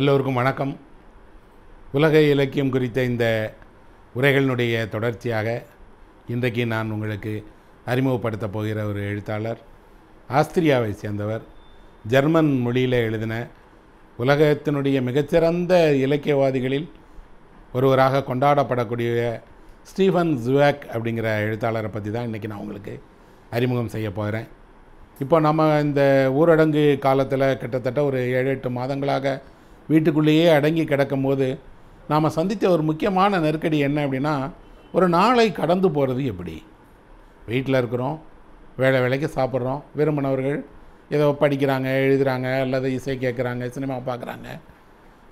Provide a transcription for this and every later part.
எல்லோருக்கும் வணக்கம். உலக இலக்கியம் குறித்த இந்த உரைகளினுடைய தொடர்ச்சியாக இன்றைக்கு நான் உங்களுக்கு அறிமுகப்படுத்தப் போகிற ஒரு எழுத்தாளர் ஆஸ்திரியாவை சேர்ந்தவர் ஜெர்மன் மொழியில் எழுதின உலகத்தினுடைய மிகச்சிறந்த இலக்கியவாதிகளில் ஒருவராக கொண்டாடப்படக்கூடிய ஸ்டீஃபன் ஜுவாக் அப்படிங்கிற எழுத்தாளரை பற்றி தான் இன்றைக்கி நான் உங்களுக்கு அறிமுகம் செய்ய போகிறேன். இப்போ நம்ம இந்த ஊரடங்கு காலத்தில் கிட்டத்தட்ட ஒரு ஏழு எட்டு மாதங்களாக வீட்டுக்குள்ளேயே அடங்கி கிடக்கும் போது நாம் சந்தித்த ஒரு முக்கியமான நெருக்கடி என்ன அப்படின்னா ஒரு நாளை கடந்து போகிறது எப்படி? வீட்டில் இருக்கிறோம் வேலை வேலைக்கு சாப்பிட்றோம் விரும்பினவர்கள் ஏதோ படிக்கிறாங்க எழுதுகிறாங்க அல்லது இசை கேட்குறாங்க சினிமா பார்க்குறாங்க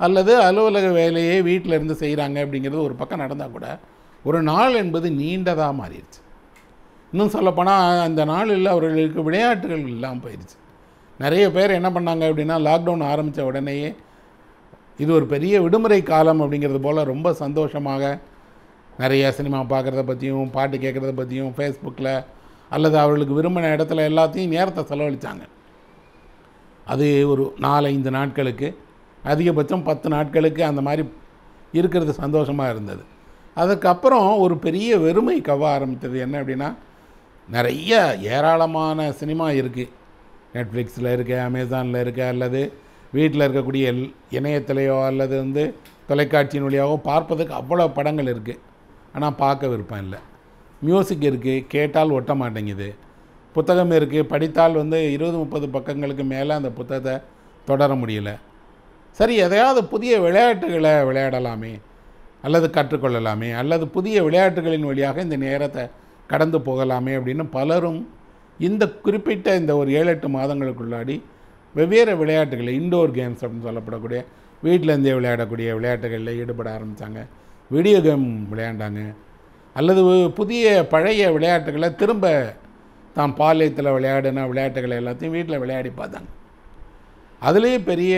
அல்லது அலுவலக வேலையை வீட்டில் இருந்து செய்கிறாங்க அப்படிங்கிறது ஒரு பக்கம் நடந்தால் கூட ஒரு நாள் என்பது நீண்டதாக மாறிடுச்சு. இன்னும் சொல்லப்போனால் அந்த நாளில் அவர்களுக்கு விளையாட்டுகள் இல்லாமல் போயிடுச்சு. நிறைய பேர் என்ன பண்ணாங்க அப்படின்னா லாக்டவுன் ஆரம்பித்த உடனேயே இது ஒரு பெரிய விடுமுறை காலம் அப்படிங்கிறது போல் ரொம்ப சந்தோஷமாக நிறைய சினிமா பார்க்குறத பற்றியும் பாட்டு கேட்குறத பற்றியும் ஃபேஸ்புக்கில் அல்லது அவர்களுக்கு விரும்பின இடத்துல எல்லாத்தையும் நேரத்தை செலவழித்தாங்க அது ஒரு நாலஞ்சு நாட்களுக்கு அதிகபட்சம் பத்து நாட்களுக்கு அந்த மாதிரி இருக்கிறது சந்தோஷமாக இருந்தது. அதுக்கப்புறம் ஒரு பெரிய வெறுமை கவ ஆரம்பித்தது என்ன அப்படின்னா நிறைய ஏராளமான சினிமா இருக்குது நெட்ஃப்ளிக்ஸில் இருக்குது அமேசானில் இருக்குது அல்லது வீட்டில் இருக்கக்கூடிய எல் இணையத்திலேயோ அல்லது வந்து தொலைக்காட்சியின் வழியாகவோ பார்ப்பதுக்கு அவ்வளோ படங்கள் இருக்குது ஆனால் பார்க்க விருப்பம் இல்லை. மியூசிக் இருக்குது கேட்டால் ஒட்ட மாட்டேங்குது. புத்தகம் இருக்குது படித்தால் வந்து இருபது முப்பது பக்கங்களுக்கு மேலே அந்த புத்தகத்தை தொடர முடியல. சரி எதையாவது புதிய விளையாட்டுகளை விளையாடலாமே அல்லது கற்றுக்கொள்ளலாமே அல்லது புதிய விளையாட்டுகளின் வழியாக இந்த நேரத்தை கடந்து போகலாமே அப்படின்னு பலரும் இந்த குறிப்பிட்ட இந்த ஒரு ஏழு எட்டு மாதங்களுக்குள்ளாடி வெவ்வேறு விளையாட்டுகள் இன்டோர் கேம்ஸ் அப்படின்னு சொல்லப்படக்கூடிய வீட்டில் இருந்தே விளையாடக்கூடிய விளையாட்டுகளில் ஈடுபட ஆரம்பித்தாங்க வீடியோ கேம் விளையாண்டாங்க. அல்லது புதிய பழைய விளையாட்டுகளை திரும்ப தான் பாளையத்தில் விளையாடின விளையாட்டுகளை எல்லாத்தையும் வீட்டில் விளையாடி பார்த்தாங்க. அதுலேயே பெரிய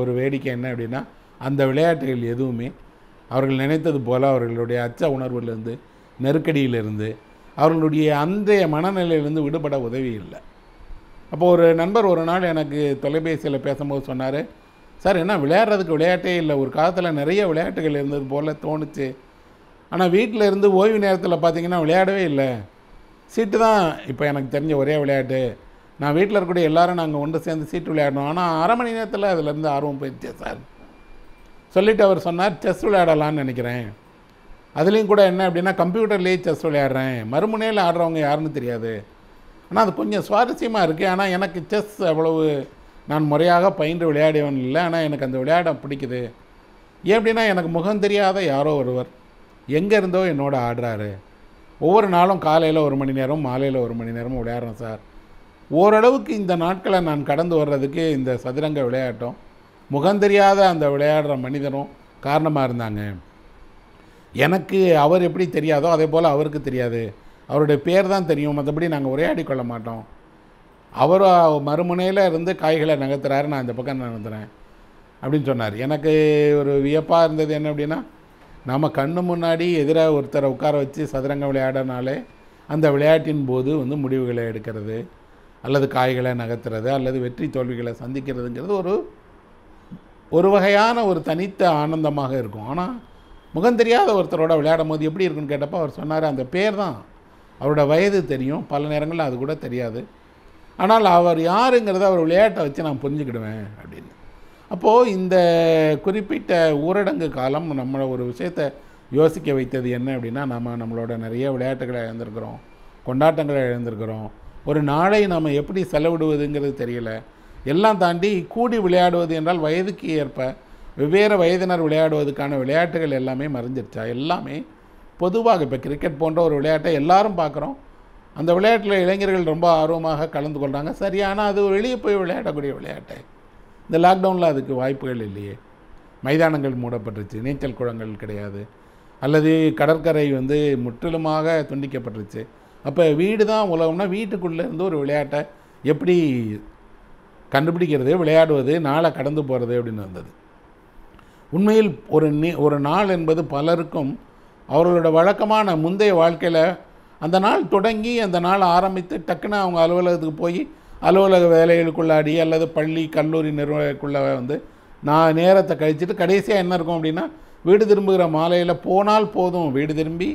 ஒரு வேடிக்கை என்ன அப்படின்னா அந்த விளையாட்டுகள் எதுவுமே அவர்கள் நினைத்தது போல் அவர்களுடைய அச்ச உணர்விலிருந்து நெருக்கடியிலிருந்து அவர்களுடைய அன்றைய மனநிலையிலிருந்து விடுபட உதவி இல்லை அப்போ ஒரு நண்பர் ஒரு நாள் எனக்கு தொலைபேசியில் பேசும்போது சொன்னார் சார் என்ன விளையாடுறதுக்கு விளையாட்டே இல்லை. ஒரு காலத்தில் நிறைய விளையாட்டுகள் இருந்தது போல் தோணுச்சு. ஆனால் வீட்டில் இருந்து ஓய்வு நேரத்தில் பார்த்தீங்கன்னா விளையாடவே இல்லை. சீட்டு தான் இப்போ எனக்கு தெரிஞ்ச ஒரே விளையாட்டு. நான் வீட்டில் இருக்கக்கூடிய எல்லோரும் நாங்கள் ஒன்று சேர்ந்து சீட்டு விளையாடணும். ஆனால் அரை மணி நேரத்தில் அதுலேருந்து ஆர்வம் போயிடுச்சு சார். சொல்லிவிட்டு அவர் சொன்னார் செஸ் விளையாடலான்னு நினைக்கிறேன். அதுலேயும் கூட என்ன அப்படின்னா கம்ப்யூட்டர்லேயே செஸ் விளையாடுறேன். மறுமுனையில் ஆடுறவங்க யாருன்னு தெரியாது. ஆனால் அது கொஞ்சம் சுவாரஸ்யமாக இருக்குது. ஆனால் எனக்கு செஸ் அவ்வளவு நான் முறையாக பயின்று விளையாடியவன் இல்லை. ஆனால் எனக்கு அந்த விளையாட பிடிக்குது. ஏன் அப்படின்னா எனக்கு முகம் தெரியாத யாரோ ஒருவர் எங்கே இருந்தோ என்னோட ஆடுறாரு. ஒவ்வொரு நாளும் காலையில் ஒரு மணி நேரம் மாலையில் ஒரு மணி நேரமும் விளையாடுறேன் சார். ஓரளவுக்கு இந்த நாட்களை நான் கடந்து வர்றதுக்கு இந்த சதுரங்க விளையாட்டும் முகம் தெரியாத அந்த விளையாடுற மனிதனும் காரணமாக இருந்தாங்க. எனக்கு அவர் எப்படி தெரியாதோ அதே போல் அவருக்கு தெரியாது. அவருடைய பேர் தான் தெரியும். மற்றபடி நாங்கள் உரையாடி கொள்ள மாட்டோம். அவர் மறுமுனையில் இருந்து காய்களை நகர்த்துறாரு நான் இந்த பக்கம் நகர்த்துறேன். அப்படின்னு சொன்னார். எனக்கு ஒரு வியப்பாக இருந்தது என்ன அப்படின்னா நம்ம கண்ணு முன்னாடி எதிராக ஒருத்தரை உட்கார வச்சு சதுரங்கம் விளையாடனாலே அந்த விளையாட்டின் போது வந்து முடிவுகளை எடுக்கிறது அல்லது காய்களை நகர்த்துறது அல்லது வெற்றி தோல்விகளை சந்திக்கிறதுங்கிறது ஒரு ஒரு வகையான ஒரு தனித்த ஆனந்தமாக இருக்கும். ஆனால் முகம் தெரியாத ஒருத்தரோட விளையாடும் போது எப்படி இருக்குன்னு கேட்டப்போ அவர் சொன்னார் அந்த பேர் தான் அவரோட வயது தெரியும். பல நேரங்களில் அது கூட தெரியாது. ஆனால் அவர் யாருங்கிறத அவர் விளையாட்டை வச்சு நான் புரிஞ்சுக்கிடுவேன் அப்படின்னு. அப்போது இந்த குறிப்பிட்ட ஊரடங்கு காலம் நம்மளை ஒரு விஷயத்தை யோசிக்க வைத்தது என்ன அப்படின்னா நம்ம நம்மளோட நிறைய விளையாட்டுகளை இழந்திருக்கிறோம். கொண்டாட்டங்களை இழந்திருக்கிறோம். ஒரு நாளை நாம் எப்படி செலவிடுவதுங்கிறது தெரியல. எல்லாம் தாண்டி கூடி விளையாடுவது என்றால் வயதுக்கு ஏற்ப வெவ்வேறு வயதினர் விளையாடுவதற்கான விளையாட்டுகள் எல்லாமே மறைஞ்சிருச்சா? எல்லாமே பொதுவாக இப்போ கிரிக்கெட் போன்ற ஒரு விளையாட்டை எல்லாரும் பார்க்குறோம். அந்த விளையாட்டில் இளைஞர்கள் ரொம்ப ஆர்வமாக கலந்து கொள்கிறாங்க சரியான அது வெளியே போய் விளையாடக்கூடிய விளையாட்டு. இந்த லாக்டவுனில் அதுக்கு வாய்ப்புகள் இல்லையே. மைதானங்கள் மூடப்பட்டுருச்சு நீச்சல் குளங்கள் கிடையாது. அல்லது கடற்கரை வந்து முற்றிலுமாக துண்டிக்கப்பட்டுருச்சு. அப்போ வீடு தான் உலகம்னா வீட்டுக்குள்ளே இருந்து ஒரு விளையாட்டை எப்படி கண்டுபிடிக்கிறது விளையாடுவது நாளை கடந்து போகிறது அப்படின்னு வந்தது. உண்மையில் ஒரு நீ ஒரு நாள் என்பது பலருக்கும் அவர்களோட வழக்கமான முந்தைய வாழ்க்கையில் அந்த நாள் தொடங்கி அந்த நாள் ஆரம்பித்து டக்குன்னு அவங்க அலுவலகத்துக்கு போய் அலுவலக வேலைகளுக்குள்ளாடி அல்லது பள்ளி கல்லூரி நிறுவனக்குள்ளே வந்து நான் நேரத்தை கழிச்சிட்டு கடைசியாக என்ன இருக்கும் அப்படின்னா வீடு திரும்புகிற மாலையில் போனால் போதும் வீடு திரும்பி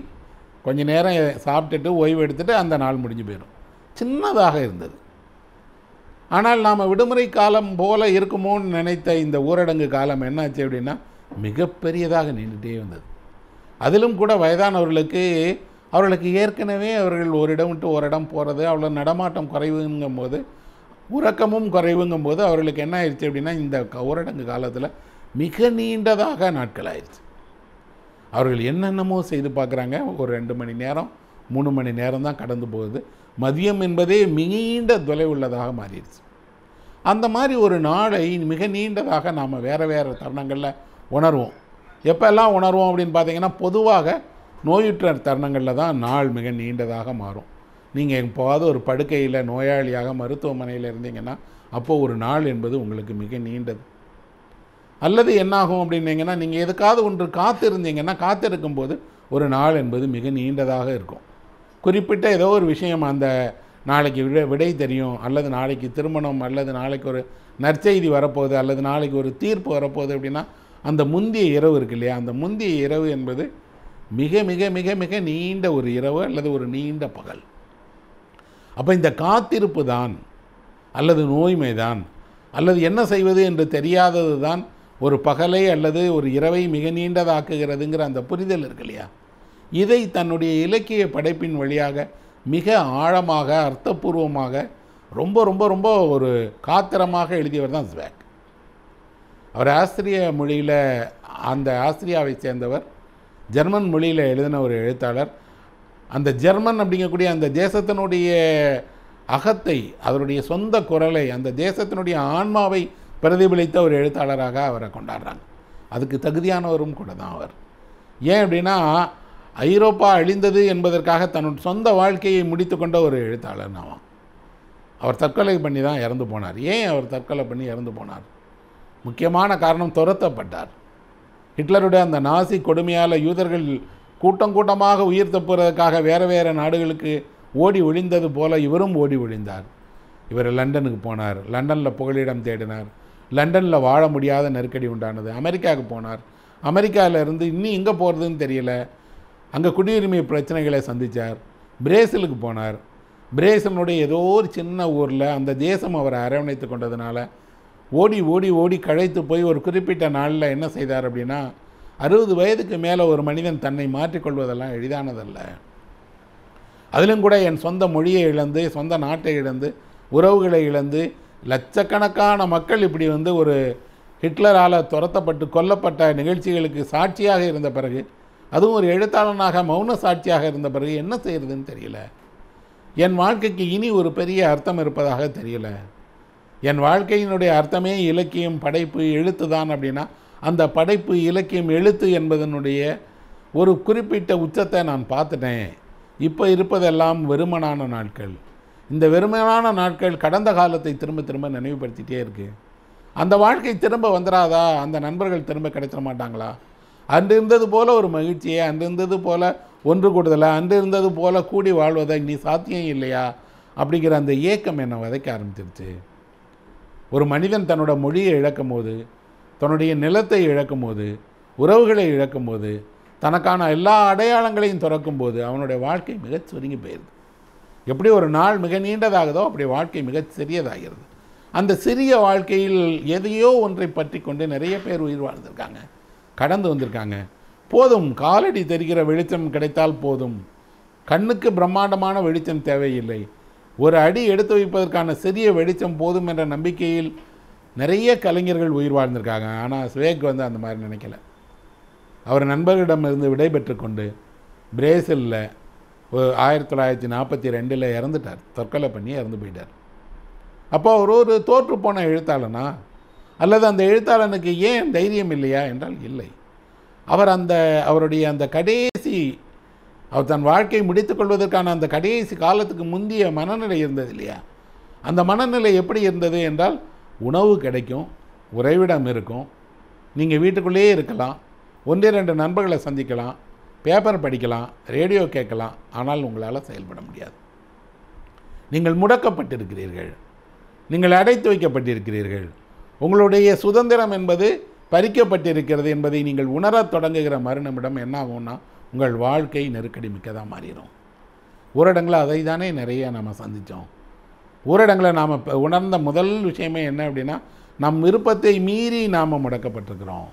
கொஞ்சம் நேரம் சாப்பிட்டுட்டு ஓய்வு எடுத்துகிட்டு அந்த நாள் முடிஞ்சு போயிடும். சின்னதாக இருந்தது. ஆனால் நாம் விடுமுறை காலம் போல இருக்குமோன்னு நினைத்த இந்த ஊரடங்கு காலம் என்னாச்சு அப்படின்னா மிகப்பெரியதாக நின்றுட்டே வந்தது. அதிலும் கூட வயதானவர்களுக்கு அவர்களுக்கு ஏற்கனவே அவர்கள் ஒரு இடம் விட்டு ஒரு இடம் போகிறது அவ்வளோ நடமாட்டம் குறைவுங்கும் போது உறக்கமும் குறைவுங்கும் போது அவர்களுக்கு என்ன ஆயிடுச்சு அப்படின்னா இந்த ஊரடங்கு காலத்தில் மிக நீண்டதாக நாட்கள் ஆயிடுச்சு. அவர்கள் என்னென்னமோ செய்து பார்க்குறாங்க. ஒரு ரெண்டு மணி நேரம் மூணு மணி நேரம் தான் கடந்து போகுது. மதியம் என்பதே நீண்ட தொலைவுள்ளதாக மாறிடுச்சு. அந்த மாதிரி ஒரு நாளை மிக நீண்டதாக நாம் வேறு வேறு தருணங்களில் உணர்வோம். எப்போல்லாம் உணர்வோம் அப்படின்னு பார்த்தீங்கன்னா பொதுவாக நோயுற்ற தருணங்களில் தான் நாள் மிக நீண்டதாக மாறும். நீங்கள் எப்போவாவது ஒரு படுக்கையில் நோயாளியாக மருத்துவமனையில் இருந்தீங்கன்னா அப்போது ஒரு நாள் என்பது உங்களுக்கு மிக நீண்டது. அல்லது என்னாகும் அப்படின்னீங்கன்னா நீங்கள் எதுக்காவது ஒன்று காத்திருந்தீங்கன்னா காத்திருக்கும் போது ஒரு நாள் என்பது மிக நீண்டதாக இருக்கும். குறிப்பிட்ட ஏதோ ஒரு விஷயம் அந்த நாளைக்கு விட விடை தெரியும் அல்லது நாளைக்கு திருமணம் அல்லது நாளைக்கு ஒரு நற்செய்தி வரப்போகுது அல்லது நாளைக்கு ஒரு தீர்ப்பு வரப்போகுது அப்படின்னா அந்த முந்திய இரவு இருக்கு இல்லையா? அந்த முந்திய இரவு என்பது மிக மிக மிக மிக நீண்ட ஒரு இரவு அல்லது ஒரு நீண்ட பகல். அப்போ இந்த காத்திருப்பு தான் அல்லது நோய்மை தான் அல்லது என்ன செய்வது என்று தெரியாதது தான் ஒரு பகலை அல்லது ஒரு இரவை மிக நீண்டதாக்குகிறதுங்கிற அந்த புரிதல் இருக்கு இல்லையா? இதை தன்னுடைய இலக்கிய படைப்பின் வழியாக மிக ஆழமாக அர்த்தபூர்வமாக ரொம்ப ரொம்ப ரொம்ப ஒரு காத்திரமாக எழுதியவர் தான் ஸ்வேக். அவர் ஆஸ்திரிய மொழியில் அந்த ஆஸ்திரியாவை சேர்ந்தவர் ஜெர்மன் மொழியில் எழுதின ஒரு எழுத்தாளர். அந்த ஜெர்மன் அப்படிங்கக்கூடிய அந்த தேசத்தினுடைய அகத்தை அவருடைய சொந்த குரலை அந்த தேசத்தினுடைய ஆன்மாவை பிரதிபலித்த ஒரு எழுத்தாளராக அவரை கொண்டாடுறாங்க. அதுக்கு தகுதியானவரும் கூட தான் அவர். ஏன் அப்படின்னா ஐரோப்பா அழிந்தது என்பதற்காக தன்னுடைய சொந்த வாழ்க்கையை முடித்து கொண்ட ஒரு எழுத்தாளர் நாம் அவர் தற்கொலை பண்ணி தான் இறந்து போனார். ஏன் அவர் தற்கொலை பண்ணி இறந்து போனார்? முக்கியமான காரணம் துரத்தப்பட்டார். ஹிட்லருடைய அந்த நாசி கொடுமையால் யூதர்கள் கூட்டம் கூட்டமாக உயிர் தப்புறதுக்காக வேறு வேறு நாடுகளுக்கு ஓடி ஒழிந்தது போல இவரும் ஓடி ஒழிந்தார் இவர் லண்டனுக்கு போனார். லண்டனில் புகலிடம் தேடினார். லண்டனில் வாழ முடியாத நெருக்கடி உண்டானது. அமெரிக்காவுக்கு போனார். அமெரிக்காவில் இருந்து இன்னும் எங்கே போகிறதுன்னு தெரியல. அங்கே குடியுரிமை பிரச்சனைகளை சந்தித்தார் பிரேசிலுக்கு போனார். பிரேசிலுடைய ஏதோ ஒரு சின்ன ஊரில் அந்த தேசம் அவரை அரவணைத்து கொண்டதுனால ஓடி ஓடி ஓடி கழைத்து போய் ஒரு குறிப்பிட்ட நாளில் என்ன செய்தார் அப்படின்னா அறுபது வயதுக்கு மேலே ஒரு மனிதன் தன்னை மாற்றிக்கொள்வதெல்லாம் எளிதானதல்ல. அதிலும் கூட என் சொந்த மொழியை இழந்து சொந்த நாட்டை இழந்து உறவுகளை இழந்து லட்சக்கணக்கான மக்கள் இப்படி வந்து ஒரு ஹிட்லரால் துரத்தப்பட்டு கொல்லப்பட்ட நிகழ்ச்சிகளுக்கு சாட்சியாக இருந்த பிறகு அதுவும் ஒரு எழுத்தாளனாக மௌன சாட்சியாக இருந்த பிறகு என்ன செய்கிறதுன்னு தெரியல. என் வாழ்க்கைக்கு இனி ஒரு பெரிய அர்த்தம் இருப்பதாக தெரியல. என் வாழ்க்கையினுடைய அர்த்தமே இலக்கியம் படைப்பு எழுத்து தான் அப்படின்னா அந்த படைப்பு இலக்கியம் எழுத்து என்பதனுடைய ஒரு குறிப்பிட்ட உச்சத்தை நான் பார்த்துட்டேன். இப்போ இருப்பதெல்லாம் வெறுமனான நாட்கள். இந்த வெறுமனான நாட்கள் கடந்த காலத்தை திரும்ப திரும்ப நினைவுபடுத்திகிட்டே இருக்கு. அந்த வாழ்க்கை திரும்ப வந்துடாதா அந்த நண்பர்கள் திரும்ப கிடைச்சிட மாட்டாங்களா? அன்று இருந்தது போல் ஒரு மகிழ்ச்சியை அன்று இருந்தது போல் ஒன்று கூடுதலை? அன்று இருந்தது போல் கூடி வாழ்வதை நீ சாத்தியம் இல்லையா? அப்படிங்கிற அந்த ஏக்கம் என்னை விதைக்க ஆரம்பிச்சிருச்சு. ஒரு மனிதன் தன்னோட மொழியை இழக்கும் போது தன்னுடைய நிலத்தை இழக்கும் போது உறவுகளை இழக்கும் போது தனக்கான எல்லா அடையாளங்களையும் திறக்கும் போது அவனுடைய வாழ்க்கை மிகச் சுருங்கி போயிடுது எப்படி ஒரு நாள் மிக நீண்டதாகுதோ அப்படி வாழ்க்கை மிகச் சிறியதாகிறது. அந்த சிறிய வாழ்க்கையில் எதையோ ஒன்றை பற்றி கொண்டு நிறைய பேர் உயிர் வாழ்ந்திருக்காங்க கடந்து வந்திருக்காங்க. போதும் காலடி தெரிகிற வெளிச்சம் கிடைத்தால் போதும். கண்ணுக்கு பிரம்மாண்டமான வெளிச்சம் தேவையில்லை. ஒரு அடி எடுத்து வைப்பதற்கான சிறிய வெளிச்சம் போதும் என்ற நம்பிக்கையில் நிறைய கலைஞர்கள் உயிர் வாழ்ந்திருக்காங்க. ஆனால் ஸ்வேக் வந்து அந்த மாதிரி நினைக்கல. அவர் நண்பர்களிடமிருந்து விடைபெற்று கொண்டு பிரேசிலில் ஆயிரத்தி தொள்ளாயிரத்தி நாற்பத்தி ரெண்டில் இறந்துட்டார். தற்கொலை பண்ணி இறந்து போயிட்டார். அப்போ அவர் ஒரு தோற்று போன எழுத்தாளனா? அல்லது அந்த எழுத்தாளனுக்கு ஏன் தைரியம் இல்லையா? என்றால் இல்லை. அவர் அந்த அவருடைய அந்த கடைசி அவர் தன் வாழ்க்கை முடித்துக்கொள்வதற்கான அந்த கடைசி காலத்துக்கு முந்திய மனநிலை இருந்தது இல்லையா? அந்த மனநிலை எப்படி இருந்தது என்றால் உணவு கிடைக்கும் உறைவிடம் இருக்கும் நீங்கள் வீட்டுக்குள்ளேயே இருக்கலாம் ஒன்றே ரெண்டு நண்பர்களை சந்திக்கலாம் பேப்பர் படிக்கலாம் ரேடியோ கேட்கலாம் ஆனால் உங்களால் செயல்பட முடியாது. நீங்கள் முடக்கப்பட்டிருக்கிறீர்கள். நீங்கள் அடைத்து வைக்கப்பட்டிருக்கிறீர்கள். உங்களுடைய சுதந்திரம் என்பது பறிக்கப்பட்டிருக்கிறது என்பதை நீங்கள் உணரத் தொடங்குகிற மறுநிமிடம் என்ன ஆகும்னா உங்கள் வாழ்க்கை நெருக்கடி மிக்கதாக மாறிடும் ஊரடங்கில் அதை தானே நிறைய நாம் சந்தித்தோம் ஊரடங்கில் நாம் இப்போ உணர்ந்த முதல் விஷயமே என்ன அப்படின்னா நம் விருப்பத்தை மீறி நாம் முடக்கப்பட்டிருக்கிறோம்.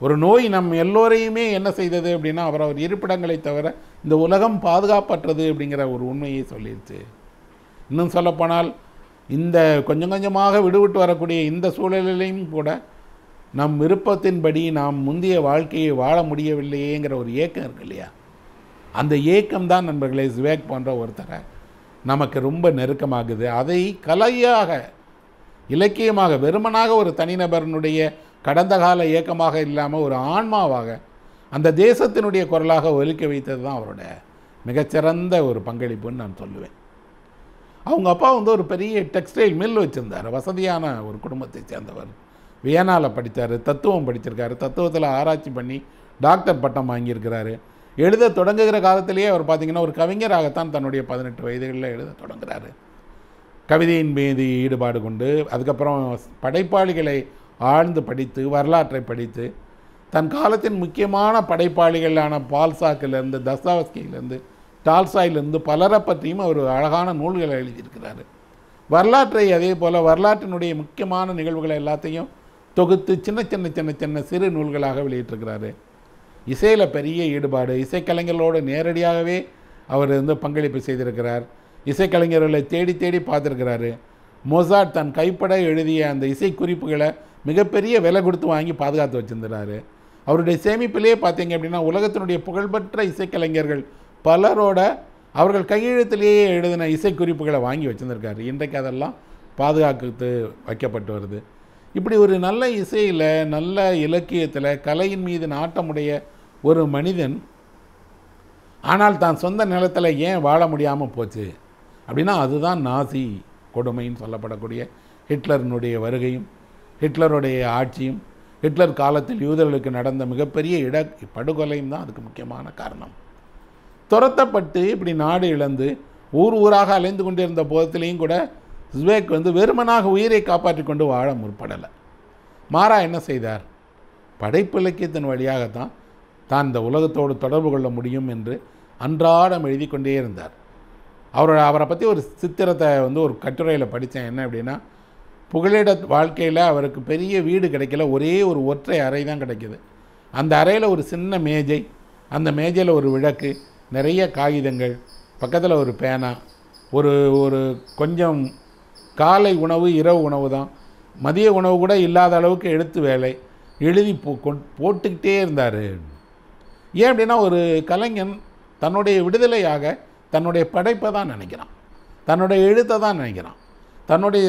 ஒரு நோய் நம் எல்லோரையுமே என்ன செய்தது அப்படின்னா அவரவர் இருப்பிடங்களை தவிர இந்த உலகம் பாதுகாப்பற்றது அப்படிங்கிற ஒரு உண்மையை சொல்லிடுச்சு இன்னும் சொல்லப்போனால் இந்த கொஞ்சம் கொஞ்சமாக விடுவிட்டு வரக்கூடிய இந்த சூழலிலையும் கூட நம் விருப்பத்தின்படி நாம் முந்தைய வாழ்க்கையை வாழ முடியவில்லையேங்கிற ஒரு ஏக்கம் இருக்கு இல்லையா? அந்த ஏக்கம் தான் நண்பர்களே விவேக் போன்ற ஒருத்தரை நமக்கு ரொம்ப நெருக்கமாகுது. அதை கலையாக இலக்கியமாக வெறுமனாக ஒரு தனிநபரனுடைய கடந்த கால இயக்கமாக இல்லாமல் ஒரு ஆன்மாவாக அந்த தேசத்தினுடைய குரலாக ஒலிக்க வைத்தது தான் அவரோட மிகச்சிறந்த ஒரு பங்களிப்புன்னு நான் சொல்லுவேன். அவங்க அப்பா வந்து ஒரு பெரிய டெக்ஸ்டைல் மில் வச்சுருந்தார். வசதியான ஒரு குடும்பத்தை சேர்ந்தவர். வியனாவில் படித்தார் தத்துவம் படிச்சிருக்காரு தத்துவத்தில் ஆராய்ச்சி பண்ணி டாக்டர் பட்டம் வாங்கியிருக்கிறாரு. எழுத தொடங்குகிற காலத்திலேயே அவர் பார்த்திங்கன்னா ஒரு கவிஞராகத்தான் தன்னுடைய பதினெட்டு வயதுகளில் எழுத தொடங்குறாரு. கவிதையின் மீது ஈடுபாடு கொண்டு அதுக்கப்புறம் படைப்பாளிகளை ஆழ்ந்து படித்து வரலாற்றை படித்து தன் காலத்தின் முக்கியமான படைப்பாளிகளான பால்சாக்கிலேருந்து தஸ்தாவஸ்கியிலேருந்து டால்சாயிலிருந்து பலரை பற்றியும் அவர் அழகான நூல்களை எழுதியிருக்கிறாரு. வரலாற்றை அதே போல் வரலாற்றினுடைய முக்கியமான நிகழ்வுகளை எல்லாத்தையும் தொகுத்து சின்ன சின்ன சின்ன சின்ன சிறு நூல்களாக வெளியிட்டிருக்கிறாரு. இசையில் பெரிய ஈடுபாடு. இசைக்கலைஞர்களோடு நேரடியாகவே அவர் வந்து பங்களிப்பு செய்திருக்கிறார். இசைக்கலைஞர்களை தேடி தேடி பார்த்துருக்கிறாரு. மொசாட் தன் கைப்பட எழுதிய அந்த இசை குறிப்புகளை மிகப்பெரிய விலை கொடுத்து வாங்கி பாதுகாத்து வச்சுருந்துறாரு அவருடைய சேமிப்பிலே பார்த்தீங்க அப்படின்னா உலகத்தினுடைய புகழ்பெற்ற இசைக்கலைஞர்கள் பலரோட அவர்கள் கையெழுத்திலேயே எழுதின இசைக்குறிப்புகளை வாங்கி வச்சுருந்துருக்காரு. இன்றைக்கு அதெல்லாம் பாதுகாத்து வைக்கப்பட்டு வருது. இப்படி ஒரு நல்ல இசையில் நல்ல இலக்கியத்தில் கலையின் மீது நாட்டமுடைய ஒரு மனிதன் ஆனால் தான் சொந்த நிலத்தில் ஏன் வாழ முடியாமல் போச்சு? அப்படின்னா அதுதான் நாசி கொடுமைன்னு சொல்லப்படக்கூடிய ஹிட்லரினுடைய வருகையும் ஹிட்லருடைய ஆட்சியும் ஹிட்லர் காலத்தில் யூதர்களுக்கு நடந்த மிகப்பெரிய இட படுகொலையும் தான் அதுக்கு முக்கியமான காரணம். துரத்தப்பட்டு இப்படி நாடு இழந்து ஊர் ஊராக அலைந்து கொண்டிருந்த போதத்திலையும் கூட ஸ்வேக் வந்து வெறுமனாக உயிரை காப்பாற்றி கொண்டு வாழ முற்படலை. மாறா என்ன செய்தார்? படைப்பு இலக்கியத்தின் வழியாகத்தான் தான் இந்த உலகத்தோடு தொடர்பு கொள்ள முடியும் என்று அன்றாடம் எழுதி கொண்டே இருந்தார். அவரோட அவரை பற்றி ஒரு சித்திரத்தை வந்து ஒரு கட்டுரையில் படித்தேன். என்ன அப்படின்னா புகலிட வாழ்க்கையில் அவருக்கு பெரிய வீடு கிடைக்கல. ஒரே ஒரு ஒற்றை அறை தான் கிடைக்கிது. அந்த அறையில் ஒரு சின்ன மேஜை அந்த மேஜையில் ஒரு விளக்கு நிறைய காகிதங்கள் பக்கத்தில் ஒரு பேனா ஒரு ஒரு கொஞ்சம் காலை உணவு இரவு உணவு தான் மதிய உணவு கூட இல்லாத அளவுக்கு எழுத்து வேலை. எழுதி போ போட்டுக்கிட்டே இருந்தார். ஏன் அப்படின்னா ஒரு கலைஞன் தன்னுடைய விடுதலையாக தன்னுடைய படைப்பை தான் நினைக்கிறான். தன்னுடைய எழுத்தை தான் நினைக்கிறான். தன்னுடைய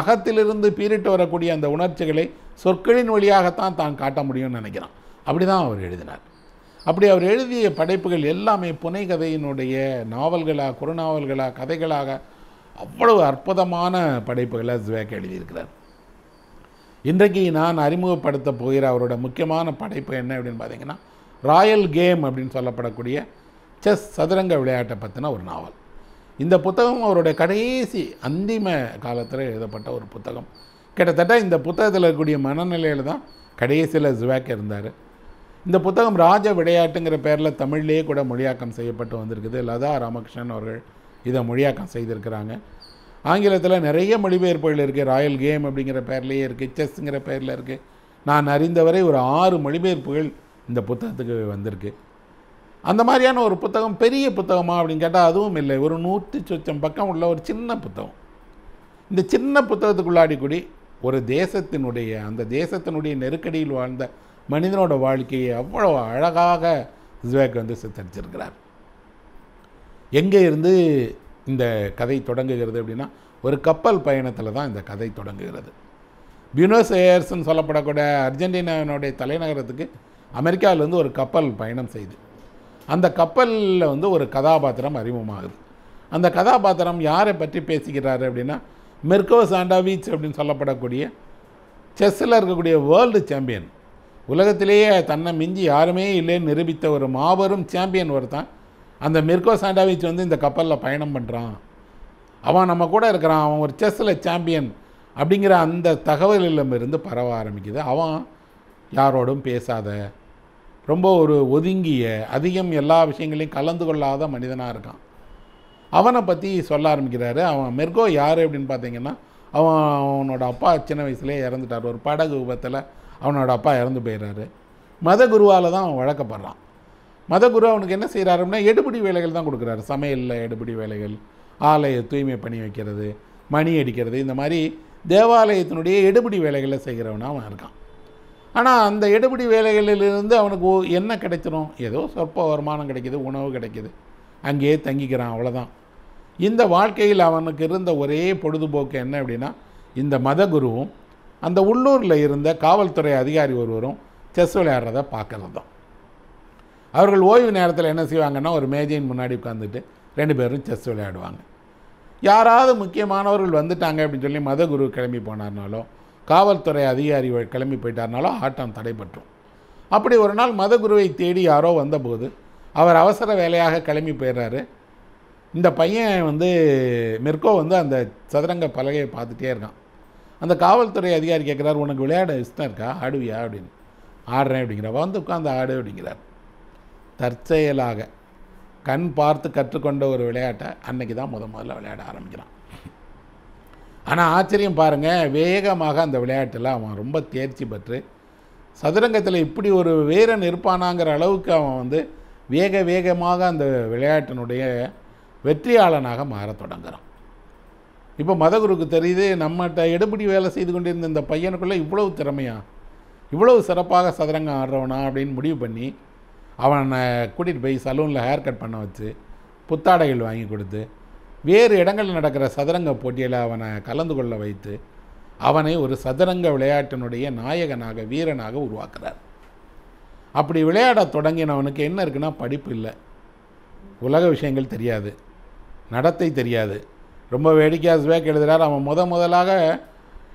அகத்திலிருந்து பீரிட்டு வரக்கூடிய அந்த உணர்ச்சிகளை சொற்களின் வழியாகத்தான் தான் காட்ட முடியும்னு நினைக்கிறான். அப்படி தான் அவர் எழுதினார். அப்படி அவர் எழுதிய படைப்புகள் எல்லாமே புனைகதையினுடைய நாவல்களாக குறுநாவல்களாக கதைகளாக அவ்வளவு அற்புதமான படைப்புகளை ஜுவேக் எழுதியிருக்கிறார். இன்றைக்கு நான் அறிமுகப்படுத்த போகிற அவரோட முக்கியமான படைப்பு என்ன அப்படின்னு பார்த்தீங்கன்னா ராயல் கேம் அப்படின்னு சொல்லப்படக்கூடிய செஸ் சதுரங்க விளையாட்டை பற்றின ஒரு நாவல். இந்த புத்தகம் அவருடைய கடைசி அந்திம காலத்தில் எழுதப்பட்ட ஒரு புத்தகம். கிட்டத்தட்ட இந்த புத்தகத்தில் இருக்கக்கூடிய மனநிலையில் தான் கடைசியில் ஜுவேக் இருந்தார். இந்த புத்தகம் ராஜ விளையாட்டுங்கிற பேரில் தமிழ்லேயே கூட மொழியாக்கம் செய்யப்பட்டு வந்திருக்குது. லதா ராமகிருஷ்ணன் அவர்கள் இதை மொழியாக்கம் செய்திருக்கிறாங்க. ஆங்கிலத்தில் நிறைய மொழிபெயர்ப்புகள் இருக்குது ராயல் கேம் அப்படிங்கிற பேர்லேயே இருக்குது செஸ்ஸுங்கிற பேரில் இருக்குது நான் அறிந்தவரை ஒரு ஆறு மொழிபெயர்ப்புகள் இந்த புத்தகத்துக்கு வந்திருக்கு. அந்த மாதிரியான ஒரு புத்தகம் பெரிய புத்தகமா அப்படின்னு கேட்டால் அதுவும் இல்லை. ஒரு நூற்றி சொச்சம் பக்கம் உள்ள ஒரு சின்ன புத்தகம். இந்த சின்ன புத்தகத்துக்குள்ளாடி கூடி ஒரு தேசத்தினுடைய அந்த தேசத்தினுடைய நெருக்கடியில் வாழ்ந்த மனிதனோட வாழ்க்கையை அவ்வளோ அழகாக ஜுவேக் வந்து சித்தரிச்சிருக்கிறார். எங்கே இருந்து இந்த கதை தொடங்குகிறது அப்படின்னா ஒரு கப்பல் பயணத்தில் தான் இந்த கதை தொடங்குகிறது. பியூனஸ் ஏர்ஸ்ன்னு சொல்லப்படக்கூடிய அர்ஜென்டினாவினுடைய தலைநகரத்துக்கு அமெரிக்காவிலேருந்து ஒரு கப்பல் பயணம் செய்து அந்த கப்பலில் வந்து ஒரு கதாபாத்திரம் அறிமுகமாகுது. அந்த கதாபாத்திரம் யாரை பற்றி பேசிக்கிறாரு அப்படின்னா மெர்கோ சாண்டாவிச் அப்படின்னு சொல்லப்படக்கூடிய செஸ்ஸில் இருக்கக்கூடிய வேர்ல்டு சாம்பியன் உலகத்திலேயே தன்னை மிஞ்சி யாருமே இல்லைன்னு நிரூபித்த ஒரு மாபெரும் சாம்பியன் ஒருத்தான் அந்த மிர்கோ சாண்டாவிச் வந்து இந்த கப்பலில் பயணம் பண்ணுறான் அவன் நம்ம கூட இருக்கிறான். அவன் ஒரு செஸ்ஸில் சாம்பியன் அப்படிங்கிற அந்த தகவலிலிருந்து பரவ ஆரம்பிக்குது. அவன் யாரோடும் பேசாத ரொம்ப ஒரு ஒதுங்கிய அதிகம் எல்லா விஷயங்களையும் கலந்து கொள்ளாத மனிதனாக இருக்கான். அவனை பற்றி சொல்ல ஆரம்பிக்கிறாரு. அவன் மெர்கோ யார் அப்படின்னு பார்த்தீங்கன்னா அவன் அவனோட அப்பா சின்ன வயசுலேயே இறந்துட்டார். ஒரு படகு விபத்தில் அவனோட அப்பா இறந்து போயிடுறாரு. மத குருவால் தான் அவன் வழக்கப்படுறான். மதகுரு அவனுக்கு என்ன செய்கிறாரு அப்படின்னா எடுபிடி வேலைகள் தான் கொடுக்குறாரு. சமையலில் எடுபடி வேலைகள் ஆலய தூய்மை பண்ணி வைக்கிறது மணி அடிக்கிறது இந்த மாதிரி தேவாலயத்தினுடைய எடுபிடி வேலைகளை செய்கிறவனாக அவன் இருக்கான். ஆனால் அந்த எடுபிடி வேலைகளிலிருந்து அவனுக்கு என்ன கிடைச்சிரும்? ஏதோ சொற்ப வருமானம் கிடைக்கிது உணவு கிடைக்கிது. அங்கேயே தங்கிக்கிறான் அவ்வளோதான் இந்த வாழ்க்கையில் அவனுக்கு இருந்த ஒரே பொழுதுபோக்கு என்ன அப்படின்னா இந்த மதகுருவும் அந்த உள்ளூரில் இருந்த காவல்துறை அதிகாரி ஒருவரும் செஸ் விளையாடுறத பார்க்கறது தான் அவர்கள் ஓய்வு நேரத்தில் என்ன செய்வாங்கன்னா ஒரு மேஜையின் முன்னாடி உட்காந்துட்டு ரெண்டு பேரும் செஸ் விளையாடுவாங்க. யாராவது முக்கியமானவர்கள் வந்துட்டாங்க அப்படின்னு சொல்லி மதகுரு கிளம்பி போனார்னாலோ காவல்துறை அதிகாரி கிளம்பி போயிட்டார்னாலோ ஆட்டம் தடைபற்றும் அப்படி ஒரு நாள் மதகுருவை தேடி யாரோ வந்தபோது அவர் அவசர வேலையாக கிளம்பி போயிடுறாரு இந்த பையன் வந்து மிர்கோ வந்து அந்த சதுரங்க பலகையை பார்த்துட்டே இருக்கான். அந்த காவல்துறை அதிகாரி கேட்குறாரு உனக்கு விளையாட இஷ்டம் இருக்கா? ஆடுவியா? அப்படின்னு. ஆடுறேன் அப்படிங்கிற வந்து உட்காந்து ஆடு அப்படிங்கிறார். தற்செயலாக கண் பார்த்து கற்றுக்கொண்ட ஒரு விளையாட்டை அன்னைக்கு தான் முத முதல்ல விளையாட ஆரம்பிக்கிறான். ஆனால் ஆச்சரியம் பாருங்கள் வேகமாக அந்த விளையாட்டில் அவன் ரொம்ப தேர்ச்சி பெற்று சதுரங்கத்தில் இப்படி ஒரு வீரன் இருப்பானாங்கிற அளவுக்கு அவன் வந்து வேக வேகமாக அந்த விளையாட்டினுடைய வெற்றியாளனாக மாறத் தொடங்குகிறான் இப்போ மதகுருக்கு தெரியுது நம்மகிட்ட எடுபடி வேலை செய்து கொண்டிருந்த இந்த பையனுக்குள்ளே இவ்வளவு திறமையா இவ்வளவு சிறப்பாக சதுரங்கம் ஆடுறவனா அப்படின்னு முடிவு பண்ணி அவனை கூட்டிகிட்டு போய் சலூனில் ஹேர் கட் பண்ண வச்சு புத்தாடைகள் வாங்கி கொடுத்து வேறு இடங்களில் நடக்கிற சதுரங்க போட்டியில் அவனை கலந்து கொள்ள வைத்து அவனை ஒரு சதுரங்க விளையாட்டினுடைய நாயகனாக வீரனாக உருவாக்குறார். அப்படி விளையாட தொடங்கினவனுக்கு என்ன இருக்குன்னா படிப்பு இல்லை. உலக விஷயங்கள் தெரியாது. நடத்தை தெரியாது. ரொம்ப வேடிக்கையாக ஸ்வேக் எழுதுகிறார் அவன் முத முதலாக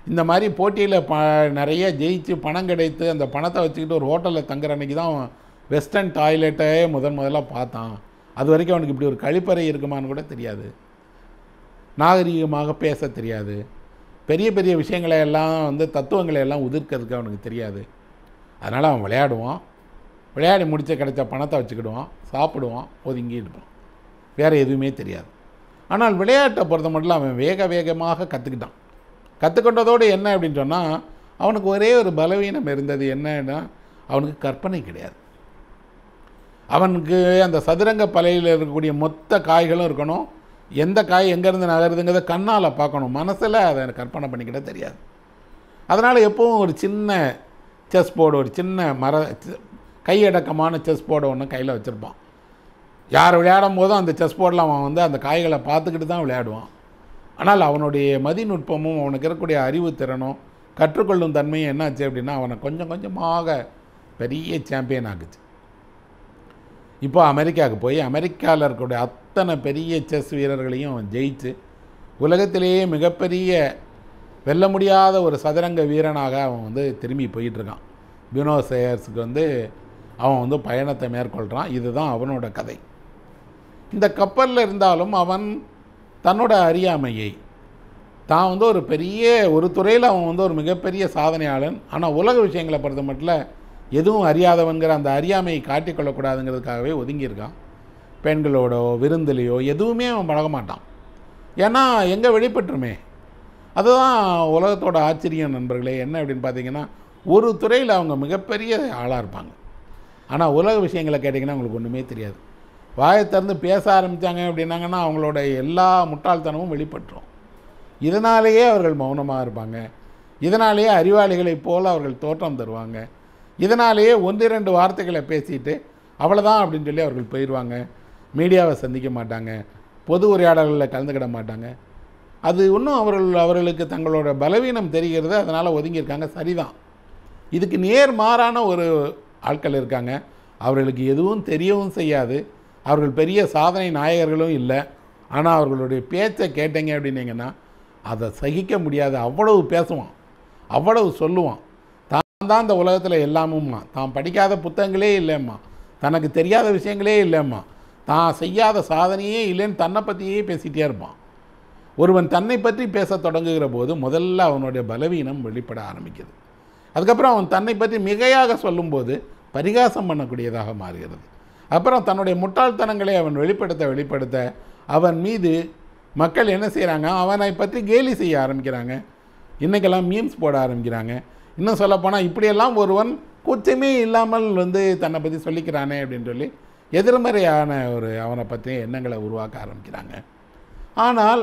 இந்த மாதிரி போட்டியில் ப நிறைய ஜெயிச்சு பணம் கிடைத்து அந்த பணத்தை வச்சுக்கிட்டு ஒரு ஹோட்டலில் தங்குற அன்னைக்கு தான் வெஸ்டர்ன் டாய்லெட்டே முதன் முதலாக பார்த்தான். அது வரைக்கும் அவனுக்கு இப்படி ஒரு கழிப்பறை இருக்குமான்னு கூட தெரியாது. நாகரிகமாக பேச தெரியாது. பெரிய பெரிய விஷயங்களை எல்லாம் வந்து தத்துவங்களை எல்லாம் உதிர்க்கிறதுக்கு அவனுக்கு தெரியாது. அதனால் அவன் விளையாடுவான். விளையாடி முடிச்ச கிடைச்ச பணத்தை வச்சுக்கிடுவான். சாப்பிடுவான். ஒதுங்கி இருப்பான். வேறு எதுவுமே தெரியாது. ஆனால் விளையாட்டை பொறுத்த மட்டும் அவன் வேக வேகமாக கற்றுக்கிட்டான் கற்றுக்கொண்டதோடு என்ன அப்படின்னு சொன்னால் அவனுக்கு ஒரே ஒரு பலவீனம் இருந்தது என்னன்னா அவனுக்கு கற்பனை கிடையாது. அவனுக்கு அந்த சதுரங்க பலையில் இருக்கக்கூடிய மொத்த காய்களும் இருக்கணும். எந்த காய் எங்கேருந்து நகருதுங்கிறத கண்ணால் பார்க்கணும். மனசில் அதை கற்பனை பண்ணிக்கிட்ட தெரியாது. அதனால் எப்போவும் ஒரு சின்ன செஸ் போர்டு ஒரு சின்ன மர கையடக்கமான செஸ் போர்டை ஒன்று கையில் வச்சுருப்பான். யார் விளையாடும் போதும் அந்த செஸ் போர்டில் அவன் வந்து அந்த காய்களை பார்த்துக்கிட்டு தான் விளையாடுவான். ஆனால் அவனுடைய மதிநுட்பமும் அவனுக்கு இருக்கக்கூடிய அறிவு திறனும் கற்றுக்கொள்ளும் தன்மையும் என்னாச்சு அப்படின்னா அவனை கொஞ்சம் கொஞ்சமாக பெரிய சாம்பியன் ஆகுச்சு இப்போ அமெரிக்காவுக்கு போய் அமெரிக்காவில் இருக்கக்கூடிய அத்தனை பெரிய செஸ் வீரர்களையும் அவன் ஜெயிச்சு உலகத்திலேயே மிகப்பெரிய வெல்ல முடியாத ஒரு சதுரங்க வீரனாக அவன் வந்து திரும்பி போயிட்டுருக்கான். பியூனோஸ் ஏர்ஸுக்கு வந்து அவன் வந்து பயணத்தை மேற்கொள்கிறான் இதுதான் அவனோட கதை. இந்த கப்பலில் இருந்தாலும் அவன் தன்னோட அறியாமையை தான் வந்து ஒரு பெரிய ஒரு துறையில் அவன் வந்து ஒரு மிகப்பெரிய சாதனையாளன். ஆனால் உலக விஷயங்களை பொறுத்த மட்டும் எதுவும் அறியாதவங்கிற அந்த அறியாமையை காட்டிக்கொள்ளக்கூடாதுங்கிறதுக்காகவே ஒதுங்கியிருக்கான். பெண்களோடோ விருந்துலையோ எதுவுமே அவன் பழக மாட்டான். ஏன்னா எங்கே வெளிப்பட்டுருமே? அதுதான் உலகத்தோட ஆச்சரியம் நண்பர்களே என்ன அப்படின்னு பார்த்தீங்கன்னா ஒரு துறையில் அவங்க மிகப்பெரிய ஆளாக இருப்பாங்க. ஆனால் உலக விஷயங்களை கேட்டிங்கன்னா அவங்களுக்கு ஒன்றுமே தெரியாது. வாயை திறந்து பேச ஆரம்பித்தாங்க அப்படின்னாங்கன்னா அவங்களோட எல்லா முட்டாள்தனமும் வெளிப்பட்டுரும். இதனாலேயே அவர்கள் மௌனமாக இருப்பாங்க. இதனாலேயே அறிவாளிகளைப் போல் அவர்கள் தோற்றம் தருவாங்க. இதனாலேயே ஒன்றிரண்டு வார்த்தைகளை பேசிட்டு அவ்வளோதான் அப்படின்னு சொல்லி அவர்கள் போயிடுவாங்க. மீடியாவை சந்திக்க மாட்டாங்க. பொது உரையாடல்களில் கலந்துக்கிட மாட்டாங்க. அது இன்னும் அவர்கள் அவர்களுக்கு தங்களோட பலவீனம் தெரிகிறது. அதனால் ஒதுங்கியிருக்காங்க. சரிதான். இதுக்கு நேர் மாறான ஒரு ஆட்கள் இருக்காங்க. அவர்களுக்கு எதுவும் தெரியவும் செய்யாது. அவர்கள் பெரிய சாதனை நாயகர்களும் இல்லை. ஆனால் அவர்களுடைய பேச்சை கேட்டீங்க அப்படின்னீங்கன்னா அதை சகிக்க முடியாது. அவ்வளவு பேசுவான். அவ்வளவு சொல்லுவான். தான் தான் இந்த உலகத்தில் எல்லாமும்மா. தான் படிக்காத புத்தகங்களே இல்லைம்மா. தனக்கு தெரியாத விஷயங்களே இல்லைம்மா. தான் செய்யாத சாதனையே இல்லைன்னு தன்னை பற்றியே பேசிகிட்டே இருப்பான். ஒருவன் தன்னை பற்றி பேச தொடங்குகிற போது முதல்ல அவனுடைய பலவீனம் வெளிப்பட ஆரம்பிக்குது. அதுக்கப்புறம் அவன் தன்னை பற்றி மிகையாக சொல்லும்போது பரிகாசம் பண்ணக்கூடியதாக மாறுகிறது. அப்புறம் தன்னுடைய முட்டாள்தனங்களை அவன் வெளிப்படுத்த வெளிப்படுத்த அவன் மீது மக்கள் என்ன செய்கிறாங்க அவனை பற்றி கேலி செய்ய ஆரம்பிக்கிறாங்க. இன்றைக்கெல்லாம் மீம்ஸ் போட ஆரம்பிக்கிறாங்க. இன்னும் சொல்லப்போனால் இப்படியெல்லாம் ஒருவன் கூச்சமே இல்லாமல் வந்து தன்னை பற்றி சொல்லிக்கிறானே அப்படின்னு சொல்லி எதிர்மறையான ஒரு அவனை பற்றி எண்ணங்களை உருவாக்க ஆரம்பிக்கிறாங்க. ஆனால்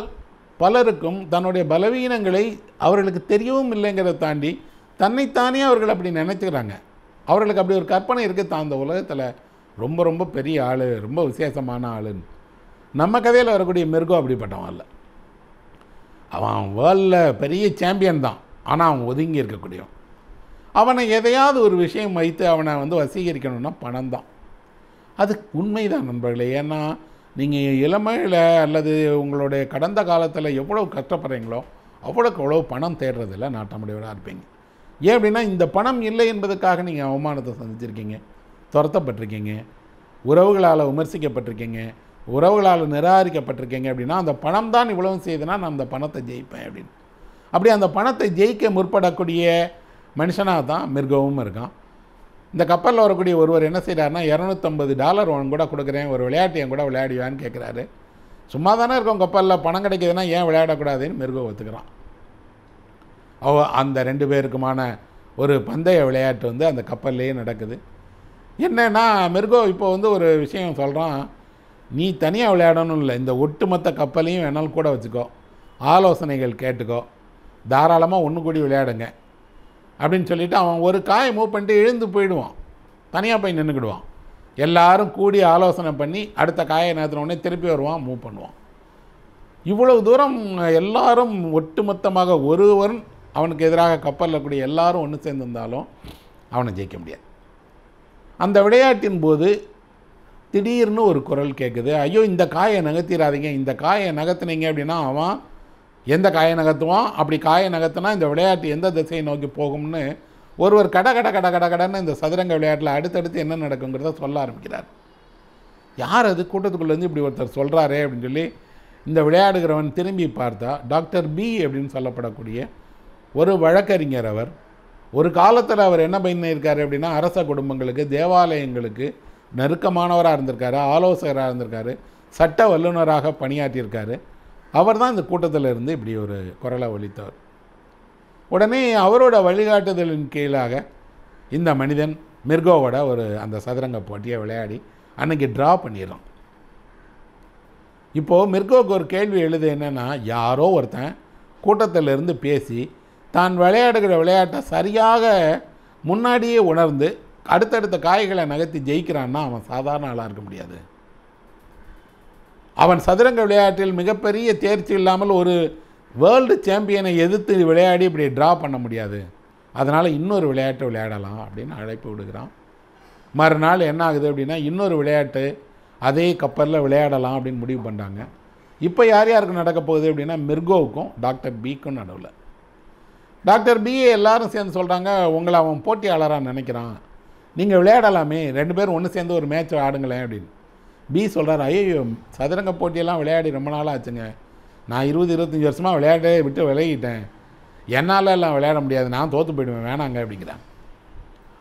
பலருக்கும் தன்னுடைய பலவீனங்களை அவர்களுக்கு தெரியவும் இல்லைங்கிறத தாண்டி தன்னைத்தானே அவர்கள் அப்படி நினச்சிக்கிறாங்க. அவர்களுக்கு அப்படி ஒரு கற்பனை இருக்குது தான் அந்த உலகத்தில் ரொம்ப ரொம்ப பெரிய ஆள் ரொம்ப விசேஷமான ஆளுன்னு. நம்ம கதையில் வரக்கூடிய மிருகம் அப்படிப்பட்டவன் இல்லை அவன் வேர்ல்டில் பெரிய சாம்பியன் தான். ஆனால் அவன் ஒதுங்கி இருக்கக்கூடியவன். அவனை எதையாவது ஒரு விஷயம் வைத்து அவனை வந்து வசீகரிக்கணும்னா பணம் தான் அது உண்மைதான் நண்பர்களே. ஏன்னா நீங்கள் இளமையில் அல்லது உங்களுடைய கடந்த காலத்தில் எவ்வளோ கஷ்டப்படுறீங்களோ அவ்வளோக்கு அவ்வளோ பணம் தேடுறதில்ல நாட்டமுடையவராக இருப்பீங்க. ஏன் அப்படின்னா இந்த பணம் இல்லை என்பதற்காக நீங்கள் அவமானத்தை சந்திச்சிருக்கீங்க. துரத்தப்பட்டிருக்கீங்க. உறவுகளால் விமர்சிக்கப்பட்டிருக்கீங்க. உறவுகளால் நிராகரிக்கப்பட்டிருக்கீங்க அப்படின்னா அந்த பணம் தான் இவ்வளவு செய்தனா நான் அந்த பணத்தை ஜெயிப்பேன் அப்படின்னு. அப்படி அந்த பணத்தை ஜெயிக்க முற்படக்கூடிய மனுஷனாக தான் மிருகவும் இருக்கான். இந்த கப்பலில் வரக்கூடிய ஒருவர் என்ன செய்கிறாருன்னா இரநூத்தம்பது டாலர் ஒன் கூட கொடுக்குறேன் ஒரு விளையாட்டு என் கூட விளையாடுவான்னு கேட்குறாரு சும்மா தானே இருக்கும் கப்பலில் பணம் கிடைக்குதுன்னா ஏன் விளையாடக்கூடாதுன்னு மிருகம் ஒத்துக்கிறான். அவ அந்த ரெண்டு பேருக்குமான ஒரு பந்தய விளையாட்டு வந்து அந்த கப்பல்லையே நடக்குது. என்னன்னா மிருகோ இப்போ வந்து ஒரு விஷயம் சொல்கிறான் நீ தனியாக விளையாடணும் இல்லை இந்த ஒட்டுமொத்த கப்பலையும் வேணாலும் கூட வச்சுக்கோ. ஆலோசனைகள் கேட்டுக்கோ. தாராளமாக ஒன்று கூடி விளையாடுங்க. அப்படின்னு சொல்லிவிட்டு அவன் ஒரு காயை மூவ் பண்ணிட்டு எழுந்து போயிடுவான். தனியாக போய் நின்றுக்கிடுவான் எல்லாரும் கூடி ஆலோசனை பண்ணி அடுத்த காயை நேரத்தின உடனே திருப்பி வருவான் மூவ் பண்ணுவான். இவ்வளவு தூரம் எல்லாரும் ஒட்டுமொத்தமாக ஒருவன் அவனுக்கு எதிராக கப்பலில் கூடிய எல்லாரும் ஒன்று சேர்ந்திருந்தாலும் அவனை ஜெயிக்க முடியாது. அந்த விளையாட்டின் போது திடீர்னு ஒரு குரல் கேட்குது ஐயோ இந்த காயை நகர்த்திடாதீங்க இந்த காயை நகர்த்துனீங்க அப்படின்னா அவன் எந்த காயை நகர்த்துவோம்? அப்படி காயை நகர்த்தினா இந்த விளையாட்டு எந்த திசையை நோக்கி போகும்னு ஒருவர் கட கட கட கட கடன்னு இந்த சதுரங்க விளையாட்டில் அடுத்தடுத்து என்ன நடக்குங்கிறத சொல்ல ஆரம்பிக்கிறார். யார் அது? கூட்டத்துக்குள்ளேருந்து இப்படி ஒருத்தர் சொல்கிறாரே அப்படின்னு சொல்லி இந்த விளையாடுகிறவன் திரும்பி பார்த்தா டாக்டர் பி அப்படின்னு சொல்லப்படக்கூடிய ஒரு வழக்கறிஞர் அவர். ஒரு காலத்தில் அவர் என்ன பண்ணியிருக்காரு அப்படின்னா அரச குடும்பங்களுக்கு தேவாலயங்களுக்கு நெருக்கமானவராக இருந்திருக்காரு ஆலோசகராக இருந்திருக்காரு சட்ட வல்லுநராக பணியாற்றியிருக்காரு. அவர் தான் இந்த கூட்டத்தில் இருந்து இப்படி ஒரு குரலை ஒலித்தவர் உடனே அவரோட வழிகாட்டுதலின் கீழாக இந்த மனிதன் மிர்கோவோட ஒரு அந்த சதுரங்க போட்டியை விளையாடி அன்னைக்கு ட்ரா பண்ணிடுறான். இப்போது மிர்கோவுக்கு ஒரு கேள்வி எழுது என்னென்னா யாரோ ஒருத்தன் கூட்டத்தில் இருந்து பேசி தான் விளையாடுகிற விளையாட்டை சரியாக முன்னாடியே உணர்ந்து அடுத்தடுத்த காய்களை நகர்த்தி ஜெயிக்கிறான்னா அவன் சாதாரண ஆளாக இருக்க முடியாது. அவன் சதுரங்க விளையாட்டில் மிகப்பெரிய தேர்ச்சி இல்லாமல் ஒரு வேர்ல்டு சாம்பியனை எதிர்த்து விளையாடி இப்படி ட்ரா பண்ண முடியாது. அதனால் இன்னொரு விளையாட்டை விளையாடலாம் அப்படின்னு அழைப்பு விடுகிறான். மறுநாள் என்ன ஆகுது அப்படின்னா இன்னொரு விளையாட்டு அதே கப்பலில் விளையாடலாம் அப்படின்னு முடிவு பண்ணுறாங்க இப்போ யார் யாருக்கு நடக்க போகுது அப்படின்னா மிர்கோவுக்கும் டாக்டர் பிக்கும் நடுவில். டாக்டர் பிஏ எல்லாரும் சேர்ந்து சொல்கிறாங்க உங்களை அவன் போட்டியாளராக நினைக்கிறான். நீங்கள் விளையாடலாமே ரெண்டு பேரும் ஒன்று சேர்ந்து ஒரு மேட்ச் ஆடுங்களேன் அப்படின்னு. பி சொல்கிறார் ஐயோ சதுரங்க போட்டியெல்லாம் விளையாடி ரொம்ப நாள் ஆச்சுங்க நான் இருபது இருபத்தஞ்சி வருஷமாக விளையாட்டே விட்டு விலகிட்டேன். என்னால் எல்லாம் விளையாட முடியாது. நான் தோற்று போயிடுவேன். வேணாங்க அப்படிங்கிறான்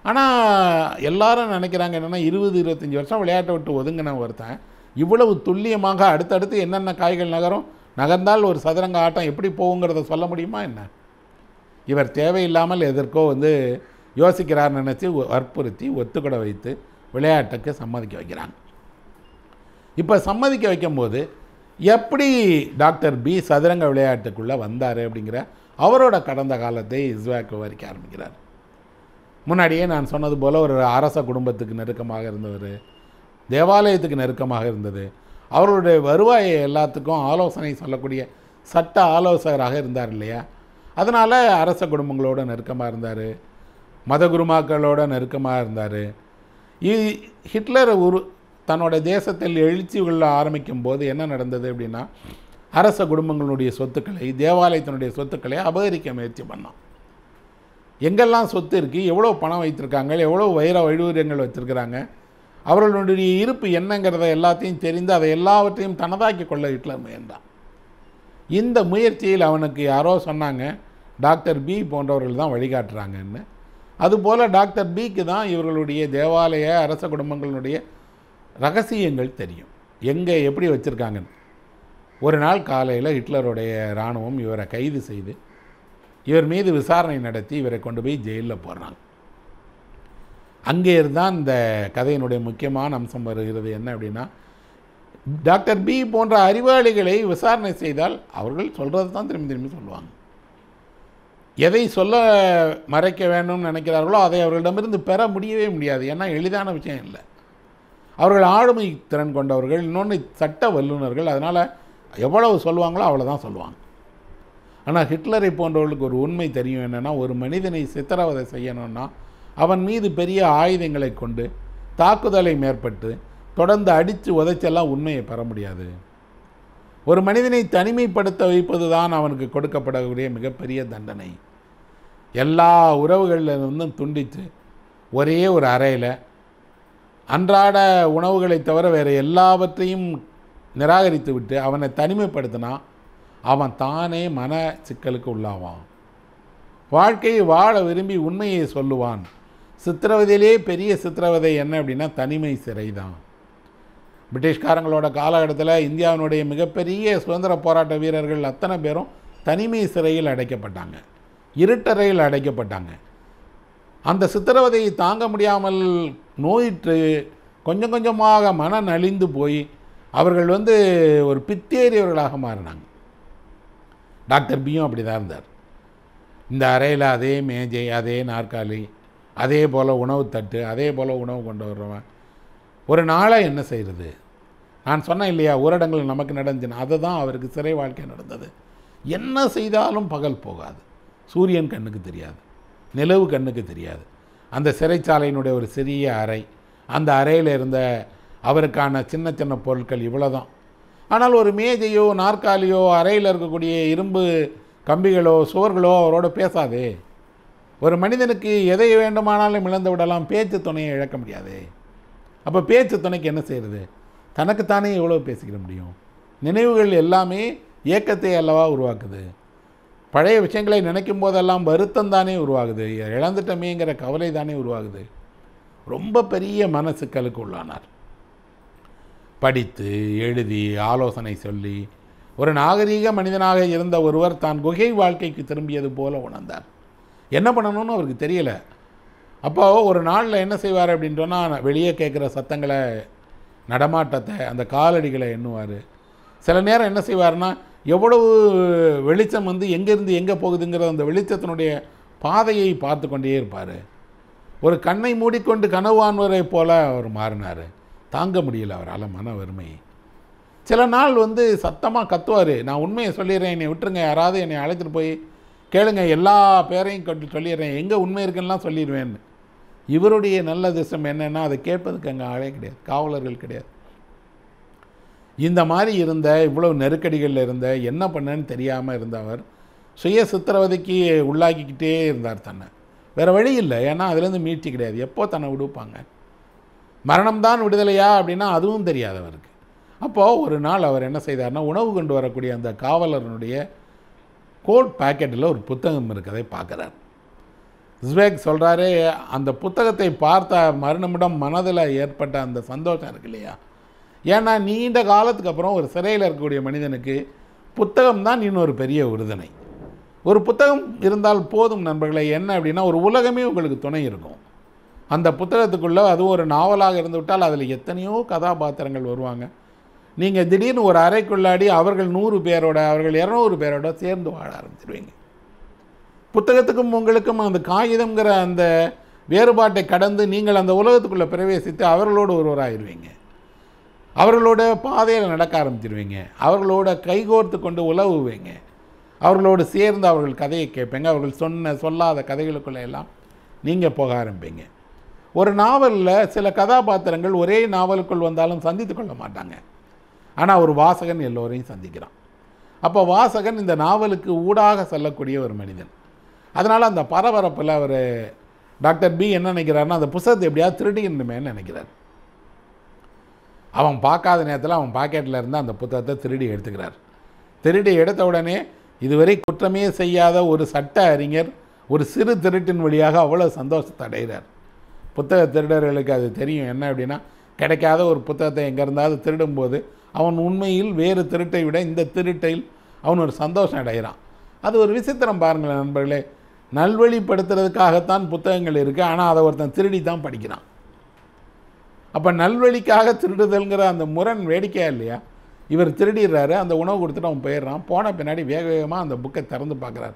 ஆனால் எல்லாரும் நினைக்கிறாங்க என்னென்னா இருபது இருபத்தஞ்சி வருஷம் விளையாட்டை விட்டு ஒதுங்கின ஒருத்தன் இவ்வளவு துல்லியமாக அடுத்தடுத்து என்னென்ன காய்கள் நகரும் நகர்ந்தால் ஒரு சதுரங்க ஆட்டம் எப்படி போகுங்கிறத சொல்ல முடியுமா என்ன? இவர் தேவையில்லாமல் எதற்கோ வந்து யோசிக்கிறார் நினச்சி வற்புறுத்தி ஒத்துக்கூட வைத்து விளையாட்டுக்கு சம்மதிக்க வைக்கிறாங்க. இப்போ சம்மதிக்க வைக்கும்போது எப்படி டாக்டர் பி சதுரங்க விளையாட்டுக்குள்ளே வந்தார் அப்படிங்கிற அவரோட கடந்த காலத்தை இஸ்வாக் விவரிக்க ஆரம்பிக்கிறார். முன்னாடியே நான் சொன்னது போல் ஒரு அரச குடும்பத்துக்கு நெருக்கமாக இருந்தவர் தேவாலயத்துக்கு நெருக்கமாக இருந்தது. அவருடைய வருவாயை எல்லாத்துக்கும் ஆலோசனை சொல்லக்கூடிய சட்ட ஆலோசகராக இருந்தார் இல்லையா? அதனால் அரச குடும்பங்களோட நெருக்கமாக இருந்தார். மத குருமாக்களோட நெருக்கமாக இருந்தார். ஹிட்லர் உரு தன்னோட தேசத்தில் எழுச்சி கொள்ள ஆரம்பிக்கும் போது என்ன நடந்தது அப்படின்னா அரச குடும்பங்களுடைய சொத்துக்களை தேவாலயத்தினுடைய சொத்துக்களை அபகரிக்க முயற்சி பண்ணான். எங்கெல்லாம் சொத்து இருக்குது எவ்வளோ பணம் வைத்திருக்காங்க எவ்வளோ வைர வைடூரியங்கள் வச்சுருக்கிறாங்க அவர்களுடைய இருப்பு என்னங்கிறத எல்லாத்தையும் தெரிந்து அதை எல்லாவற்றையும் தனதாக்கி கொள்ள ஹிட்லர் முயன்றான். இந்த முயற்சியில் அவனுக்கு யாரோ சொன்னாங்க டாக்டர் பி போன்றவர்கள் தான் வழிகாட்டுறாங்கன்னு. அதுபோல் டாக்டர் பிக்கு தான் இவர்களுடைய தேவாலய அரச குடும்பங்களுடைய ரகசியங்கள் தெரியும். எங்கே எப்படி வச்சுருக்காங்கன்னு. ஒரு நாள் காலையில் ஹிட்லருடைய இராணுவம் இவரை கைது செய்து இவர் மீது விசாரணை நடத்தி இவரை கொண்டு போய் ஜெயிலில் போடுறாங்க. அங்கே இருந்தால் இந்த கதையினுடைய முக்கியமான அம்சம் வருகிறது என்ன அப்படின்னா டாக்டர் பி போன்ற அறிவாளிகளை விசாரணை செய்தால் அவர்கள் சொல்கிறது தான் திரும்பி திரும்பி சொல்லுவாங்க. எதை சொல்ல மறைக்க வேணும்னு நினைக்கிறார்களோ அதை அவர்களிடமிருந்து பெற முடியவே முடியாது. ஏன்னா எளிதான விஷயம் இல்லை. அவர்கள் ஆளுமை திறன் கொண்டவர்கள் இன்னொன்று சட்ட வல்லுநர்கள். அதனால் எவ்வளவு சொல்லுவாங்களோ அவ்வளோதான் சொல்லுவாங்க. ஆனால் ஹிட்லரை போன்றவர்களுக்கு ஒரு உண்மை தெரியும் என்னென்னா ஒரு மனிதனை சித்திரவதை செய்யணும்னா அவன் மீது பெரிய ஆயுதங்களை கொண்டு தாக்குதலை மேற்பட்டு தொடர்ந்து அடித்து உதைச்செல்லாம் உண்மையை பெற முடியாது. ஒரு மனிதனை தனிமைப்படுத்த வைப்பது தான் அவனுக்கு கொடுக்கப்படக்கூடிய மிகப்பெரிய தண்டனை. எல்லா உறவுகளிலிருந்தும் துண்டித்து ஒரே ஒரு அறையில் அன்றாட உணவுகளை தவிர வேறு எல்லாவற்றையும் நிராகரித்து விட்டு அவனை தனிமைப்படுத்தினா அவன் தானே மன சிக்கலுக்கு உள்ளாவான். வாழ்க்கையை வாழ விரும்பி உண்மையை சொல்லுவான். சித்திரவதையிலே பெரிய சித்திரவதை என்ன அப்படின்னா தனிமை சிறை தான் பிரிட்டிஷ்காரங்களோட காலகட்டத்தில் இந்தியாவினுடைய மிகப்பெரிய சுதந்திர போராட்ட வீரர்கள் அத்தனை பேரும் தனிமை சிறையில் அடைக்கப்பட்டாங்க. இருட்டறையில் அடைக்கப்பட்டாங்க. அந்த சித்திரவதையை தாங்க முடியாமல் நோயிற்று கொஞ்சம் கொஞ்சமாக மன நலிந்து போய் அவர்கள் வந்து ஒரு பித்தேறியவர்களாக மாறினாங்க. டாக்டர் பியும் அப்படி தான் இருந்தார். இந்த அறையில் அதே மேஜை அதே நாற்காலி அதே போல் உணவு தட்டு அதே போல் உணவு கொண்டு வர்றவன். ஒரு நாளாக என்ன செய்கிறது நான் சொன்னேன் இல்லையா ஊரடங்கள் நமக்கு நடந்துச்சுன்னு அதை தான் அவருக்கு சிறை வாழ்க்கை நடந்தது. என்ன செய்தாலும் பகல் போகாது. சூரியன் கண்ணுக்கு தெரியாது. நிலவு கண்ணுக்கு தெரியாது. அந்த சிறைச்சாலையினுடைய ஒரு சிறிய அறை. அந்த அறையில் இருந்த அவருக்கான சின்ன சின்ன பொருட்கள் இவ்வளோதான் ஆனால் ஒரு மேஜையோ நாற்காலியோ அறையில் இருக்கக்கூடிய இரும்பு கம்பிகளோ சுவர்களோ அவரோட பேசாதே. ஒரு மனிதனுக்கு எதை வேண்டுமானாலும் இழந்து விடலாம் பேச்சு துணையை இழக்க முடியாது. அப்போ பேச்சு துணைக்கு என்ன செய்கிறது தனக்குத்தானே எவ்வளோ பேசிக்கிற முடியும்? நினைவுகள் எல்லாமே இயக்கத்தை அல்லவா உருவாக்குது? பழைய விஷயங்களை நினைக்கும் போதெல்லாம் வருத்தம் தானே உருவாகுது. இழந்துட்டமேங்கிற கவலை தானே உருவாகுது. ரொம்ப பெரிய மனசுக்களுக்கு உள்ளானார். படித்து எழுதி ஆலோசனை சொல்லி ஒரு நாகரீக மனிதனாக இருந்த ஒருவர் தான் குகை வாழ்க்கைக்கு திரும்பியது போல உணர்ந்தார். என்ன பண்ணணும்னு அவருக்கு தெரியலை. அப்போ ஒரு நாளில் என்ன செய்வார் அப்படின்னு சொன்னால் வெளியே கேட்குற சத்தங்களை நடமாட்டத்தை அந்த காலடிகளை எண்ணுவார். சில நேரம் என்ன செய்வார்னா எவ்வளவு வெளிச்சம் வந்து எங்கேருந்து எங்கே போகுதுங்கிற அந்த வெளிச்சத்தினுடைய பாதையை பார்த்து கொண்டே இருப்பார். ஒரு கண்ணை மூடிக்கொண்டு கனவான்வரை போல அவர் மாறினார். தாங்க முடியல அவரால் மன வறுமை. சில நாள் வந்து சத்தமாக கத்துவார். நான் உண்மையை சொல்லிடுறேன் என்னை விட்டுருங்க யாராவது என்னை அழைச்சிட்டு போய் கேளுங்க எல்லா பேரையும் கட்டு சொல்லிடுறேன் எங்கே உண்மை இருக்குன்னா சொல்லிடுவேன் இவருடைய நல்ல திசம் என்னென்னா அதை கேட்பதுக்கு அங்கே ஆளே கிடையாது காவலர்கள் கிடையாது. இந்த மாதிரி இருந்த இவ்வளவு நெருக்கடிகளில் இருந்த என்ன பண்ணன்னு தெரியாமல் இருந்த அவர் சுய சித்திரவதைக்கு உள்ளாக்கிக்கிட்டே இருந்தார் தன்னை. வேறு வழி இல்லை ஏன்னா அதுலேருந்து மீட்சி கிடையாது. எப்போ தன்னை விடுப்பாங்க மரணம்தான் விடுதலையா அப்படின்னா அதுவும் தெரியாது அவருக்கு. அப்போது ஒரு நாள் அவர் என்ன செய்தார்னா உணவு கொண்டு வரக்கூடிய அந்த காவலரனுடைய கோட் பாக்கெட்டில் ஒரு புத்தகம் இருக்கதை பார்க்குறார். ஸ்வேக் சொல்கிறாரு அந்த புத்தகத்தை பார்த்த மறுநிமிடம் மனதில் ஏற்பட்ட அந்த சந்தோஷம் இருக்கு இல்லையா? ஏன்னா நீண்ட காலத்துக்கு அப்புறம் ஒரு சிறையில் இருக்கக்கூடிய மனிதனுக்கு புத்தகம் தான் இன்னொரு பெரிய விருதனை ஒரு புத்தகம் இருந்தால் போதும் நண்பர்களே என்ன அப்படின்னா ஒரு உலகமே உங்களுக்கு துணை இருக்கும். அந்த புத்தகத்துக்குள்ளே அதுவும் ஒரு நாவலாக இருந்துவிட்டால் அதில் எத்தனையோ கதாபாத்திரங்கள் வருவாங்க. நீங்கள் திடீர்னு ஒரு அறைக்குள்ளாடி அவர்கள் நூறு பேரோட அவர்கள் இரநூறு பேரோட சேர்ந்து வாழ ஆரம்பிச்சிருவீங்க. புத்தகத்துக்கும் உங்களுக்கும் அந்த காகிதங்கிற அந்த வேறுபாட்டை கடந்து நீங்கள் அந்த உலகத்துக்குள்ளே பிரவேசித்து அவர்களோடு ஒருவராகிடுவீங்க அவர்களோட பாதையில் நடக்க ஆரம்பிச்சிருவீங்க. அவர்களோட கைகோர்த்து கொண்டு உலவுவீங்க. அவர்களோடு சேர்ந்து அவர்கள் கதையை கேட்பீங்க. அவர்கள் சொன்ன சொல்லாத கதைகளுக்குள்ள எல்லாம் நீங்கள் போக ஆரம்பிப்பீங்க. ஒரு நாவலில் சில கதாபாத்திரங்கள் ஒரே நாவலுக்குள் வந்தாலும் சந்தித்து கொள்ள மாட்டாங்க. ஆனால் ஒரு வாசகன் எல்லோரையும் சந்திக்கிறான். அப்போ வாசகன் இந்த நாவலுக்கு ஊடாக செல்லக்கூடிய ஒரு மனிதன். அதனால் அந்த பரபரப்பில் அவர் டாக்டர் பி என்ன நினைக்கிறாருன்னா அந்த புஸ்தகத்தை எப்படியாவது திருடிக்கணுமேன்னு நினைக்கிறார். அவன் பார்க்காத நேரத்தில் அவன் பாக்கெட்டில் இருந்து அந்த புத்தகத்தை திருடி எடுத்துக்கிறார். திருடி எடுத்த உடனே இதுவரை குற்றமே செய்யாத ஒரு சட்ட அறிஞர் ஒரு சிறு திருட்டின் வழியாக அவ்வளோ சந்தோஷத்தை அடைகிறார். புத்தக திருடர்களுக்கு அது தெரியும். என்ன அப்படின்னா கிடைக்காத ஒரு புத்தகத்தை எங்கே இருந்தாவது திருடும்போது அவன் உண்மையில் வேறு திருட்டை விட இந்த திருட்டையில் அவன் ஒரு சந்தோஷம் அடைகிறான். அது ஒரு விசித்திரம் பாருங்களேன் நண்பர்களே. நல்வழிப்படுத்துறதுக்காகத்தான் புத்தகங்கள் இருக்குது ஆனால் அதை ஒருத்தன் திருடி தான் படிக்கிறான். அப்போ நல்வழிக்காக திருடுதல்ங்கிற அந்த முரண் வேடிக்கையா இல்லையா? இவர் திருடிடுறாரு அந்த உணவு கொடுத்துட்டு அவன் போயிடுறான். போன பின்னாடி வேக வேகமாக அந்த புக்கை திறந்து பார்க்குறாரு.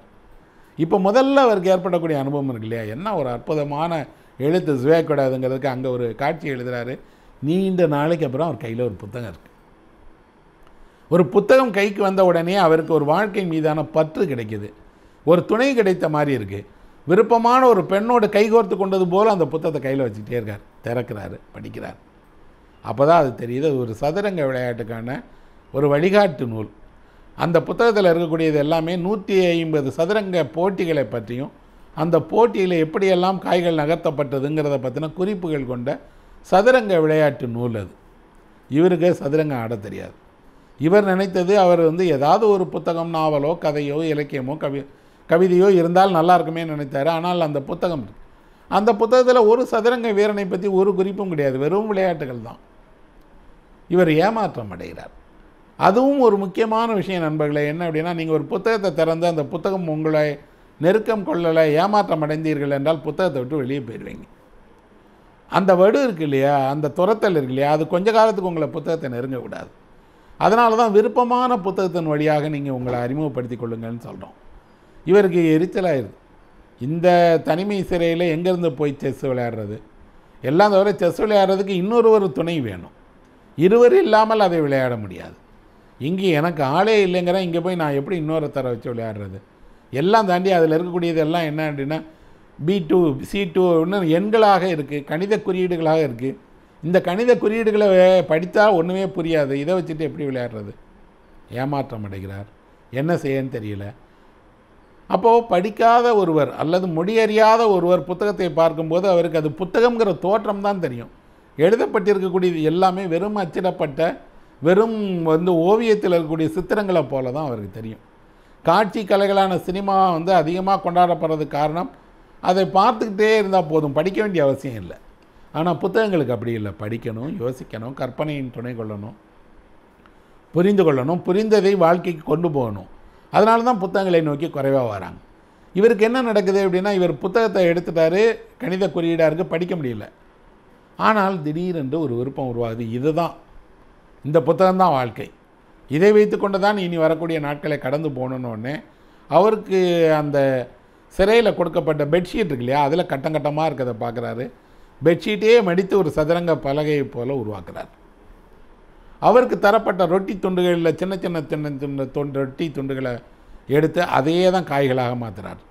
இப்போ முதல்ல அவருக்கு ஏற்படக்கூடிய அனுபவம் இருக்கு இல்லையா? என்ன ஒரு அற்புதமான எழுத்து சுவையக்கூடாதுங்கிறதுக்கு அங்கே ஒரு காட்சி எழுதுகிறாரு நீண்ட நாளைக்கு அப்புறம் அவர் கையில் ஒரு புத்தகம் இருக்குது ஒரு புத்தகம் கைக்கு வந்த உடனே அவருக்கு ஒரு வாழ்க்கை மீதான பற்று கிடைக்குது. ஒரு துணை கிடைத்த மாதிரி இருக்குது விருப்பமான ஒரு பெண்ணோடு கைகோர்த்து கொண்டது போல் அந்த புத்தகத்தை கையில் வச்சுக்கிட்டே இருக்கார். திறக்கிறாரு படிக்கிறார். அப்போ தான் அது தெரியுது. அது ஒரு சதுரங்க விளையாட்டுக்கான ஒரு வழிகாட்டு நூல். அந்த புத்தகத்தில் இருக்கக்கூடியது எல்லாமே நூற்றி ஐம்பது சதுரங்க போட்டிகளை பற்றியும் அந்த போட்டியில் எப்படியெல்லாம் காய்கள் நகர்த்தப்பட்டதுங்கிறத பற்றின குறிப்புகள் கொண்ட சதுரங்க விளையாட்டு நூல் அது. இவருக்கு சதுரங்கம் ஆட தெரியாது. இவர் நினைத்தது அவர் வந்து ஏதாவது ஒரு புத்தகம் நாவலோ கதையோ இலக்கியமோ கவி கவிதையோ இருந்தால் நல்லா இருக்குமே நினைத்தார். ஆனால் அந்த புத்தகம் அந்த புத்தகத்தில் ஒரு சதுரங்க வீரனை பற்றி ஒரு குறிப்பும் கிடையாது. வெறும் விளையாட்டுகள் தான். இவர் ஏமாற்றம் அடைகிறார். அதுவும் ஒரு முக்கியமான விஷயம் நண்பர்களே. என்ன அப்படின்னா நீங்கள் ஒரு புத்தகத்தை திறந்து அந்த புத்தகம் உங்களை நெருக்கம் கொள்ளலை ஏமாற்றம் அடைந்தீர்கள் என்றால் புத்தகத்தை விட்டு வெளியே போயிடுவீங்க. அந்த வடு இருக்கு இல்லையா? அந்த துரத்தல் இருக்கு இல்லையா? அது கொஞ்ச காலத்துக்கு உங்களை புத்தகத்தை நெருங்கக்கூடாது. அதனால தான் விருப்பமான புத்தகத்தின் வழியாக நீங்கள் உங்களை அறிமுகப்படுத்தி கொள்ளுங்கள்னு சொல்கிறோம் இவருக்கு எரிச்சலாயிருது. இந்த தனிமை சிறையில் எங்கேருந்து போய் செஸ் விளையாடுறது? எல்லாம் தவிர செஸ் விளையாடுறதுக்கு இன்னொரு ஒரு துணை வேணும். இருவர் இல்லாமல் அதை விளையாட முடியாது. இங்கே எனக்கு ஆளே இல்லைங்கிற இங்கே போய் நான் எப்படி இன்னொருத்தரை வச்சு விளையாடுறது? எல்லாம் தாண்டி அதில் இருக்கக்கூடியது எல்லாம் என்ன அப்படின்னா பி டூ சி டூ எண்களாக இருக்குது கணித குறியீடுகளாக இருக்குது இந்த கணித குறியீடுகளை படித்தா ஒன்றுமே புரியாது. இதை வச்சுட்டு எப்படி விளையாடுறது? ஏமாற்றம் அடைகிறார். என்ன செய்யன்னு தெரியல. அப்போது படிக்காத ஒருவர் அல்லது மொழியறியாத ஒருவர் புத்தகத்தை பார்க்கும்போது அவருக்கு அது புத்தகங்கிற தோற்றம் தான் தெரியும். எழுதப்பட்டிருக்கக்கூடியது எல்லாமே வெறும் அச்சிடப்பட்ட வெறும் வந்து ஓவியத்தில் இருக்கக்கூடிய சித்திரங்களை போல தான் அவருக்கு தெரியும். காட்சி கலைகளான சினிமா வந்து அதிகமாக கொண்டாடப்படுறது காரணம் அதை பார்த்துக்கிட்டே இருந்தால் போதும் படிக்க வேண்டிய அவசியம் இல்லை. ஆனால் புத்தகங்களுக்கு அப்படி இல்லை. படிக்கணும் யோசிக்கணும் கற்பனையின் துணை கொள்ளணும் புரிந்து கொள்ளணும் புரிந்ததை வாழ்க்கைக்கு கொண்டு போகணும். அதனால தான் புத்தகங்களை நோக்கி குறைவாக வராங்க. இவருக்கு என்ன நடக்குது அப்படின்னா இவர் புத்தகத்தை எடுத்துட்டாரு கணித குறியீடாக இருக்குது படிக்க முடியல. ஆனால் திடீரென்று ஒரு விருப்பம் உருவாகுது. இதுதான். இந்த புத்தகம்தான் வாழ்க்கை. இதை வைத்துக்கொண்டு தான் இனி வரக்கூடிய நாட்களை கடந்து போகணுன்னொடனே அவருக்கு அந்த சிறையில் கொடுக்கப்பட்ட பெட்ஷீட் இருக்கு இல்லையா அதில் கட்டம் கட்டமாக இருக்கிறத பார்க்குறாரு. பெட்ஷீட்டே மடித்து ஒரு சதுரங்க பலகையை போல உருவாக்குறார். அவருக்கு தரப்பட்ட ரொட்டி துண்டுகளில் சின்ன சின்ன சின்ன சின்ன துண்டு ரொட்டி துண்டுகளை எடுத்து அதையே தான் காய்களாக மாற்றுறார்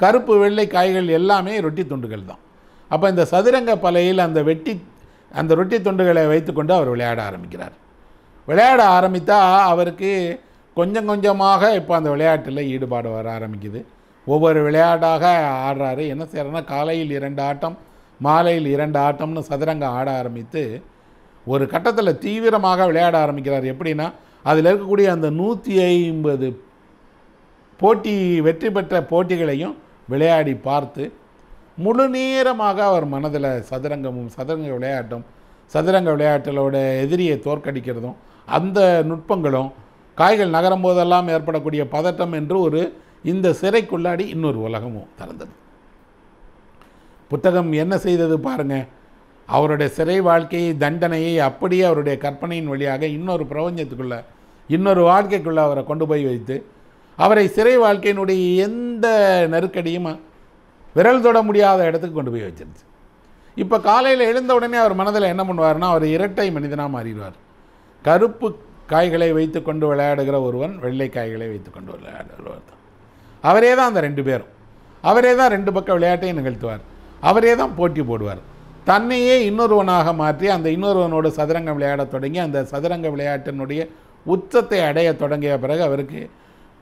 கருப்பு வெள்ளை காய்கள் எல்லாமே ரொட்டி துண்டுகள் தான். அப்போ இந்த சதுரங்க பலையில் அந்த வெட்டி அந்த ரொட்டி துண்டுகளை வைத்துக்கொண்டு அவர் விளையாட ஆரம்பிக்கிறார். விளையாட ஆரம்பித்தா அவருக்கு கொஞ்சம் கொஞ்சமாக இப்போ அந்த விளையாட்டில் ஈடுபாடு வர ஆரம்பிக்குது. ஒவ்வொரு விளையாட்டாக ஆடுறாரு. என்ன செய்கிறேன்னா காலையில் இரண்டு ஆட்டம் மாலையில் இரண்டு ஆட்டம்னு சதுரங்கம் ஆட ஆரம்பித்து ஒரு கட்டத்தில் தீவிரமாக விளையாட ஆரம்பிக்கிறார். எப்படின்னா அதில் இருக்கக்கூடிய அந்த நூற்றி ஐம்பது போட்டி வெற்றி பெற்ற போட்டிகளையும் விளையாடி பார்த்து முழு நேரமாக அவர் மனதில் சதுரங்கமும் சதுரங்க விளையாட்டும் சதுரங்க விளையாட்டிலோட எதிரியை தோற்கடிக்கிறதும் அந்த நுட்பங்களும் காய்கள் நகரும் போதெல்லாம் ஏற்படக்கூடிய பதட்டம் என்று ஒரு இந்த சிறைக்குள்ளாடி இன்னொரு உலகமும் திறந்தது. புத்தகம் என்ன செய்தது பாருங்கள் அவருடைய சிறை வாழ்க்கையை தண்டனையை அப்படியே அவருடைய கற்பனையின் வழியாக இன்னொரு பிரபஞ்சத்துக்குள்ளே இன்னொரு வாழ்க்கைக்குள்ளே அவரை கொண்டு போய் வைத்து அவரை சிறை வாழ்க்கையினுடைய எந்த நெருக்கடியும் விரல் தொட முடியாத இடத்துக்கு கொண்டு போய் வச்சிருச்சு இப்போ காலையில் எழுந்த உடனே அவர் மனதில் என்ன பண்ணுவார்னா அவர் இரட்டை மனிதனாக மாறிடுவார். கருப்பு காய்களை வைத்து கொண்டு விளையாடுகிற ஒருவன் வெள்ளை காய்களை வைத்துக்கொண்டு விளையாடுகிறவர் தான். அவரே தான் அந்த ரெண்டு பேரும். அவரே தான் ரெண்டு பக்கம் விளையாட்டையும் நிகழ்த்துவார். அவரே தான் போட்டி போடுவார். தன்னையே இன்னொருவனாக மாற்றி அந்த இன்னொருவனோடு சதுரங்கம் விளையாடத் தொடங்கி அந்த சதுரங்க விளையாட்டினுடைய உச்சத்தை அடைய தொடங்கிய பிறகு அவருக்கு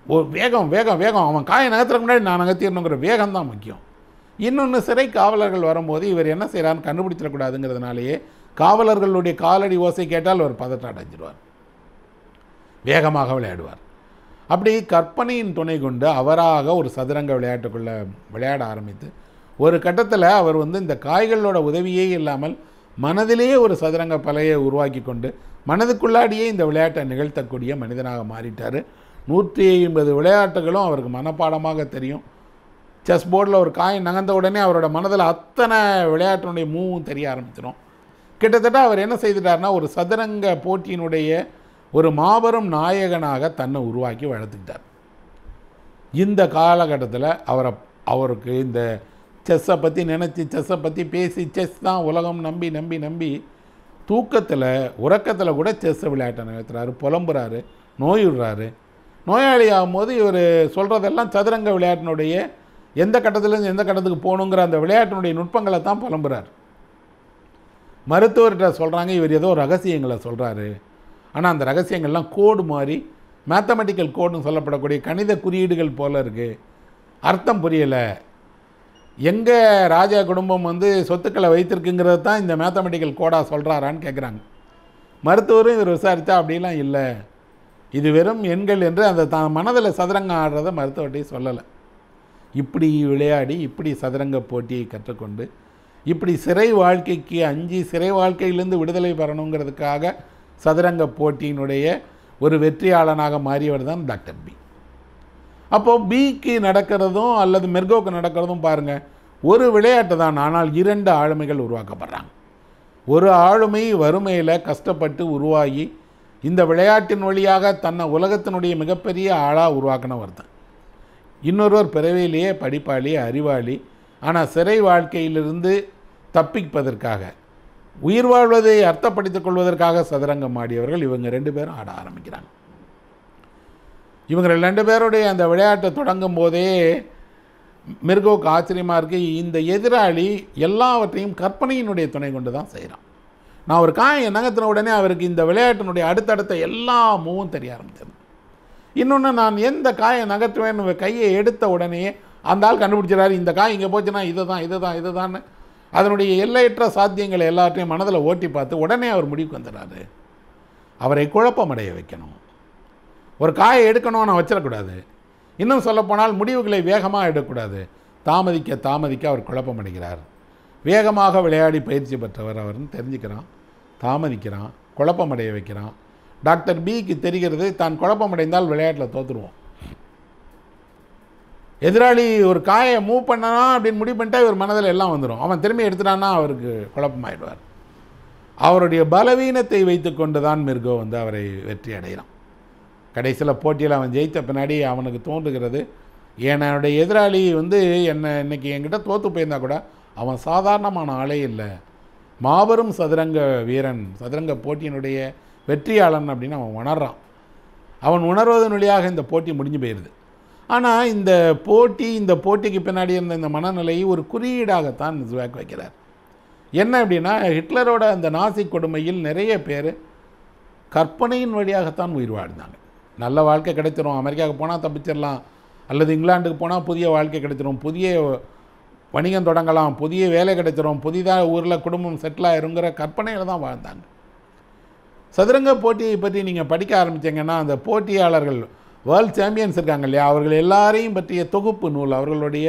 ஓ வேகம் வேகம் வேகம். அவன் காய நகர்த்துறதுக்கு முன்னாடி நான் நகர்த்திடணுங்கிற வேகம் தான் முக்கியம். இன்னொன்று சிறை காவலர்கள் வரும்போது இவர் என்ன செய்கிறான்னு கண்டுபிடிச்சிடக்கூடாதுங்கிறதுனாலேயே காவலர்களுடைய காலடி ஓசை கேட்டால் அவர் பதட்டம் அடைஞ்சிடுவார். வேகமாக விளையாடுவார். அப்படி கற்பனையின் துணை கொண்டு அவராக ஒரு சதுரங்க விளையாட்டுக்குள்ளே விளையாட ஆரம்பித்து ஒரு கட்டத்தில் அவர் வந்து இந்த காய்களோட உதவியே இல்லாமல் மனதிலேயே ஒரு சதுரங்க பலையை உருவாக்கி கொண்டு மனதுக்குள்ளாடியே இந்த விளையாட்டை நிகழ்த்தக்கூடிய மனிதனாக மாறிட்டார். நூற்றி ஐம்பது விளையாட்டுகளும் அவருக்கு மனப்பாடமாக தெரியும். செஸ் போர்டில் ஒரு காய் நகர்ந்த உடனே அவரோட மனதில் அத்தனை விளையாட்டினுடைய மூவும் தெரிய ஆரம்பிச்சிடும். கிட்டத்தட்ட அவர் என்ன செய்துட்டார்னா ஒரு சதுரங்க போட்டியினுடைய ஒரு மாபெரும் நாயகனாக தன்னை உருவாக்கி வளர்த்துக்கிட்டார். இந்த காலகட்டத்தில் அவரை அவருக்கு இந்த செஸ்ஸை பற்றி நினச்சி செஸ்ஸை பற்றி பேசி செஸ் தான் உலகம் நம்பி நம்பி நம்பி தூக்கத்தில் உறக்கத்தில் கூட செஸ்ஸை விளையாட்டை நடத்துகிறாரு புலம்புறாரு நோயுடுறாரு. நோயாளி ஆகும்போது இவர் சொல்கிறதெல்லாம் சதுரங்க விளையாட்டினுடைய எந்த கட்டத்துலேருந்து எந்த கட்டத்துக்கு போகணுங்கிற அந்த விளையாட்டினுடைய நுட்பங்களை தான் புலம்புறார். மருத்துவர்கிட்ட சொல்கிறாங்க இவர் ஏதோ ரகசியங்களை சொல்கிறாரு ஆனால் அந்த ரகசியங்கள்லாம் கோடு மாதிரி மேத்தமெட்டிக்கல் கோடுன்னு சொல்லப்படக்கூடிய கணித குறியீடுகள் போல இருக்குது அர்த்தம் புரியலை. எங்கே ராஜா குடும்பம் வந்து சொத்துக்களை வைத்திருக்குங்கிறது தான் இந்த மேத்தமெட்டிக்கல் கோடா சொல்கிறாரான்னு கேட்குறாங்க மருத்துவரும் இவர் விசாரித்தா அப்படிலாம் இல்லை. இது வெறும் எண்கள் என்று அந்த தான் மனதில் சதுரங்கம் ஆடுறதை மருத்துவர்கிட்டையும் சொல்லலை. இப்படி விளையாடி இப்படி சதுரங்க போட்டியை கற்றுக்கொண்டு இப்படி சிறை வாழ்க்கைக்கு அஞ்சு சிறை வாழ்க்கையிலேருந்து விடுதலை பெறணுங்கிறதுக்காக சதுரங்க போட்டியினுடைய ஒரு வெற்றியாளனாக மாறியவர் தான் டாக்டர் பி. அப்போது பிக்கு நடக்கிறதும் அல்லது மெர்கோக்கு நடக்கிறதும் பாருங்கள் ஒரு விளையாட்டு தான். ஆனால் இரண்டு ஆளுமைகள் உருவாக்கப்படுறாங்க. ஒரு ஆளுமை வறுமையில் கஷ்டப்பட்டு உருவாகி இந்த விளையாட்டின் வழியாக தன்னை உலகத்தினுடைய மிகப்பெரிய ஆளாக உருவாக்கின ஒருத்தன். இன்னொருவர் பிறவியிலேயே படிப்பாளி அறிவாளி ஆனால் சிறை வாழ்க்கையிலிருந்து தப்பிப்பதற்காக உயிர் வாழ்வதை அர்த்தப்படுத்திக் கொள்வதற்காக சதுரங்கம் ஆடியவர்கள் இவங்க ரெண்டு பேரும் ஆட ஆரம்பிக்கிறாங்க. இவங்க ரெண்டு பேருடைய அந்த விளையாட்டை தொடங்கும் போதே மிருகோவுக்கு ஆச்சரியமாக இருக்குது இந்த எதிராளி எல்லாவற்றையும் கற்பனையினுடைய துணை கொண்டு தான் செய்கிறான் நான் ஒரு காயை நகர்த்தின உடனே அவருக்கு இந்த விளையாட்டினுடைய அடுத்தடுத்த எல்லா மூவும் தெரிய ஆரம்பிச்சது. இன்னொன்று நான் எந்த காயை நகர்த்துவேன் கையை எடுத்த உடனே அந்த ஆள் கண்டுபிடிச்சிடாரு இந்த காய் இங்கே போச்சுன்னா இது தான் இது தான் இது தான் அதனுடைய எல்லையற்ற சாத்தியங்களை எல்லாத்தையும் மனதில் ஓட்டி பார்த்து உடனே அவர் முடிவுக்கு வந்துடுறாரு. அவரை குழப்பமடைய வைக்கணும். ஒரு காயை எடுக்கணும் நான் வச்சிடக்கூடாது. இன்னும் சொல்லப்போனால் முடிவுகளை வேகமாக எடுக்கக்கூடாது. தாமதிக்க தாமதிக்க அவர் குழப்பமடைகிறார். வேகமாக விளையாடி பயிற்சி பெற்றவர் அவர்னு தெரிஞ்சுக்கிறான். தாமதிக்கிறான் குழப்பமடைய வைக்கிறான். டாக்டர் பிக்கு தெரிகிறது தான் குழப்பமடைந்தால் விளையாட்டில் தோற்றுருவோம் எதிராளி ஒரு காயை மூவ் பண்ணனா அப்படின்னு முடிவு பண்ணிட்டா இவர் மனதில் எல்லாம் வந்துடும் அவன் திரும்பி எடுத்துட்டான்னா அவருக்கு குழப்பமாயிடுவார். அவருடைய பலவீனத்தை வைத்துக்கொண்டு தான் மிர்கோ வந்து அவரை வெற்றி அடைகிறான். கடைசியில் போட்டியில் அவன் ஜெயித்த பின்னாடி அவனுக்கு தோன்றுகிறது. என்னுடைய எதிராளி வந்து என்னை இன்னைக்கு என்கிட்ட தோற்று போயிருந்தா கூட அவன் சாதாரணமான ஆளே இல்லை. மாபெரும் சதுரங்க வீரன் சதுரங்க போட்டியினுடைய வெற்றியாளன் அப்படின்னு அவன் உணர்றான். அவன் உணர்வதன் வழியாக இந்த போட்டி முடிஞ்சு போயிடுது ஆனால் இந்த போட்டி இந்த போட்டிக்கு பின்னாடி இருந்த இந்த மனநிலையை ஒரு குறியீடாகத்தான் ஜுவாக் வைக்கிறார். என்ன அப்படின்னா ஹிட்லரோட அந்த நாசி கொடுமையில் நிறைய பேர் கற்பனையின் வழியாகத்தான் உயிர் வாழ்ந்தாங்க. நல்ல வாழ்க்கை கிடைச்சிரும் அமெரிக்காவுக்கு போனால் தப்பிச்சிடலாம் அல்லது இங்கிலாந்துக்கு போனால் புதிய வாழ்க்கை கிடைச்சிரும் புதிய வணிகம் தொடங்கலாம். புதிய வேலை கிடைச்சிரும் புதிதாக ஊரில் குடும்பம் செட்டில் ஆயிருங்கிற கற்பனையில் தான் வாழ்ந்தாங்க. சதுரங்க போட்டியை பற்றி நீங்கள் படிக்க ஆரம்பித்தீங்கன்னா அந்த போட்டியாளர்கள் வேர்ல்ட் சாம்பியன்ஸ் இருக்காங்க இல்லையா? அவர்கள் எல்லாரையும் பற்றிய தொகுப்பு நூல் அவர்களுடைய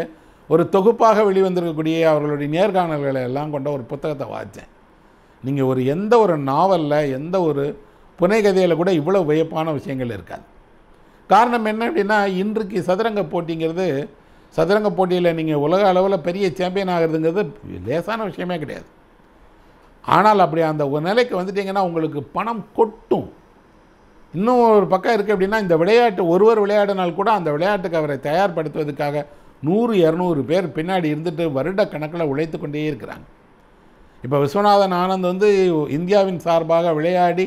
ஒரு தொகுப்பாக வெளிவந்திருக்கக்கூடிய அவர்களுடைய நேர்காணல்களை எல்லாம் கொண்ட ஒரு புத்தகத்தை வாசித்தேன் நீங்கள் ஒரு எந்த ஒரு நாவலில் எந்த ஒரு புனைகதையில் கூட இவ்வளோ வியப்பான விஷயங்கள் இருக்காது. காரணம் என்ன அப்படின்னா இன்றைக்கு சதுரங்க போட்டிங்கிறது சதுரங்க போட்டியில் நீங்கள் உலக அளவில் பெரிய சாம்பியன் ஆகிறதுங்கிறது லேசான விஷயமே கிடையாது. ஆனால் அப்படி அந்த ஒரு நிலைக்கு வந்துட்டீங்கன்னா உங்களுக்கு பணம் கொட்டும். இன்னும் ஒரு பக்கம் இருக்குது அப்படின்னா இந்த விளையாட்டு ஒருவர் விளையாடினால் கூட அந்த விளையாட்டுக்கு அவரை தயார்படுத்துவதற்காக நூறு இரநூறு பேர் பின்னாடி இருந்துட்டு வருட கணக்கில் உழைத்து கொண்டே இருக்கிறாங்க. இப்போ விஸ்வநாதன் ஆனந்த் வந்து இந்தியாவின் சார்பாக விளையாடி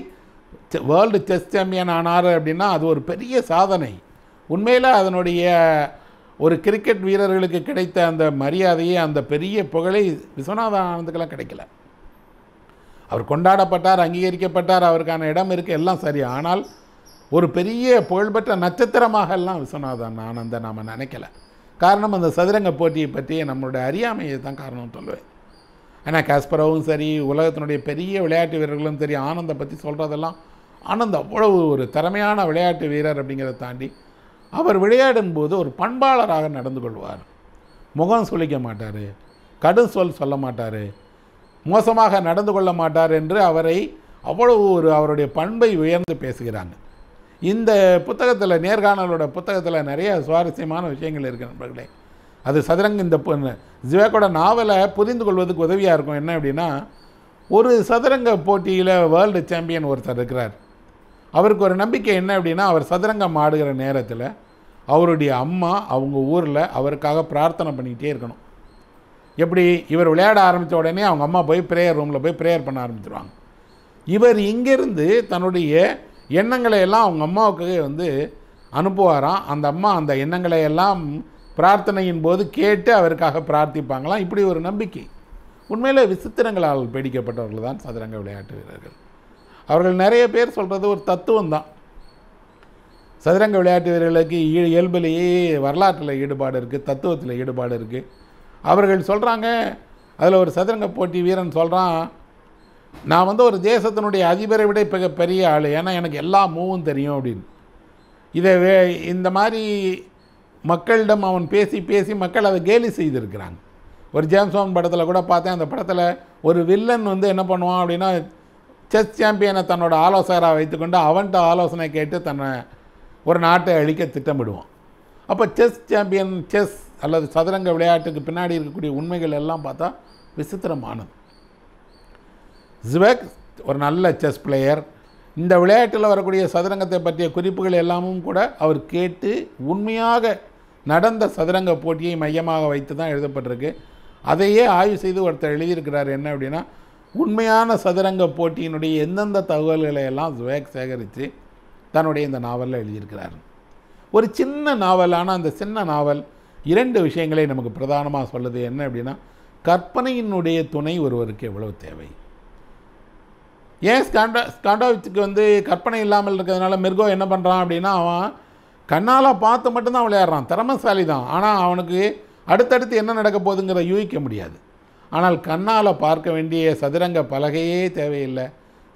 வேர்ல்டு செஸ் சாம்பியன் ஆனார் அப்படின்னா அது ஒரு பெரிய சாதனை. உண்மையில் அதனுடைய ஒரு கிரிக்கெட் வீரர்களுக்கு கிடைத்த அந்த மரியாதையை அந்த பெரிய புகழை விஸ்வநாதன் ஆனந்துக்கெல்லாம் கிடைக்கல. அவர் கொண்டாடப்பட்டார் அங்கீகரிக்கப்பட்டார் அவருக்கான இடம் இருக்குது எல்லாம் சரி. ஆனால் ஒரு பெரிய புகழ்பெற்ற நட்சத்திரமாக எல்லாம் விஸ்வநாதன் ஆனந்தை நாம் நினைக்கல. காரணம் அந்த சதுரங்க போட்டியை பற்றிய நம்மளுடைய அறியாமையை தான் காரணம் சொல்லுவேன் ஏன்னா காஸ்பரோவும் சரி உலகத்தினுடைய பெரிய விளையாட்டு வீரர்களும் சரி ஆனந்தை பற்றி சொல்கிறதெல்லாம் ஆனந்த் அவ்வளவு ஒரு திறமையான விளையாட்டு வீரர் அப்படிங்கிறத தாண்டி அவர் விளையாடும் போது ஒரு பண்பாளராக நடந்து கொள்வார். முகம் சுளிக்க மாட்டார் கடும் சொல் சொல்ல மாட்டார் மோசமாக நடந்து கொள்ள மாட்டார் என்று அவரை அவ்வளவு ஒரு அவருடைய பண்பை உயர்ந்து பேசுகிறாங்க. இந்த புத்தகத்தில் நேர்காணலோட புத்தகத்தில் நிறைய சுவாரஸ்யமான விஷயங்கள் இருக்குது நண்பர்களே. அது சதுரங்க இந்த ஜிவேக்கோட நாவலை புரிந்து கொள்வதுக்கு உதவியாக இருக்கும். என்ன அப்படின்னா ஒரு சதுரங்க போட்டியில் வேர்ல்டு சாம்பியன் ஒருத்தர் இருக்கிறார். அவருக்கு ஒரு நம்பிக்கை என்ன அப்படின்னா அவர் சதுரங்கம் ஆடுகிற நேரத்தில் அவருடைய அம்மா அவங்க ஊரில் அவருக்காக பிரார்த்தனை பண்ணிக்கிட்டே இருக்கணும். எப்படி? இவர் விளையாட ஆரம்பித்த உடனே அவங்க அம்மா போய் ப்ரேயர் ரூமில் போய் ப்ரேயர் பண்ண ஆரம்பிச்சிருவாங்க. இவர் இங்கேருந்து தன்னுடைய எண்ணங்களை எல்லாம் அவங்க அம்மாவுக்கு வந்து அனுப்புவாராம். அந்த அம்மா அந்த எண்ணங்களை எல்லாம் பிரார்த்தனையின் போது கேட்டு அவருக்காக பிரார்த்திப்பாங்களாம். இப்படி ஒரு நம்பிக்கை. உண்மையில் விசித்திரங்களால் பீடிக்கப்பட்டவர்கள் தான் சதுரங்க விளையாட்டு வீரர்கள். அவர்கள் நிறைய பேர் சொல்கிறது ஒரு தத்துவம் தான். சதுரங்க விளையாட்டு வீரர்களுக்கு இயல்பிலேயே வரலாற்றில் ஈடுபாடு இருக்குது தத்துவத்தில் ஈடுபாடு இருக்குது அவர்கள் சொல்கிறாங்க அதில் ஒரு சதுரங்க போட்டி வீரன் சொல்கிறான் நான் வந்து ஒரு தேசத்தினுடைய அதிபரை விட இப்போ பெரிய ஆள். ஏன்னா எனக்கு எல்லா மூவும் தெரியும் அப்படின்னு. இதை வே இந்த மாதிரி மக்களிடம் அவன் பேசி பேசி மக்கள் அதை கேலி செய்திருக்கிறாங்க. ஒரு ஜேம்ஸ் படத்தில் கூட பார்த்தேன் அந்த படத்தில் ஒரு வில்லன் வந்து என்ன பண்ணுவான் அப்படின்னா செஸ் சாம்பியனை தன்னோட ஆலோசகராக வைத்துக்கொண்டு அவன்கிட்ட ஆலோசனை கேட்டு தன்னை ஒரு நாட்டை அழிக்க திட்டமிடுவான். அப்போ செஸ் சாம்பியன் செஸ் அல்லது சதுரங்க விளையாட்டுக்கு பின்னாடி இருக்கக்கூடிய உண்மைகள் எல்லாம் பார்த்தா விசித்திரமானது. ஜிவக் ஒரு நல்ல செஸ் பிளேயர். இந்த விளையாட்டில் வரக்கூடிய சதுரங்கத்தை பற்றிய குறிப்புகள் எல்லாமும் கூட அவர் கேட்டு உண்மையாக நடந்த சதுரங்க போட்டியை மையமாக வைத்து தான் எழுதப்பட்டிருக்கு. அதையே ஆய்வு செய்து ஒருத்தர் எழுதியிருக்கிறார் என்ன அப்படின்னா உண்மையான சதுரங்க போட்டியினுடைய எந்தெந்த தகவல்களை எல்லாம் சுவேக் சேகரித்து தன்னுடைய இந்த நாவலில் எழுதியிருக்கிறார். ஒரு சின்ன நாவலான அந்த சின்ன நாவல் இரண்டு விஷயங்களை நமக்கு பிரதானமாக சொல்லுது. என்ன அப்படின்னா கற்பனையினுடைய துணை ஒருவருக்கு எவ்வளவு தேவை? ஏன் ஸ்காண்டா ஸ்காண்டாவிச்சுக்கு வந்து கற்பனை இல்லாமல் இருக்கிறதுனால மிர்கோ என்ன பண்ணுறான் அப்படின்னா அவன் கண்ணால் பார்த்து மட்டும்தான் விளையாடுறான். திறமசாலி தான் ஆனால் அவனுக்கு அடுத்தடுத்து என்ன நடக்க போகுதுங்கிற யூகிக்க முடியாது. ஆனால் கண்ணால் பார்க்க வேண்டிய சதுரங்க பலகையே தேவையில்லை.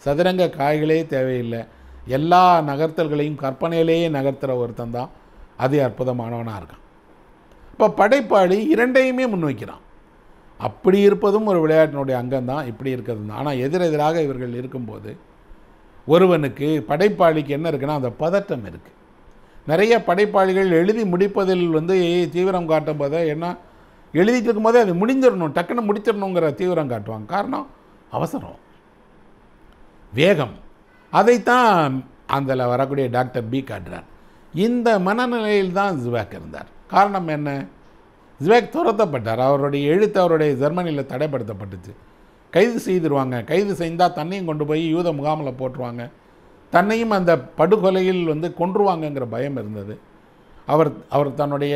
சதுரங்க காய்களே தேவையில்லை. எல்லா நகர்த்தல்களையும் கற்பனையிலேயே நகர்த்துகிற ஒருத்தன் தான் அது அற்புதமானவனாக இருக்கான். இப்போ படைப்பாளி இரண்டையுமே முன்வைக்கிறான். அப்படி இருப்பதும் ஒரு விளையாட்டினுடைய அங்கம் தான் இப்படி இருக்கிறது தான் ஆனால் எதிரெதிராக இவர்கள் இருக்கும்போது ஒருவனுக்கு படைப்பாளிக்கு என்ன இருக்குன்னா அந்த பதட்டம் இருக்குது நிறைய படைப்பாளிகள் எழுதி முடிப்பதில் வந்து தீவிரம் காட்டும் போது ஏன்னா எழுதிட்டு இருக்கும்போதே அது முடிஞ்சிடணும் டக்குன்னு முடிச்சிடணுங்கிற தீவிரம் காட்டுவாங்க. காரணம் அவசரம். வேகம். அதைத்தான் அதில் வரக்கூடிய டாக்டர் பி காட்டுறார். இந்த மனநிலையில் தான் ஜுவேக் இருந்தார். காரணம் என்ன? ஜுவேக் துரத்தப்பட்டார். அவருடைய எழுத்து அவருடைய ஜெர்மனியில் தடைப்படுத்தப்பட்டுச்சு. கைது செய்திருவாங்க. கைது செய்தால் தன்னையும் கொண்டு போய் யூத முகாமில் போட்டுருவாங்க. தன்னையும் அந்த படுகொலையில் வந்து கொன்றுவாங்கங்கிற பயம் இருந்தது. அவர் அவர் தன்னுடைய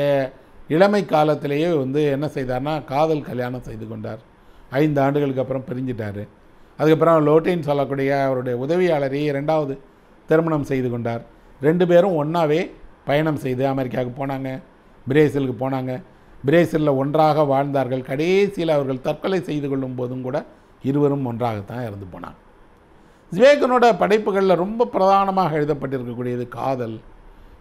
இளமை காலத்திலேயே வந்து என்ன செய்தார்னா காதல் கல்யாணம் செய்து கொண்டார். ஐந்து ஆண்டுகளுக்கு அப்புறம் பிரிஞ்சிட்டார். அதுக்கப்புறம் லோட்டின்னு சொல்லக்கூடிய அவருடைய உதவியாளரையே ரெண்டாவது திருமணம் செய்து கொண்டார். ரெண்டு பேரும் ஒன்றாவே பயணம் செய்து அமெரிக்காவுக்கு போனாங்க பிரேசிலுக்கு போனாங்க. பிரேசிலில் ஒன்றாக வாழ்ந்தார்கள். கடைசியில் அவர்கள் தற்கொலை செய்து கொள்ளும் போதும் கூட இருவரும் ஒன்றாகத்தான் இறந்து போனாங்க. விவேகனோட படைப்புகளில் ரொம்ப பிரதானமாக எழுதப்பட்டிருக்கக்கூடியது காதல்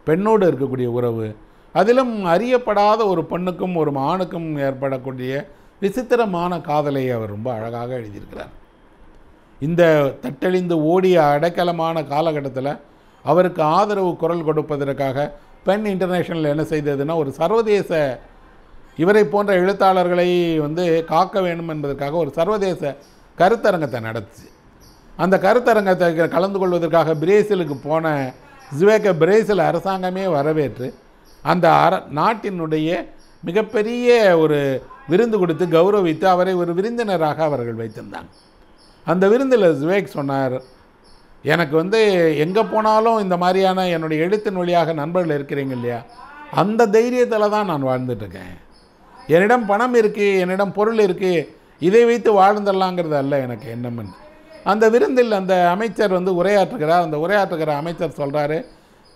பெண்ணோடு இருக்கக்கூடிய உறவு அதிலும் அறியப்படாத ஒரு பெண்ணுக்கும் ஒரு ஆணுக்கும் ஏற்படக்கூடிய விசித்திரமான காதலை அவர் ரொம்ப அழகாக எழுதியிருக்கிறார். இந்த தட்டழிந்து ஓடிய அடைக்கலமான காலகட்டத்தில் அவருக்கு ஆதரவு குரல் கொடுப்பதற்காக பெண் இன்டர்நேஷனல் என்ன செய்ததுன்னா ஒரு சர்வதேச இவரை போன்ற எழுத்தாளர்களை வந்து காக்க வேண்டும் என்பதற்காக ஒரு சர்வதேச கருத்தரங்கத்தை நடத்துச்சு. அந்த கருத்தரங்கத்தை கலந்து கொள்வதற்காக பிரேசிலுக்கு போன ஜுவேக்க பிரேசில் அரசாங்கமே வரவேற்று அந்த அர நாட்டினுடைய மிகப்பெரிய ஒரு விருந்து கொடுத்து கௌரவித்து அவரை ஒரு விருந்தினராக அவர்கள் வைத்திருந்தாங்க. அந்த விருந்தில் ஜுவேக் சொன்னார் எனக்கு வந்து எங்கே போனாலும் இந்த மாதிரியான என்னுடைய எழுத்தின் வழியாக நண்பர்கள் இருக்கிறீங்க இல்லையா? அந்த தைரியத்தில் தான் நான் வாழ்ந்துட்டுருக்கேன் என்னிடம் பணம் இருக்குது என்னிடம் பொருள் இருக்குது இதை வைத்து வாழ்ந்துடலாங்கிறது அல்ல எனக்கு என்னமென்று அந்த விருந்தில் அந்த அமைச்சர் வந்து உரையாற்றுகிறார். அந்த உரையாற்றுகிற அமைச்சர் சொல்கிறாரு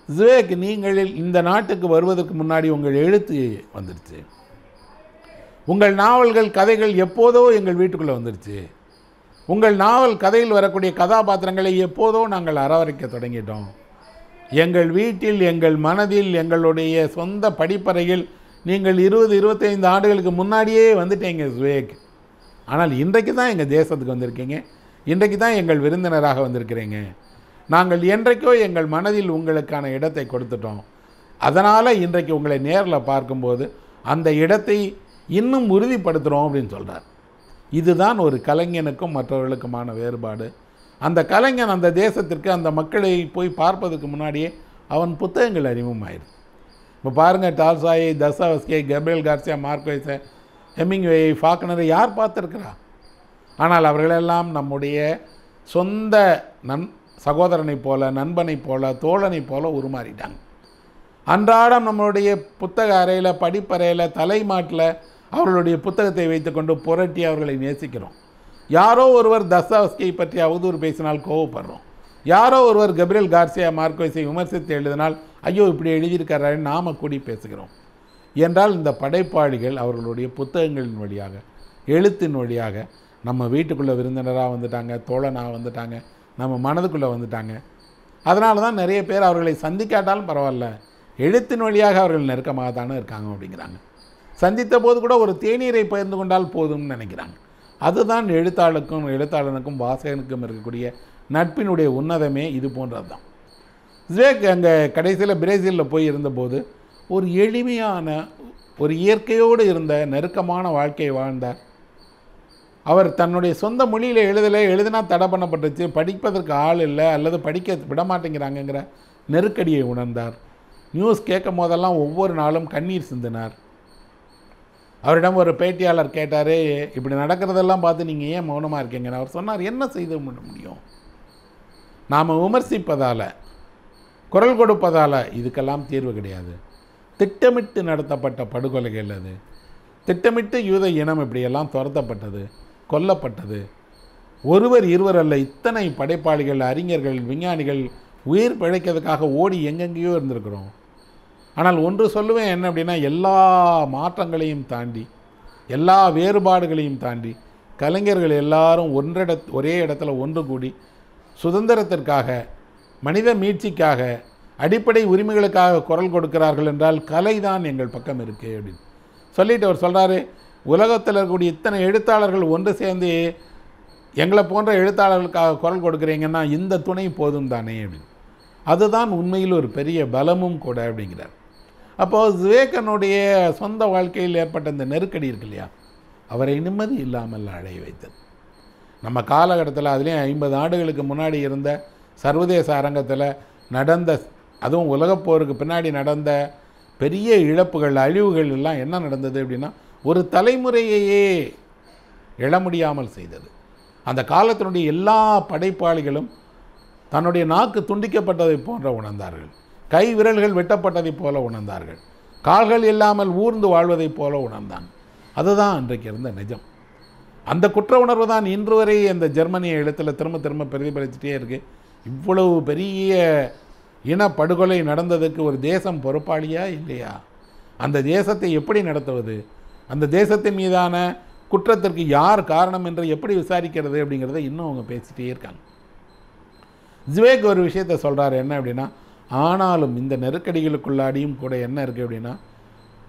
ஜுவேக் நீங்கள் இந்த நாட்டுக்கு வருவதற்கு முன்னாடி உங்கள் எழுத்து வந்துடுச்சு உங்கள் நாவல்கள் கதைகள் எப்போதோ எங்கள் வீட்டுக்குள்ளே வந்துடுச்சு உங்கள் நாவல் கதையில் வரக்கூடிய கதாபாத்திரங்களை எப்போதோ நாங்கள் அரவரைக்க தொடங்கிட்டோம். எங்கள் வீட்டில் எங்கள் மனதில் எங்களுடைய சொந்த படிப்பறையில் நீங்கள் இருபது இருபத்தைந்து ஆண்டுகளுக்கு முன்னாடியே வந்துட்டீங்க சுவேக் ஆனால் இன்றைக்கு தான் எங்கள் தேசத்துக்கு வந்திருக்கீங்க. இன்றைக்கு தான் எங்கள் விருந்தினராக வந்திருக்கிறீங்க. நாங்கள் என்றைக்கோ எங்கள் மனதில் உங்களுக்கான இடத்தை கொடுத்துட்டோம். அதனால் இன்றைக்கு உங்களை நேரில் பார்க்கும்போது அந்த இடத்தை இன்னும் உறுதிப்படுத்துகிறோம் அப்படின்னு சொல்கிறார் இதுதான் ஒரு கலைஞனுக்கும் மற்றவர்களுக்குமான வேறுபாடு. அந்த கலைஞன் அந்த தேசத்திற்கு அந்த மக்களை போய் பார்ப்பதற்கு முன்னாடியே அவன் புத்தகங்கள் அறிமுகமாயிருது இப்போ பாருங்கள் டால்சாயை தசாவஸ்கே கப்ரியல் கார்சியா மார்க்வேஸை ஹெமிங்வேயை ஃபாக்னரை யார் பார்த்துருக்குறா? ஆனால் அவர்களெல்லாம் நம்முடைய சொந்த நன் சகோதரனைப் போல நண்பனைப் போல தோழனைப் போல உருமாறிட்டாங்க. அன்றாடம் நம்மளுடைய புத்தக அறையில் படிப்பறையில் தலைமாட்டில் அவர்களுடைய புத்தகத்தை வைத்துக்கொண்டு புரட்டி அவர்களை நேசிக்கிறோம். யாரோ ஒருவர் தஸ்தாவஸ்கியை பற்றி அவதூறு பேசினால் கோவப்படுறோம். யாரோ ஒருவர் கப்ரியல் கார்சியா மார்க்கோஸை விமர்சித்து எழுதினால் ஐயோ இப்படி எழுதியிருக்கிறாரு நாம கூடி பேசுகிறோம். என்றால் இந்த படைப்பாளிகள் அவர்களுடைய புத்தகங்களின் வழியாக எழுத்தின் வழியாக நம்ம வீட்டுக்குள்ளே விருந்தினராக வந்துட்டாங்க தோழனாக வந்துட்டாங்க நம்ம மனதுக்குள்ளே வந்துட்டாங்க. அதனால தான் நிறைய பேர் அவர்களை சந்திக்காட்டாலும் பரவாயில்ல. எழுத்தின் வழியாக அவர்கள் நெருக்கமாக தானே இருக்காங்க அப்படிங்கிறாங்க. சந்தித்த போது கூட ஒரு தேநீரை பகிர்ந்து கொண்டால் போதும்னு நினைக்கிறாங்க. அதுதான் எழுத்தாளுக்கும் எழுத்தாளனுக்கும் வாசகனுக்கும் இருக்கக்கூடிய நட்பினுடைய உன்னதமே இது போன்றது தான் ஜேக் அங்கே கடைசியில் பிரேசிலில் போய் இருந்தபோது ஒரு எளிமையான ஒரு இயற்கையோடு இருந்த நெருக்கமான வாழ்க்கையை வாழ்ந்தார் அவர் தன்னுடைய சொந்த மொழியில் எழுதலை எழுதினா தடை பண்ணப்பட்டுச்சு படிப்பதற்கு ஆள் இல்லை அல்லது படிக்க விட மாட்டேங்கிறாங்கங்கிற நெருக்கடியை உணர்ந்தார். நியூஸ் கேட்கும் போதெல்லாம் ஒவ்வொரு நாளும் கண்ணீர் சிந்தினார். அவரிடம் ஒரு பேட்டியாளர் கேட்டார் இப்படி நடக்கிறதெல்லாம் பார்த்து நீங்கள் ஏன் மௌனமாக இருக்கீங்கன்னு? அவர் சொன்னார் என்ன செய்து பண்ண முடியும்? நாம் விமர்சிப்பதால் குரல் கொடுப்பதால் இதுக்கெல்லாம் தீர்வு கிடையாது. திட்டமிட்டு நடத்தப்பட்ட படுகொலைகள் அது. திட்டமிட்டு யூத இனம் இப்படியெல்லாம் துரத்தப்பட்டது. கொல்லப்பட்டது. ஒருவர் இருவர் அல்ல இத்தனை படைப்பாளிகள் அறிஞர்கள் விஞ்ஞானிகள் உயிர் பிழைக்கிறதுக்காக ஓடி எங்கெங்கேயோ இருந்திருக்கிறோம். ஆனால் ஒன்று சொல்லுவேன் என்ன அப்படின்னா எல்லா மாற்றங்களையும் தாண்டி எல்லா வேறுபாடுகளையும் தாண்டி கலைஞர்கள் எல்லாரும் ஒன்றிட ஒரே இடத்துல ஒன்று கூடி சுதந்திரத்திற்காக மனித மீட்சிக்காக அடிப்படை உரிமைகளுக்காக குரல் கொடுக்கிறார்கள் என்றால் கலை தான் எங்கள் பக்கம் இருக்குது அப்படின்னு. சொல்லிட்டு அவர் சொல்கிறாரு உலகத்தில் இருக்கக்கூடிய இத்தனை எழுத்தாளர்கள் ஒன்று சேர்ந்து எங்களை போன்ற எழுத்தாளர்களுக்காக குரல் கொடுக்குறீங்கன்னா இந்த துணை போதும் தானே அப்படின்னு. அதுதான் உண்மையில் ஒரு பெரிய பலமும் கூட அப்படிங்கிறார். அப்போது விவேகனுடைய சொந்த வாழ்க்கையில் ஏற்பட்ட இந்த நெருக்கடி இருக்கு இல்லையா? அவரை நிம்மதி இல்லாமல் அடைய வைத்தது. நம்ம காலகட்டத்தில் அதுலேயும் ஐம்பது ஆண்டுகளுக்கு முன்னாடி இருந்த சர்வதேச அரங்கத்தில் நடந்த அதுவும் உலகப்போருக்கு பின்னாடி நடந்த பெரிய இழப்புகள் அழிவுகள் எல்லாம் என்ன நடந்தது அப்படின்னா ஒரு தலைமுறையையே எழ முடியாமல் செய்தது. அந்த காலத்தினுடைய எல்லா படைப்பாளிகளும் தன்னுடைய நாக்கு துண்டிக்கப்பட்டதை போன்ற உணர்ந்தார்கள். கை விரல்கள் வெட்டப்பட்டதைப் போல உணர்ந்தார்கள். கால்கள் இல்லாமல் ஊர்ந்து வாழ்வதைப் போல உணர்ந்தான். அதுதான் அன்றைக்கு இருந்த நிஜம். அந்த குற்ற உணர்வு தான் இன்று வரை அந்த ஜெர்மனிய எழுத்தில் திரும்ப திரும்ப பிரதிபலிச்சுட்டே இருக்குது இவ்வளவு பெரிய இனப்படுகொலை நடந்ததுக்கு ஒரு தேசம் பொறுப்பாளியா இல்லையா? அந்த தேசத்தை எப்படி நடத்துவது? அந்த தேசத்தின் மீதான குற்றத்திற்கு யார் காரணம் என்று எப்படி விசாரிக்கிறது அப்படிங்கிறத இன்னும் அவங்க பேசிகிட்டே இருக்காங்க. ஜுவேக் ஒரு விஷயத்த சொல்கிறார் என்ன அப்படின்னா ஆனாலும் இந்த நெருக்கடிகளுக்குள்ளாடியும் கூட என்ன இருக்குது அப்படின்னா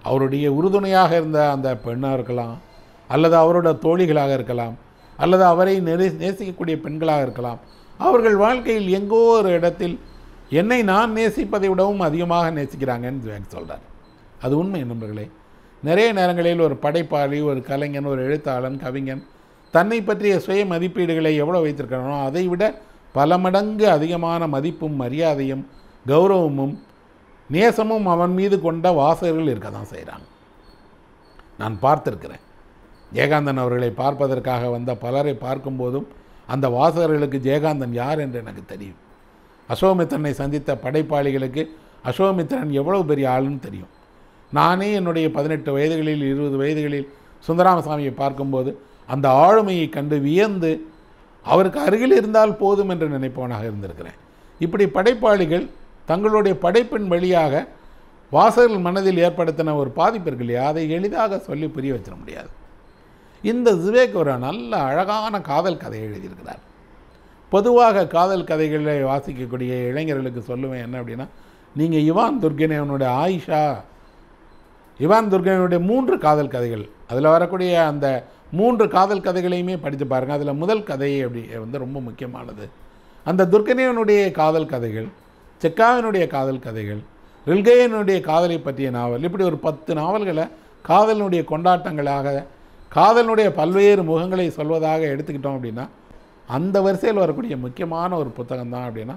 அவருடைய உறுதுணையாக இருந்த அந்த பெண்ணாக இருக்கலாம் அல்லது அவரோட தோழிகளாக இருக்கலாம் அல்லது அவரை நெரி நேசிக்கக்கூடிய பெண்களாக இருக்கலாம். அவர்கள் வாழ்க்கையில் எங்கோ ஒரு இடத்தில் என்னை நான் நேசிப்பதை விடவும் அதிகமாக நேசிக்கிறாங்கன்னு ஜுவேக் சொல்கிறார் அது உண்மை நண்பர்களே. நிறைய நேரங்களில் ஒரு படைப்பாளி ஒரு கலைஞன் ஒரு எழுத்தாளன் கவிஞன் தன்னை பற்றிய சுய மதிப்பீடுகளை எவ்வளோ வைத்திருக்கிறானோ அதை விட பல மடங்கு அதிகமான மதிப்பும் மரியாதையும் கௌரவமும் நேசமும் அவன் மீது கொண்ட வாசகர்கள் இருக்க தான் செய்கிறாங்க. நான் பார்த்திருக்கிறேன். ஜெயகாந்தன் அவர்களை பார்ப்பதற்காக வந்த பலரை பார்க்கும்போதும் அந்த வாசகர்களுக்கு ஜெயகாந்தன் யார் என்று எனக்கு தெரியும். அசோமித்திரனை சந்தித்த படைப்பாளிகளுக்கு அசோகமித்திரன் எவ்வளவு பெரிய ஆளுன்னு தெரியும். நானே என்னுடைய பதினெட்டு வயதுகளில் இருபது வயதுகளில் சுந்தராமசாமியை பார்க்கும்போது அந்த ஆளுமையை கண்டு வியந்து அவருக்கு அருகில் இருந்தால் போதும் என்று நினைப்பவனாக இருந்திருக்கிறேன். இப்படி படைப்பாளிகள் தங்களுடைய படைப்பின் வழியாக வாசகர்கள் மனதில் ஏற்படுத்தின ஒரு பாதிப்பு இருக்கு இல்லையா? அதை எளிதாக சொல்லி புரிய வச்சிட முடியாது. இந்த விவேக் ஒரு நல்ல அழகான காதல் கதை எழுதியிருக்கிறார். பொதுவாக காதல் கதைகளை வாசிக்கக்கூடிய இளைஞர்களுக்கு சொல்லுவேன் என்ன அப்படின்னா நீங்கள் இவான் துர்கினேவனுடைய ஆயிஷா இவான் துர்கனுடைய மூன்று காதல் கதைகள். அதில் வரக்கூடிய அந்த மூன்று காதல் கதைகளையுமே படித்து பாருங்கள் அதில் முதல் கதை அப்படி வந்து ரொம்ப முக்கியமானது. அந்த துர்கனேவனுடைய காதல் கதைகள் செக்காவினுடைய காதல் கதைகள் ரில்கையனுடைய காதலை பற்றிய நாவல் இப்படி ஒரு பத்து நாவல்களை காதலினுடைய கொண்டாட்டங்களாக காதலினுடைய பல்வேறு முகங்களை சொல்வதாக எடுத்துக்கிட்டோம் அப்படின்னா அந்த வரிசையில் வரக்கூடிய முக்கியமான ஒரு புத்தகம் தான் அப்படின்னா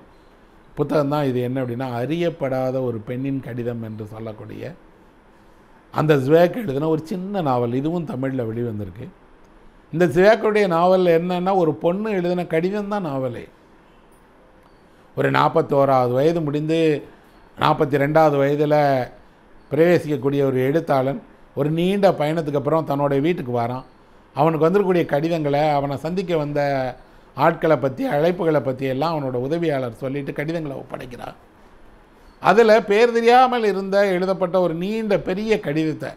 புத்தகம் தான் இது என்ன அப்படின்னா அறியப்படாத ஒரு பெண்ணின் கடிதம் என்று சொல்லக்கூடிய அந்த ஜுவேக் எழுதின ஒரு சின்ன நாவல் இதுவும் தமிழில் வெளிவந்திருக்கு. இந்த ஜுவேக்குடைய நாவல் என்னென்னா ஒரு பொண்ணு எழுதின கடிதம் தான் நாவலே. ஒரு நாற்பத்தோராவது வயது முடிந்து நாற்பத்தி ரெண்டாவது வயதில் பிரவேசிக்கக்கூடிய ஒரு எழுத்தாளன் ஒரு நீண்ட பயணத்துக்கு அப்புறம் தன்னுடைய வீட்டுக்கு வரான். அவனுக்கு வந்திருக்கக்கூடிய கடிதங்களை அவனை சந்திக்க வந்த ஆட்களை பற்றி அழைப்புகளை பற்றி எல்லாம் அவனோட உதவியாளர் சொல்லிவிட்டு கடிதங்களை ஒப்படைக்கிறான் அதில் பேர் தெரியாமல் இருந்த எழுதப்பட்ட ஒரு நீண்ட பெரிய கடிதத்தை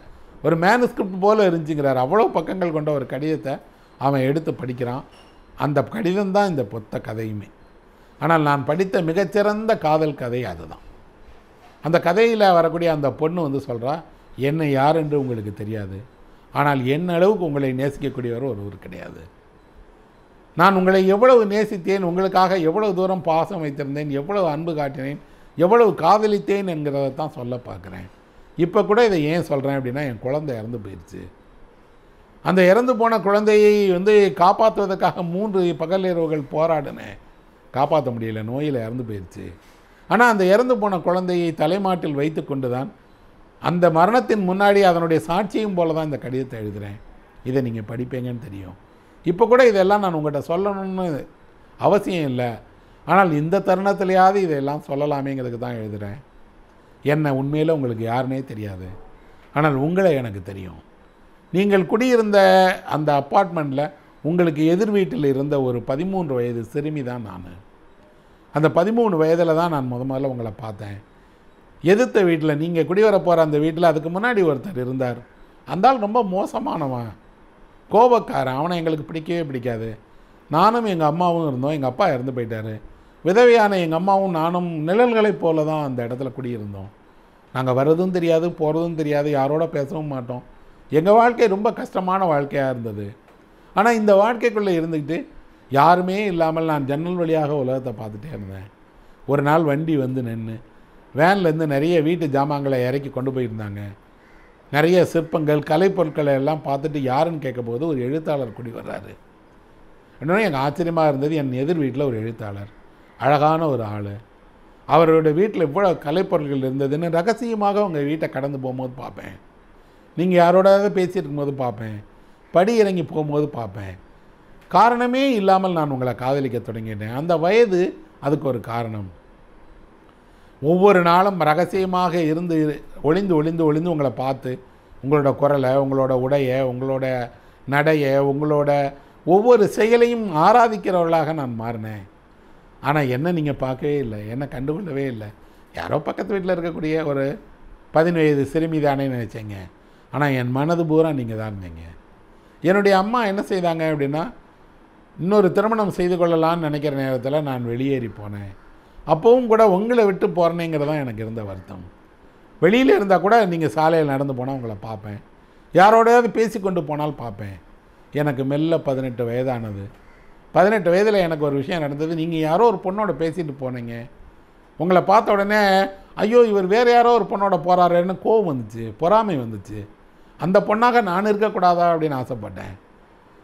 ஒரு மேனுஸ்கிரிப்ட் போல் இருந்துச்சுங்கிறார். அவ்வளோ பக்கங்கள் கொண்ட ஒரு கடிதத்தை அவன் எடுத்து படிக்கிறான். அந்த கடிதம்தான் இந்த பொத்த கதையுமே. ஆனால் நான் படித்த மிகச்சிறந்த காதல் கதை அதுதான். அந்த கதையில் வரக்கூடிய அந்த பொண்ணு வந்து சொல்கிறா என்னை யார் என்று உங்களுக்கு தெரியாது. ஆனால் என் அளவுக்கு உங்களை நேசிக்கக்கூடியவர் ஒருவர் கிடையாது. நான் உங்களை எவ்வளவு நேசித்தேன் உங்களுக்காக எவ்வளவு தூரம் பாசம் வைத்திருந்தேன் எவ்வளவு அன்பு காட்டினேன் எவ்வளவு காதலித்தேன் என்கிறத தான் சொல்ல பார்க்குறேன். இப்போ கூட இதை ஏன் சொல்கிறேன் அப்படின்னா என் குழந்தை இறந்து போயிடுச்சு. அந்த இறந்து போன குழந்தையை வந்து காப்பாற்றுவதற்காக மூன்று பகல் இரவுகள் போராடினேன். காப்பாற்ற முடியல நோயில் இறந்து போயிடுச்சு. ஆனால் அந்த இறந்து போன குழந்தையை தலைமாட்டில் வைத்து கொண்டு தான் அந்த மரணத்தின் முன்னாடி அதனுடைய சாட்சியும் போல தான் இந்த கடிதத்தை எழுதுகிறேன் இதை நீங்கள் படிப்பீங்கன்னு தெரியும். இப்போ கூட இதெல்லாம் நான் உங்கள்கிட்ட சொல்லணும்னு அவசியம் இல்லை. ஆனால் இந்த தருணத்திலையாவது இதையெல்லாம் சொல்லலாமேங்கிறதுக்கு தான் எழுதுகிறேன் என்ன உண்மையில் உங்களுக்கு யாருனே தெரியாது. ஆனால் உங்களை எனக்கு தெரியும். நீங்கள் குடியிருந்த அந்த அப்பார்ட்மெண்ட்டில் உங்களுக்கு எதிர் வீட்டில் இருந்த ஒரு பதிமூன்று வயது சிறுமி தான் நான். அந்த பதிமூணு வயதில் தான் நான் முத முதல்ல உங்களை பார்த்தேன். எதிர்த்த வீட்டில் நீங்கள் குடிவர போகிற அந்த வீட்டில் அதுக்கு முன்னாடி ஒருத்தர் இருந்தார். அந்த ஆள் ரொம்ப மோசமானவன். கோபக்காரன். அவனை எங்களுக்கு பிடிக்கவே பிடிக்காது. நானும் எங்கள் அம்மாவும் இருந்தோம். எங்கள் அப்பா இறந்து போயிட்டார். விதவையான எங்கள் அம்மாவும் நானும் நிழல்களைப் போல தான் அந்த இடத்துல குடியிருந்தோம். நாங்கள் வர்றதும் தெரியாது போகிறதும் தெரியாது யாரோட பேசவும் மாட்டோம். எங்கள் வாழ்க்கை ரொம்ப கஷ்டமான வாழ்க்கையாக இருந்தது. ஆனால் இந்த வாழ்க்கைக்குள்ளே இருந்துக்கிட்டு யாருமே இல்லாமல் நான் ஜன்னல் வழியாக உலகத்தை பார்த்துட்டே இருந்தேன். ஒரு நாள் வண்டி வந்து நின்று வேன்லேருந்து நிறைய வீட்டு ஜாமான்களை இறக்கி கொண்டு போயிருந்தாங்க. நிறைய சிற்பங்கள் கலைப்பொருட்களை எல்லாம் பார்த்துட்டு யாருன்னு கேட்கும்போது ஒரு எழுத்தாளர் குடி வர்றாரு. இன்னொன்று எனக்கு ஆச்சரியமாக இருந்தது. என் எதிர் வீட்டில் ஒரு எழுத்தாளர். அழகான ஒரு ஆள். அவரோட வீட்டில் இவ்வளோ கலைப்பொருட்கள் இருந்ததுன்னு ரகசியமாக உங்கள் வீட்டை கடந்து போகும்போது பார்ப்பேன். நீங்கள் யாரோடாவது பேசிட்டு இருக்கும்போது பார்ப்பேன். படி இறங்கி போகும்போது பார்ப்பேன். காரணமே இல்லாமல் நான் உங்களை காதலிக்க தொடங்கிட்டேன். அந்த வயது அதுக்கு ஒரு காரணம். ஒவ்வொரு நாளும் ரகசியமாக இருந்து ஒளிந்து ஒளிந்து ஒளிந்து உங்களை பார்த்து உங்களோட குரலை உங்களோட உடைய உங்களோட நடைய உங்களோட ஒவ்வொரு செயலையும் ஆராதிக்கிறவர்களாக நான் மாறினேன். ஆனால் என்ன நீங்கள் பார்க்கவே இல்லை. என்ன கண்டுகொள்ளவே இல்லை. யாரோ பக்கத்து வீட்டில் இருக்கக்கூடிய ஒரு பதினேழு சிறுமி தானே நினச்சேங்க. ஆனால் என் மனது பூரா நீங்கள் தான் இருந்தீங்க. என்னுடைய அம்மா என்ன செய்தாங்க அப்படின்னா இன்னொரு திருமணம் செய்து கொள்ளலாம்னு நினைக்கிற நேரத்தில் நான் வெளியேறி போனேன். அப்போவும் கூட உங்களை விட்டு போகிறனேங்கிறது தான் எனக்கு இருந்த வருத்தம். வெளியில் இருந்தால் கூட நீங்கள் சாலையில் நடந்து போனால் உங்களை பார்ப்பேன். யாரோடையாவது பேசி கொண்டு போனால் பார்ப்பேன். எனக்கு மெல்ல பதினெட்டு வயதானது. பதினெட்டு வயதில் எனக்கு ஒரு விஷயம் நடந்தது. நீங்கள் யாரோ ஒரு பொண்ணோட பேசிட்டு போனீங்க. உங்களை பார்த்த உடனே ஐயோ இவர் வேறு யாரோ ஒரு பொண்ணோட போகிறாருன்னு கோவம் வந்துச்சு பொறாமை வந்துச்சு. அந்த பொண்ணாக நான் இருக்கக்கூடாதா? அப்படின்னு ஆசைப்பட்டேன்.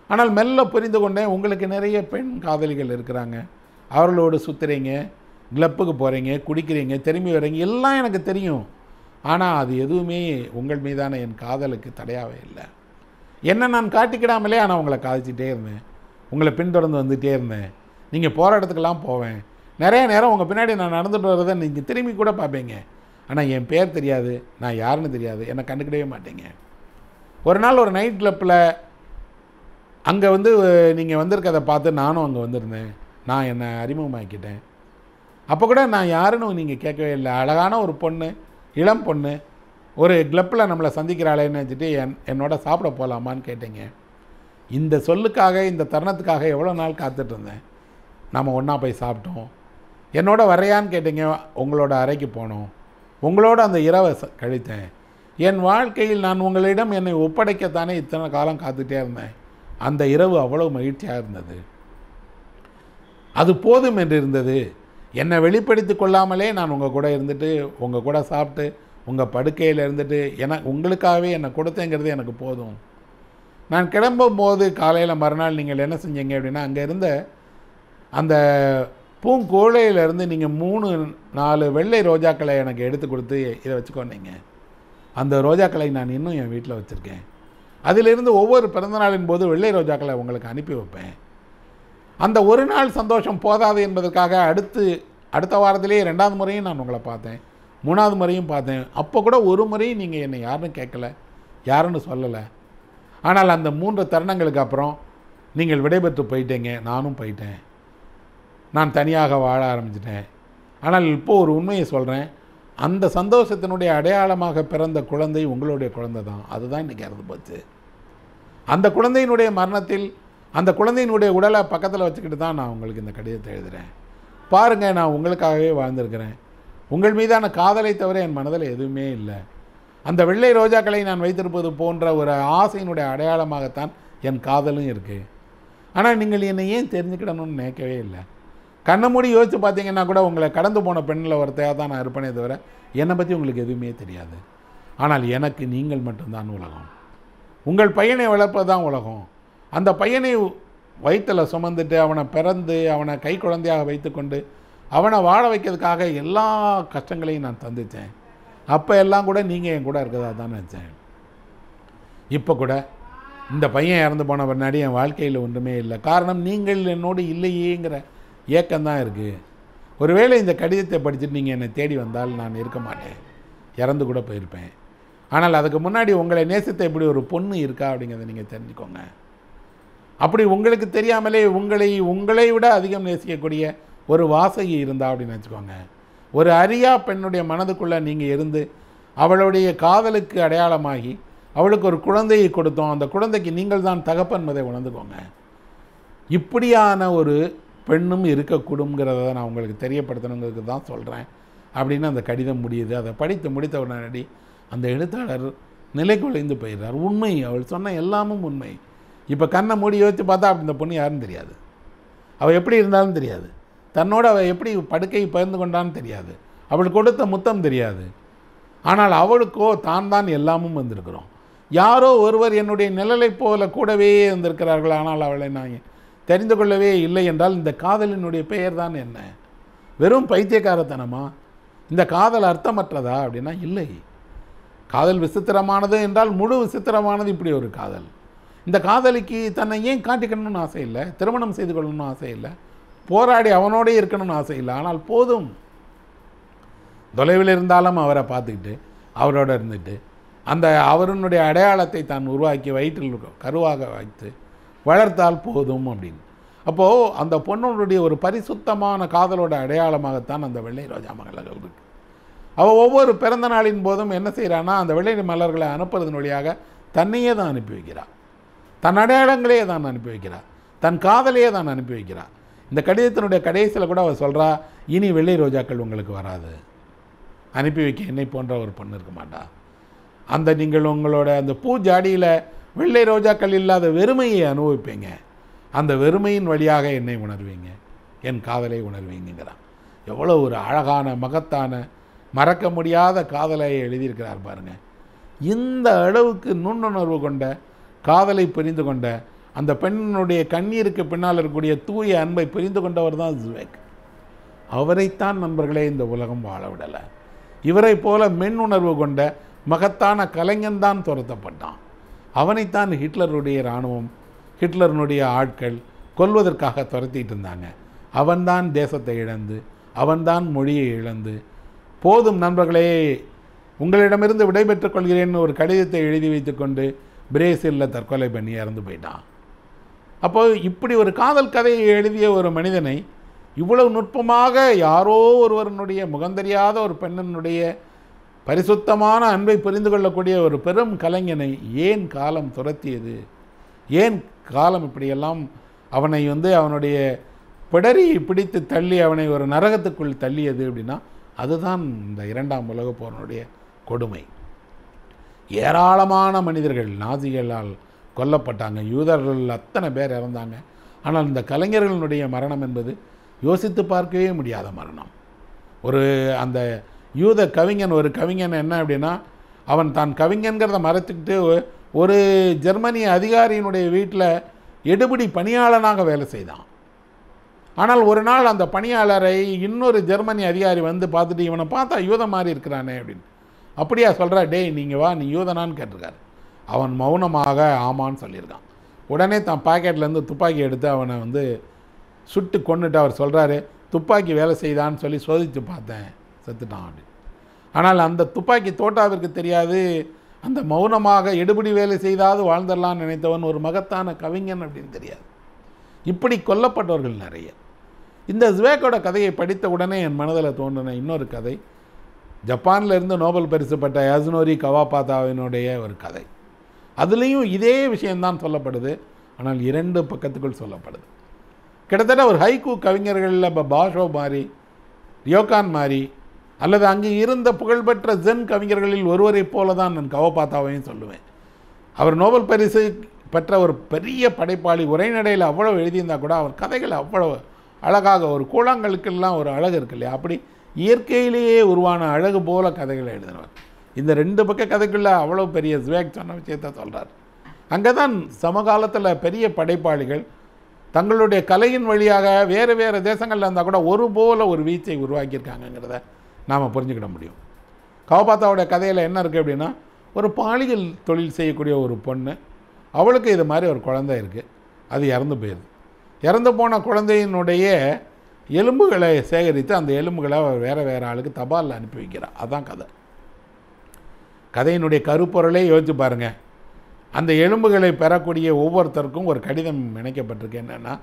ஆனால் மெல்ல புரிந்து கொண்டேன் உங்களுக்கு நிறைய பெண் காதலிகள் இருக்கிறாங்க. அவர்களோடு சுற்றுறீங்க கிளப்புக்கு போகிறீங்க குடிக்கிறீங்க திரும்பி வர்றீங்க. எல்லாம் எனக்கு தெரியும். ஆனால் அது எதுவுமே உங்கள் மீதான என் காதலுக்கு தடையாகவே இல்லை. என்ன நான் காட்டிக்கிடாமலே ஆனால் உங்களை காதிச்சிட்டே இருந்தேன். உங்களை பின்தொடர்ந்து வந்துகிட்டே இருந்தேன். நீங்கள் போகிற இடத்துக்கெல்லாம் போவேன். நிறைய நேரம் உங்கள் பின்னாடி நான் நடந்துட்டு வரதை நீங்கள் திரும்பி கூட பார்ப்பீங்க. ஆனால் என் பேர் தெரியாது நான் யாருன்னு தெரியாது. என்னை கண்டுக்கிடவே மாட்டேங்க. ஒரு நாள் ஒரு நைட் கிளப்பில் அங்கே வந்து நீங்கள் வந்திருக்கதை பார்த்து நானும் அங்கே வந்திருந்தேன். நான் என்னை அறிமுகமாக்கிட்டேன். அப்போ கூட நான் யாருன்னு நீங்கள் கேட்கவே இல்லை. அழகான ஒரு பொண்ணு இளம் பொண்ணு ஒரு கிளப்பில் நம்மளை சந்திக்கிறாளேன்னு வச்சுட்டு என் என்னோட சாப்பிட போகலாமான்னு கேட்டீங்க. இந்த சொல்லுக்காக இந்த தருணத்துக்காக எவ்வளோ நாள் காத்துட்டு இருந்தேன்? நாம் ஒன்றா போய் சாப்பிட்டோம். என்னோட வரையான்னு கேட்டீங்க உங்களோட அறைக்கு போனோம். உங்களோட அந்த இரவை ச- கழித்தேன். என் வாழ்க்கையில் நான் உங்களிடம் என்னை ஒப்படைக்கத்தானே இத்தனை காலம் காத்துட்டே இருந்தேன். அந்த இரவு அவ்வளோ மகிழ்ச்சியாக இருந்தது. அது போதும் என்று இருந்தது. என்னை வெளிப்படுத்தி கொள்ளாமலே நான் உங்கள் கூட இருந்துட்டு உங்கள் கூட சாப்பிட்டு உங்கள் படுக்கையில் இருந்துட்டு என உங்களுக்காகவே என்னை கொடுத்தேங்கிறது எனக்கு போதும். நான் கிளம்பும்போது காலையில் மறுநாள் நீங்கள் என்ன செஞ்சீங்க அப்படின்னா அங்கே இருந்த அந்த பூங்கோழையிலேருந்து நீங்கள் மூணு நாலு வெள்ளை ரோஜாக்களை எனக்கு எடுத்து கொடுத்து இதை வச்சுக்கோன்னீங்க அந்த ரோஜாக்களை நான் இன்னும் என் வீட்டில் வச்சுருக்கேன். அதிலிருந்து ஒவ்வொரு பிறந்தநாளின் போது வெள்ளை ரோஜாக்களை உங்களுக்கு அனுப்பி வைப்பேன். அந்த ஒரு நாள் சந்தோஷம் போதாது என்பதற்காக அடுத்து அடுத்த வாரத்திலேயே ரெண்டாவது முறையும் நான் உங்களை பார்த்தேன். மூணாவது முறையும் பார்த்தேன். அப்போ கூட ஒரு முறையும் நீங்கள் என்னை யாருன்னு கேட்கல. யாருன்னு சொல்லலை. ஆனால் அந்த மூன்று தருணங்களுக்கு அப்புறம் நீங்கள் விடைபெற்று போயிட்டீங்க. நானும் போயிட்டேன். நான் தனியாக வாழ ஆரம்பிச்சிட்டேன். ஆனால் இப்போது ஒரு உண்மையை சொல்கிறேன் அந்த சந்தோஷத்தினுடைய அடையாளமாக பிறந்த குழந்தை உங்களுடைய குழந்தை தான். அதுதான் இன்றைக்கி இறந்து போச்சு. அந்த குழந்தையினுடைய மரணத்தில் அந்த குழந்தையினுடைய உடலை பக்கத்தில் வச்சுக்கிட்டு தான் நான் உங்களுக்கு இந்த கடிதத்தை எழுதுகிறேன் பாருங்கள் நான் உங்களுக்காகவே வாழ்ந்திருக்கிறேன். உங்கள் மீதான காதலை தவிர என் மனதில் எதுவுமே இல்லை. அந்த வெள்ளை ரோஜாக்களை நான் வைத்திருப்பது போன்ற ஒரு ஆசையினுடைய அடையாளமாகத்தான் என் காதலும் இருக்குது ஆனால் நீங்கள் என்னை ஏன் தெரிஞ்சுக்கிடணும்னு நினைக்கவே இல்லை. கண்ணை மூடி யோசித்து பார்த்தீங்கன்னா கூட உங்களை கடந்து போன பெண்ணில் ஒருத்தையாக தான் நான் இருப்பேனே தவிர என்னை பற்றி உங்களுக்கு எதுவுமே தெரியாது. ஆனால் எனக்கு நீங்கள் மட்டும்தான் உலகம். உங்கள் பையனை வளர்ப்பது தான் உலகம். அந்த பையனை வயிற்றில் சுமந்துட்டு அவனை பிறந்து அவனை கை குழந்தையாக வைத்துக்கொண்டு அவனை வாழ வைக்கிறதுக்காக எல்லா கஷ்டங்களையும் நான் தந்துச்சேன் அப்போ எல்லாம் கூட நீங்கள் என் கூட இருக்கிறதா தான் நினச்சேன். இப்போ கூட இந்த பையன் இறந்து போன பின்னாடி என் வாழ்க்கையில் ஒன்றுமே இல்லை. காரணம் நீங்கள் என்னோடு இல்லையேங்கிற ஏக்கம்தான் இருக்குது ஒருவேளை இந்த கடிதத்தை படிச்சுட்டு நீங்கள் என்னை தேடி வந்தால் நான் இருக்க மாட்டேன். இறந்து கூட போயிருப்பேன். ஆனால் அதுக்கு முன்னாடி உங்களை நேசித்த இப்படி ஒரு பொண்ணு இருக்கா அப்படிங்கிறத நீங்கள் தெரிஞ்சுக்கோங்க. அப்படி உங்களுக்கு தெரியாமலே உங்களை உங்களை விட அதிகம் நேசிக்கக்கூடிய ஒரு வாசகி இருந்தா அப்படின்னு வச்சுக்கோங்க. ஒரு அரியா பெண்ணுடைய மனதுக்குள்ளே நீங்கள் இருந்து அவளுடைய காதலுக்கு அடையாளமாகி அவளுக்கு ஒரு குழந்தையை கொடுத்தோம். அந்த குழந்தைக்கு நீங்கள் தான் தகப்பன் உணர்ந்துக்கோங்க. இப்படியான ஒரு பெண்ணும் இருக்கக்கூடுங்கிறத நான் உங்களுக்கு தெரியப்படுத்தணுங்கிறது தான் சொல்கிறேன் அப்படின்னு அந்த கடிதம் முடியுது. அதை படித்து முடித்த உடனடி அந்த எழுத்தாளர் நிலை குலைந்து போயிடுறார். உண்மை அவள் சொன்ன எல்லாமும் உண்மை. இப்போ கண்ணை மூடி யோசித்து பார்த்தா அப்படி இந்த பொண்ணு யாருன்னு தெரியாது. அவள் எப்படி இருந்தாலும் தெரியாது. தன்னோடு அவள் எப்படி படுக்கை பகிர்ந்து கொண்டான்னு தெரியாது. அவள் கொடுத்த முத்தம் தெரியாது. ஆனால் அவளுக்கோ தான் தான் எல்லாமும் வந்திருக்கிறோம். யாரோ ஒருவர் என்னுடைய நிழலைப் போல கூடவே இருந்திருக்கிறார்கள் ஆனால் அவளை நான் தெரிந்து கொள்ளவே இல்லை என்றால் இந்த காதலினுடைய பெயர் தான் என்ன? வெறும் பைத்தியக்காரத்தனமா? இந்த காதல் அர்த்தமற்றதா அப்படின்னா இல்லை. காதல் விசித்திரமானது என்றால் முழு விசித்திரமானது இப்படி ஒரு காதல். இந்த காதலிக்கு தன்னை ஏன் காட்டிக்கணும்னு ஆசை இல்லை? திருமணம் செய்து கொள்ளணும்னு ஆசை இல்லை? போராடி அவனோடே இருக்கணும்னு ஆசை இல்லை. ஆனால் போதும். தொலைவில் இருந்தாலும் அவரை பார்த்துக்கிட்டு அவரோட இருந்துட்டு அந்த அவருனுடைய அடையாளத்தை தான் உருவாக்கி வயிற்றில் கருவாக வைத்து வளர்த்தால் போதும் அப்படின்னு. அப்போது அந்த பொண்ணுடைய ஒரு பரிசுத்தமான காதலோட அடையாளமாகத்தான் அந்த வெள்ளை ரோஜா மலர்கள் இருக்கு. அவள் ஒவ்வொரு பிறந்த நாளின் போதும் என்ன செய்கிறான்னா அந்த வெள்ளை மலர்களை அனுப்புறதன் வழியாக தன்னையே தான் அனுப்பி வைக்கிறாள் தன் அடையாளங்களையே தான் அனுப்பி வைக்கிறாள் தன் காதலையே தான் அனுப்பி வைக்கிறாள் இந்த கடிதத்தினுடைய கடைசியில் கூட அவர் சொல்கிறா இனி வெள்ளை ரோஜாக்கள் உங்களுக்கு வராது. அனுப்பி வைக்க என்னை போன்ற ஒரு பொண்ணு இருக்க மாட்டா. அந்த நீங்கள் உங்களோட அந்த பூஜாடியில் வெள்ளை ரோஜாக்கள் இல்லாத வெறுமையை அனுபவிப்பீங்க. அந்த வெறுமையின் வழியாக என்னை உணர்வீங்க. என் காதலை உணர்வீங்கிறான் எவ்வளோ ஒரு அழகான மகத்தான மறக்க முடியாத காதலை எழுதியிருக்கிறார் பாருங்கள் இந்த அளவுக்கு நுண்ணுணர்வு கொண்ட காதலை புரிந்து கொண்ட அந்த பெண்ணுடைய கண்ணீருக்கு பின்னால் இருக்கக்கூடிய தூய அன்பை புரிந்து கொண்டவர் தான் ஜுவேக். அவரைத்தான் நண்பர்களே இந்த உலகம் வாழ விடலை. இவரை போல மென் உணர்வு கொண்ட மகத்தான கலைஞன்தான் துரத்தப்பட்டான். அவனைத்தான் ஹிட்லருடைய இராணுவம் ஹிட்லருடைய ஆட்கள் கொல்வதற்காக துரத்திட்டு இருந்தாங்க. அவன்தான் தேசத்தை இழந்து அவன்தான் மொழியை இழந்து. போதும் நண்பர்களே உங்களிடமிருந்து விடைபெற்றுக் கொள்கிறேன்னு ஒரு கடிதத்தை எழுதி வைத்துக்கொண்டு பிரேசிலில் தற்கொலை பண்ணி இறந்து போயிட்டான். அப்போ இப்படி ஒரு காதல் கதையை எழுதிய ஒரு மனிதனை இவ்வளவு நுட்பமாக யாரோ ஒருவரனுடைய முகந்தறியாத ஒரு பெண்ணினுடைய பரிசுத்தமான அன்பை புரிந்து கொள்ளக்கூடிய ஒரு பெரும் கலைஞனை ஏன் காலம் துரத்தியது? ஏன் காலம் இப்படியெல்லாம் அவனை வந்து அவனுடைய பிடரி பிடித்து தள்ளி அவனை ஒரு நரகத்துக்குள் தள்ளியது அப்படின்னா அதுதான் இந்த இரண்டாம் உலகப் போரனுடைய கொடுமை. ஏராளமான மனிதர்கள் நாசிகளால் கொல்லப்பட்டாங்க. யூதர்கள் அத்தனை பேர் இறந்தாங்க. ஆனால் இந்த கலைஞர்களுடைய மரணம் என்பது யோசித்து பார்க்கவே முடியாத மரணம். ஒரு அந்த யூத கவிஞன் ஒரு கவிஞன் என்ன அப்படின்னா அவன் தான் கவிஞன்கிறத மறைத்துக்கிட்டு ஒரு ஜெர்மனிய அதிகாரியினுடைய வீட்டில் எடுபிடி பணியாளனாக வேலை செய்தான். ஆனால் ஒரு நாள் அந்த பணியாளரை இன்னொரு ஜெர்மனி அதிகாரி வந்து பார்த்துட்டு இவனை பார்த்தா யூத மாதிரி இருக்கிறானே அப்படின்னு. அப்படியா சொல்கிறா டேய் நீங்கள் வா நீ யூதனான்னு கேட்டிருக்காரு. அவன் மௌனமாக ஆமான்னு சொல்லியிருக்கான். உடனே தான் பாக்கெட்லேருந்து துப்பாக்கி எடுத்து அவனை வந்து சுட்டு கொன்னுட்டு அவர் சொல்கிறாரு துப்பாக்கி வேலை செய்தான்னு சொல்லி சோதித்து பார்த்தேன் செத்துட்டான் அப்படின்னு ஆனால் அந்த துப்பாக்கி தோட்டாவிற்கு தெரியாது அந்த மௌனமாக எடுபிடி வேலை செய்தாவது வாழ்ந்துடலான்னு நினைத்தவன் ஒரு மகத்தான கவிஞன் அப்படின்னு தெரியாது. இப்படி கொல்லப்பட்டவர்கள் நிறைய. இந்த ஸ்வேக்கோட கதையை படித்த உடனே என் மனதில் தோன்றின இன்னொரு கதை ஜப்பானில் இருந்து நோபல் பரிசு பெற்ற யாசுனோரி கவாபாதாவினுடைய ஒரு கதை. அதுலேயும் இதே விஷயம்தான் சொல்லப்படுது. ஆனால் இரண்டு பக்கத்துக்குள் சொல்லப்படுது. கிட்டத்தட்ட ஒரு ஹைக்கூ கவிஞர்களில் இப்போ பாஷோ மாதிரி ரியோகான் மாதிரி அல்லது அங்கே இருந்த புகழ்பெற்ற ஜென் கவிஞர்களில் ஒருவரைப் போல தான் நான் கவபாத்தாவையும் சொல்லுவேன். அவர் நோபல் பரிசு பெற்ற ஒரு பெரிய படைப்பாளி உரைநடையில் அவ்வளோ எழுதியிருந்தால் கூட அவர் கதைகள் அவ்வளோ அழகாக ஒரு கூழாங்கலுக்கெல்லாம் ஒரு அழகு இருக்கு இல்லையா? அப்படி இயற்கையிலேயே உருவான அழகு போல கதைகளை எழுதினவர். இந்த ரெண்டு பக்க கதைக்குள்ள அவ்வளோ பெரிய ஜுவேக் சொன்ன விஷயத்த சொல்கிறார் அங்கே தான் சமகாலத்தில் பெரிய படைப்பாளிகள் தங்களுடைய கலையின் வழியாக வேறு வேறு தேசங்களில் இருந்தால் கூட ஒரு போல ஒரு வீச்சை உருவாக்கியிருக்காங்கங்கிறத நாம் புரிஞ்சுக்கிட முடியும். கவபாத்தாவோட கதையில் என்ன இருக்குது அப்படின்னா ஒரு பாலியல் தொழில் செய்யக்கூடிய ஒரு பொண்ணு அவளுக்கு இது மாதிரி ஒரு குழந்தை இருக்குது அது இறந்து போயிடுது. இறந்து போன குழந்தையினுடைய எலும்புகளை சேகரித்து அந்த எலும்புகளை வேறு வேறு ஆளுக்கு தபாலில் அனுப்பி வைக்கிறாள் அதான் கதை. கதையினுடைய கருப்பொருளே யோசிச்சு பாருங்கள் அந்த எலும்புகளை பெறக்கூடிய ஒவ்வொருத்தருக்கும் ஒரு கடிதம் இணைக்கப்பட்டிருக்கு. என்னென்னா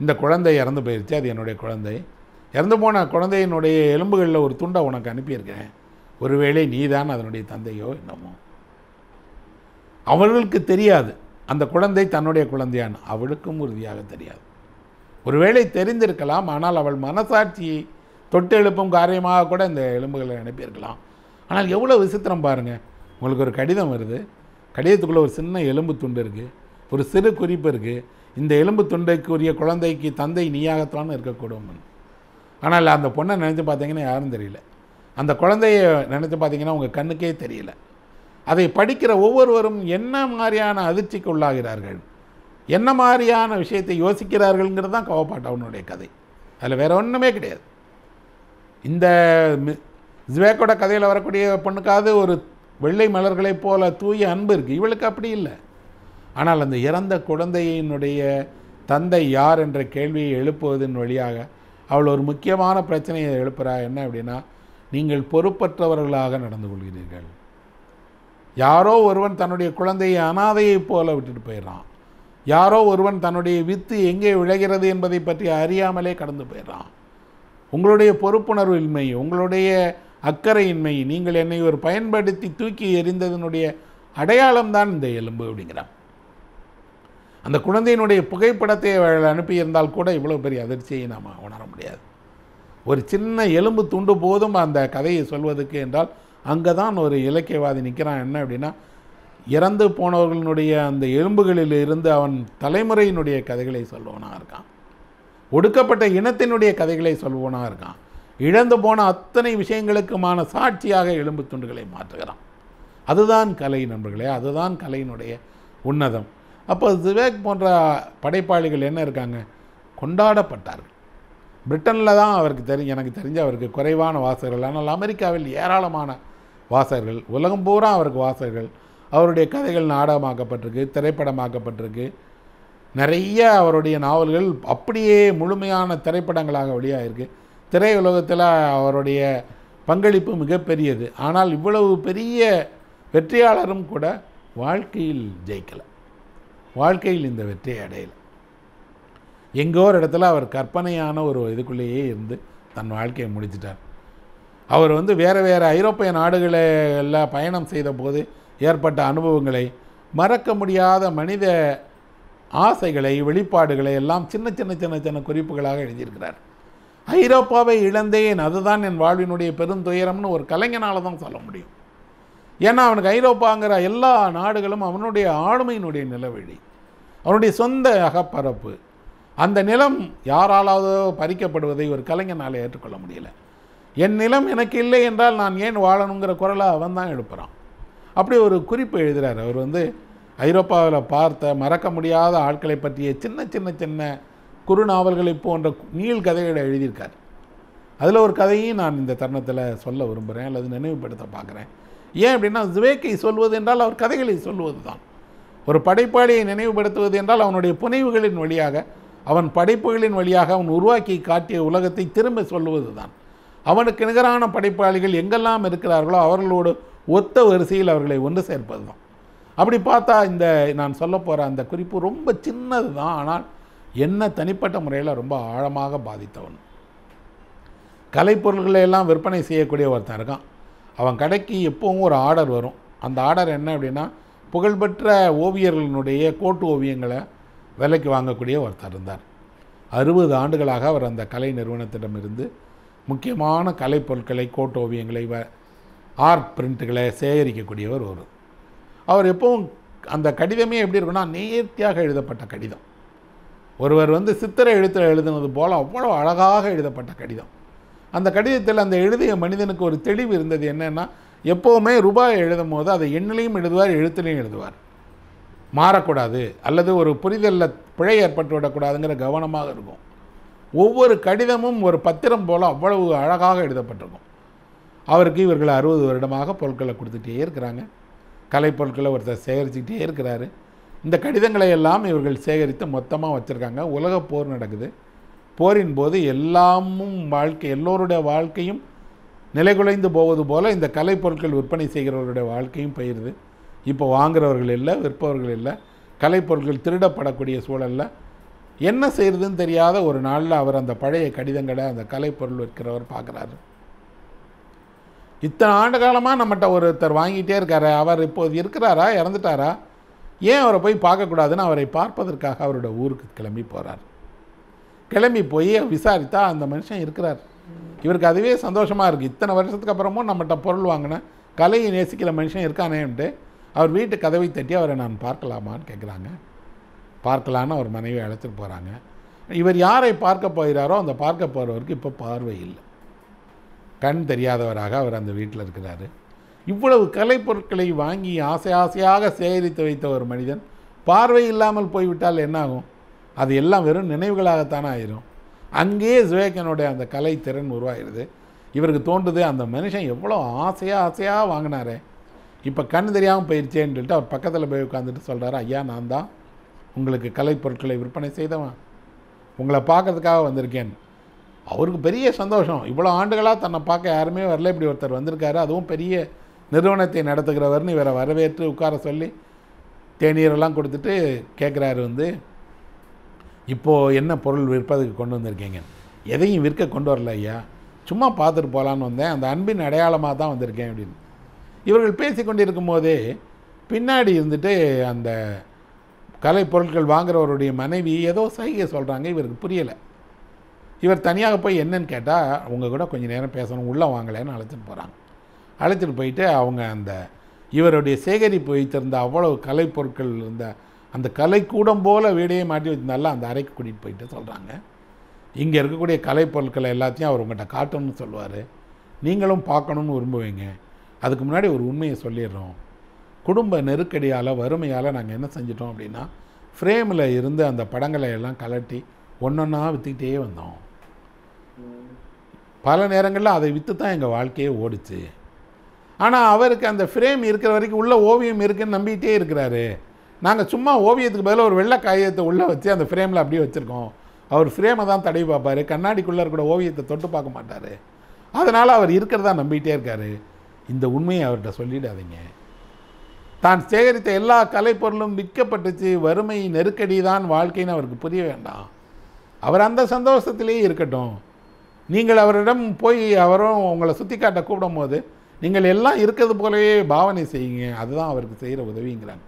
இந்த குழந்தை இறந்து போயிடுச்சு அது என்னுடைய குழந்தை. இறந்து போன குழந்தையினுடைய எலும்புகளில் ஒரு துண்டை உனக்கு அனுப்பியிருக்கேன். ஒருவேளை நீதான் அதனுடைய தந்தையோ என்னமோ. அவர்களுக்கு தெரியாது. அந்த குழந்தை தன்னுடைய குழந்தையான். அவளுக்கும் உறுதியாக தெரியாது. ஒருவேளை தெரிந்திருக்கலாம் ஆனால் அவள் மனசாட்சியை தொட்டு எழுப்பும் காரியமாக கூட இந்த எலும்புகளை அனுப்பியிருக்கலாம். ஆனால் எவ்வளோ விசித்திரம் பாருங்கள் உங்களுக்கு ஒரு கடிதம் வருது. கடிதத்துக்குள்ளே ஒரு சின்ன எலும்பு துண்டு இருக்குது ஒரு சிறு குறிப்பு இருக்குது இந்த எலும்பு துண்டைக்குரிய குழந்தைக்கு தந்தை நீயாகத்தான் இருக்கக்கூடும். ஆனால் அந்த பொண்ணை நினச்சி பார்த்தீங்கன்னா யாரும் தெரியல. அந்த குழந்தைய நினச்சி பார்த்தீங்கன்னா உங்கள் கண்ணுக்கே தெரியல. அதை படிக்கிற ஒவ்வொருவரும் என்ன மாதிரியான அதிர்ச்சிக்கு உள்ளாகிறார்கள் என்ன மாதிரியான விஷயத்தை யோசிக்கிறார்கள்ங்கிறது தான் கவப்பாட்டவனுடைய கதை. அதில் வேறு ஒன்றுமே கிடையாது. இந்த மி- ஜுவேக்கோட கதையில் வரக்கூடிய பொண்ணுக்காவது ஒரு வெள்ளை மலர்களைப் போல தூய அன்பு இருக்குது இவளுக்கு அப்படி இல்லை. ஆனால் அந்த இறந்த குழந்தையினுடைய தந்தை யார் என்ற கேள்வியை எழுப்புவதன் வழியாக அவள் ஒரு முக்கியமான பிரச்சனையை எழுப்புறா. என்ன அப்படின்னா நீங்கள் பொறுப்பற்றவர்களாக நடந்து கொள்கிறீர்கள். யாரோ ஒருவன் தன்னுடைய குழந்தையை அனாதையைப் போல விட்டுட்டு போயிடுறான். யாரோ ஒருவன் தன்னுடைய வித்து எங்கே விளைகிறது என்பதை பற்றி அறியாமலே கடந்து போயிடுறான். உங்களுடைய பொறுப்புணர்வு இன்மை உங்களுடைய அக்கறையின்மை நீங்கள் என்னை ஒரு பயன்படுத்தி தூக்கி எறிந்ததனுடைய அடையாளம்தான் இந்த எலும்பு அப்படிங்கிறான். அந்த குழந்தையினுடைய புகைப்படத்தை அவள் அனுப்பியிருந்தால் கூட இவ்வளோ பெரிய அதிர்ச்சியை நாம் உணர முடியாது. ஒரு சின்ன எலும்பு துண்டு போதும் அந்த கதையை சொல்வதற்கு என்றால் அங்கே தான் ஒரு இலக்கியவாதி நிற்கிறான் என்ன அப்படின்னா இறந்து போனவர்களுடைய அந்த எலும்புகளில் இருந்து அவன் தலைமுறையினுடைய கதைகளை சொல்பவனாக இருக்கான். ஒடுக்கப்பட்ட இனத்தினுடைய கதைகளை சொல்பவனாக இருக்கான். இழந்து போன அத்தனை விஷயங்களுக்குமான சாட்சியாக எலும்பு துண்டுகளை மாற்றுகிறான். அதுதான் கலை நண்பர்களே அதுதான் கலையினுடைய உன்னதம். அப்போ விவேக் போன்ற படைப்பாளிகள் என்ன இருக்காங்க? கொண்டாடப்பட்டார்கள். பிரிட்டனில் தான் அவருக்கு தெரி எனக்கு தெரிஞ்ச அவருக்கு குறைவான வாசகர்கள். ஆனால் அமெரிக்காவில் ஏராளமான வாசகர்கள். உலகம் பூரா அவருக்கு வாசகர்கள். அவருடைய கதைகள் நாடகமாக்கப்பட்டிருக்கு திரைப்படமாக்கப்பட்டிருக்கு. நிறைய அவருடைய நாவல்கள் அப்படியே முழுமையான திரைப்படங்களாக வெளியாகிருக்கு திரையுலகத்தில் அவருடைய பங்களிப்பு மிகப்பெரியது. ஆனால் இவ்வளவு பெரிய வெற்றியாளரும் கூட வாழ்க்கையில் ஜெயிக்கலை. வாழ்க்கையில் இந்த வெற்றியை அடையலை. எங்கோ ஒரு இடத்துல அவர் கற்பனையான ஒரு இதுக்குள்ளேயே இருந்து தன் வாழ்க்கையை முடிச்சிட்டார். அவர் வந்து வேறு வேறு ஐரோப்பிய நாடுகளில் பயணம் செய்த போது ஏற்பட்ட அனுபவங்களை மறக்க முடியாத மனித ஆசைகளை வெளிப்பாடுகளை எல்லாம் சின்ன சின்ன சின்ன சின்ன குறிப்புகளாக எழுதியிருக்கிறார். ஐரோப்பாவை இழந்தேன் அதுதான் என் வாழ்வினுடைய பெருந்துயரம்னு ஒரு கலைஞனால் தான் சொல்ல முடியும். ஏன்னா அவனுக்கு ஐரோப்பாங்கிற எல்லா நாடுகளும் அவனுடைய ஆளுமையினுடைய நிலவழி. அவனுடைய சொந்த அகப்பரப்பு. அந்த நிலம் யாராலாவது பறிக்கப்படுவதை ஒரு கலைஞனால் ஏற்றுக்கொள்ள முடியல. என் நிலம் எனக்கு இல்லை என்றால் நான் ஏன் வாழணுங்கிற குரலை அவன் தான் எழுப்புகிறான் அப்படி ஒரு குறிப்பு எழுதுகிறார் அவர் வந்து ஐரோப்பாவில் பார்த்த மறக்க முடியாத ஆட்களை பற்றிய சின்ன சின்ன சின்ன குறுநாவல்களை போன்ற நீள் கதைகளை எழுதியிருக்கார். அதில் ஒரு கதையும் நான் இந்த தருணத்தில் சொல்ல விரும்புகிறேன் அல்லது நினைவுபடுத்த பார்க்குறேன். ஏன் அப்படின்னா ஜுவேக்கை சொல்வது என்றால் அவர் கதைகளை சொல்வது தான் ஒரு படைப்பாளியை நினைவுபடுத்துவது என்றால் அவனுடைய புனைவுகளின் வழியாக அவன் படைப்புகளின் வழியாக அவன் உருவாக்கி காட்டிய உலகத்தை திரும்ப சொல்லுவது தான் அவனுக்கு நிகரான படைப்பாளிகள் எங்கெல்லாம் இருக்கிறார்களோ அவர்களோடு ஒத்த வரிசையில் அவர்களை ஒன்று சேர்ப்பது தான் அப்படி பார்த்தா இந்த நான் சொல்ல போகிற அந்த குறிப்பு ரொம்ப சின்னது தான் ஆனால் என்ன தனிப்பட்ட முறையில் ரொம்ப ஆழமாக பாதித்தவன். கலைப்பொருள்களை எல்லாம் விற்பனை செய்யக்கூடிய ஒருத்தன் இருக்கான். அவன் கடைக்கு எப்போவும் ஒரு ஆர்டர் வரும். அந்த ஆர்டர் என்ன அப்படின்னா புகழ்பெற்ற ஓவியர்களினுடைய கோட்டு ஓவியங்களை விலைக்கு வாங்கக்கூடிய ஒருத்தர் இருந்தார். அறுபது ஆண்டுகளாக அவர் அந்த கலை நிறுவனத்திடமிருந்து முக்கியமான கலைப்பொருட்களை கோட்டு ஓவியங்களை வ ஆர்ட் பிரிண்ட்டுகளை சேகரிக்கக்கூடியவர் ஒரு. அவர் எப்பவும் அந்த கடிதமே எப்படி இருக்குன்னா நேர்த்தியாக எழுதப்பட்ட கடிதம். ஒருவர் வந்து சித்திரை எழுத்தில் எழுதுனது போல் அவ்வளோ அழகாக எழுதப்பட்ட கடிதம். அந்த கடிதத்தில் அந்த எழுதிய மனிதனுக்கு ஒரு தெளிவு இருந்தது என்னென்னா எப்போவுமே ரூபாய் எழுதும் போது அதை எண்ணிலையும் எழுதுவார் எழுத்துலையும் எழுதுவார். மாறக்கூடாது அல்லது ஒரு புரிதலில் பிழை ஏற்பட்டு விடக்கூடாதுங்கிற கவனமாக இருக்கும். ஒவ்வொரு கடிதமும் ஒரு பத்திரம் போல் அவ்வளவு அழகாக எழுதப்பட்டிருக்கும். அவருக்கு இவர்கள் அறுபது வருடமாக பொருட்களை கொடுத்துட்டே இருக்கிறாங்க. கலைப்பொருட்களை ஒருத்தர் சேகரிச்சுக்கிட்டே இருக்கிறாரு. இந்த கடிதங்களை எல்லாம் இவர்கள் சேகரித்து மொத்தமாக வச்சுருக்காங்க. உலக போர் நடக்குது. போரின் போது எல்லாமும் வாழ்க்கை எல்லோருடைய வாழ்க்கையும் நிலைகுலைந்து போவது போல் இந்த கலைப்பொருட்கள் விற்பனை செய்கிறவர்களுடைய வாழ்க்கையும் போயிடுது இப்போ வாங்குறவர்கள் இல்லை விற்பவர்கள் இல்லை. கலைப்பொருட்கள் திருடப்படக்கூடிய சூழலில் என்ன செய்கிறதுன்னு தெரியாத ஒரு நாளில் அவர் அந்த பழைய கடிதங்களை அந்த கலைப்பொருள் விற்கிறவர் பார்க்குறாரு. இத்தனை ஆண்டு காலமாக நம்மகிட்ட ஒருத்தர் வாங்கிட்டே இருக்காரு. அவர் இப்போது இருக்கிறாரா? இறந்துட்டாரா? ஏன் அவரை போய் பார்க்கக்கூடாதுன்னு அவரை பார்ப்பதற்காக அவரோட ஊருக்கு கிளம்பி போகிறார் கிளம்பி போய் விசாரித்தா அந்த மனுஷன் இருக்கிறார். இவருக்கு அதுவே சந்தோஷமாக இருக்குது இத்தனை வருஷத்துக்கு அப்புறமும் நம்மகிட்ட பொருள் வாங்கின கலையை நேசிக்கிற மனுஷன் இருக்கானேன்ட்டு அவர் வீட்டு கதவை தட்டி அவரை நான் பார்க்கலாமான்னு கேட்குறாங்க பார்க்கலான்னு அவர் மனைவி அழைச்சிட்டு போகிறாங்க இவர் யாரை பார்க்க போகிறாரோ அந்த பார்க்க போகிறவருக்கு இப்போ பார்வை இல்லை. கண் தெரியாதவராக அவர் அந்த வீட்டில் இருக்கிறாரு. இவ்வளவு கலைப்பொருட்களை வாங்கி ஆசை ஆசையாக சேகரித்து வைத்த ஒரு மனிதன் பார்வை இல்லாமல் போய்விட்டால் என்னாகும்? அது எல்லாம் வெறும் நினைவுகளாகத்தானே ஆயிரும். அங்கேயே சுவேகனுடைய அந்த கலை திறன் உருவாகிடுது இவருக்கு தோன்றுது அந்த மனுஷன் எவ்வளோ ஆசையாக ஆசையாக வாங்கினாரே. இப்போ கண் தெரியாமல் போயிடுச்சேன்னு சொல்லிட்டு அவர் பக்கத்தில் போய் உட்காந்துட்டு சொல்கிறாரு ஐயா நான் தான் உங்களுக்கு கலைப்பொருட்களை விற்பனை செய்தவன். உங்களை பார்க்கறதுக்காக வந்திருக்கேன். அவருக்கு பெரிய சந்தோஷம். இவ்வளோ ஆண்டுகளாக தன்னை பார்க்க யாருமே வரல. இப்படி ஒருத்தர் வந்திருக்காரு. அதுவும் பெரிய நிறுவனத்தை நடத்துகிறவர்னு இவரை வரவேற்று உட்கார சொல்லி தேநீரெல்லாம் கொடுத்துட்டு கேட்குறாரு வந்து இப்போது என்ன பொருள் விற்பதுக்கு கொண்டு வந்திருக்கீங்க? எதையும் விற்க கொண்டு வரல ஐயா. சும்மா பார்த்துட்டு போகலான்னு வந்தேன். அந்த அன்பின் அடையாளமாக தான் வந்திருக்கேன் அப்படின்னு. இவர்கள் பேசி கொண்டிருக்கும் போதே பின்னாடி இருந்துட்டு அந்த கலை பொருட்கள் வாங்குறவருடைய மனைவி ஏதோ சைகை சொல்கிறாங்க இவருக்கு புரியலை. இவர் தனியாக போய் என்னன்னு கேட்டால் உங்கள் கூட கொஞ்சம் நேரம் பேசணும். உள்ளே வாங்கலைன்னு அழைச்சிட்டு போகிறாங்க அழைச்சிட்டு போயிட்டு அவங்க அந்த இவருடைய சேகரிப்பு வைத்திருந்த அவ்வளவு கலைப்பொருட்கள் இருந்த அந்த கலைக்கூடம் போல் வீடையே மாட்டி வச்சிருந்தால அந்த அறைக்கு கூட்டிகிட்டு போயிட்டு சொல்கிறாங்க இங்கே இருக்கக்கூடிய கலைப்பொருட்களை எல்லாத்தையும் அவர் உங்கள்கிட்ட காட்டணும்னு சொல்லுவார். நீங்களும் பார்க்கணுன்னு விரும்புவீங்க. அதுக்கு முன்னாடி ஒரு உண்மையை சொல்லிடுறோம். குடும்ப நெருக்கடியால் வறுமையால் நாங்கள் என்ன செஞ்சிட்டோம் அப்படின்னா ஃப்ரேமில் இருந்து அந்த படங்களை எல்லாம் கலட்டி ஒன்றொன்னா விற்றுக்கிட்டே வந்தோம். பல நேரங்களில் அதை விற்று தான் எங்கள் வாழ்க்கையே ஓடிச்சு. ஆனால் அவருக்கு அந்த ஃப்ரேம் இருக்கிற வரைக்கும் உள்ள ஓவியம் இருக்குன்னு நம்பிக்கிட்டே இருக்கிறாரு. நாங்கள் சும்மா ஓவியத்துக்கு பதிலாக ஒரு வெள்ளை காயத்தை உள்ளே வச்சு அந்த ஃப்ரேமில் அப்படியே வச்சுருக்கோம். அவர் ஃப்ரேமை தான் தடவி பார்ப்பார். கண்ணாடிக்குள்ளே இருக்கிற ஓவியத்தை தொட்டு பார்க்க மாட்டார். அதனால் அவர் இருக்கிறதா நம்பிக்கிட்டே இருக்கார். இந்த உண்மையை அவர்கிட்ட சொல்லிடாதீங்க. தான் சேகரித்த எல்லா கலைப்பொருளும் விற்கப்பட்டுச்சு. வறுமை நெருக்கடி தான் வாழ்க்கைன்னு அவருக்கு புரிய வேண்டாம். அவர் அந்த சந்தோஷத்திலேயே இருக்கட்டும். நீங்கள் அவரிடம் போய் அவரும் உங்களை சுற்றி காட்ட கூப்பிடும் போது நீங்கள் எல்லாம் இருக்கிறது போலவே பாவனை செய்யுங்க. அதுதான் அவருக்கு செய்கிற உதவிங்கிறாங்க.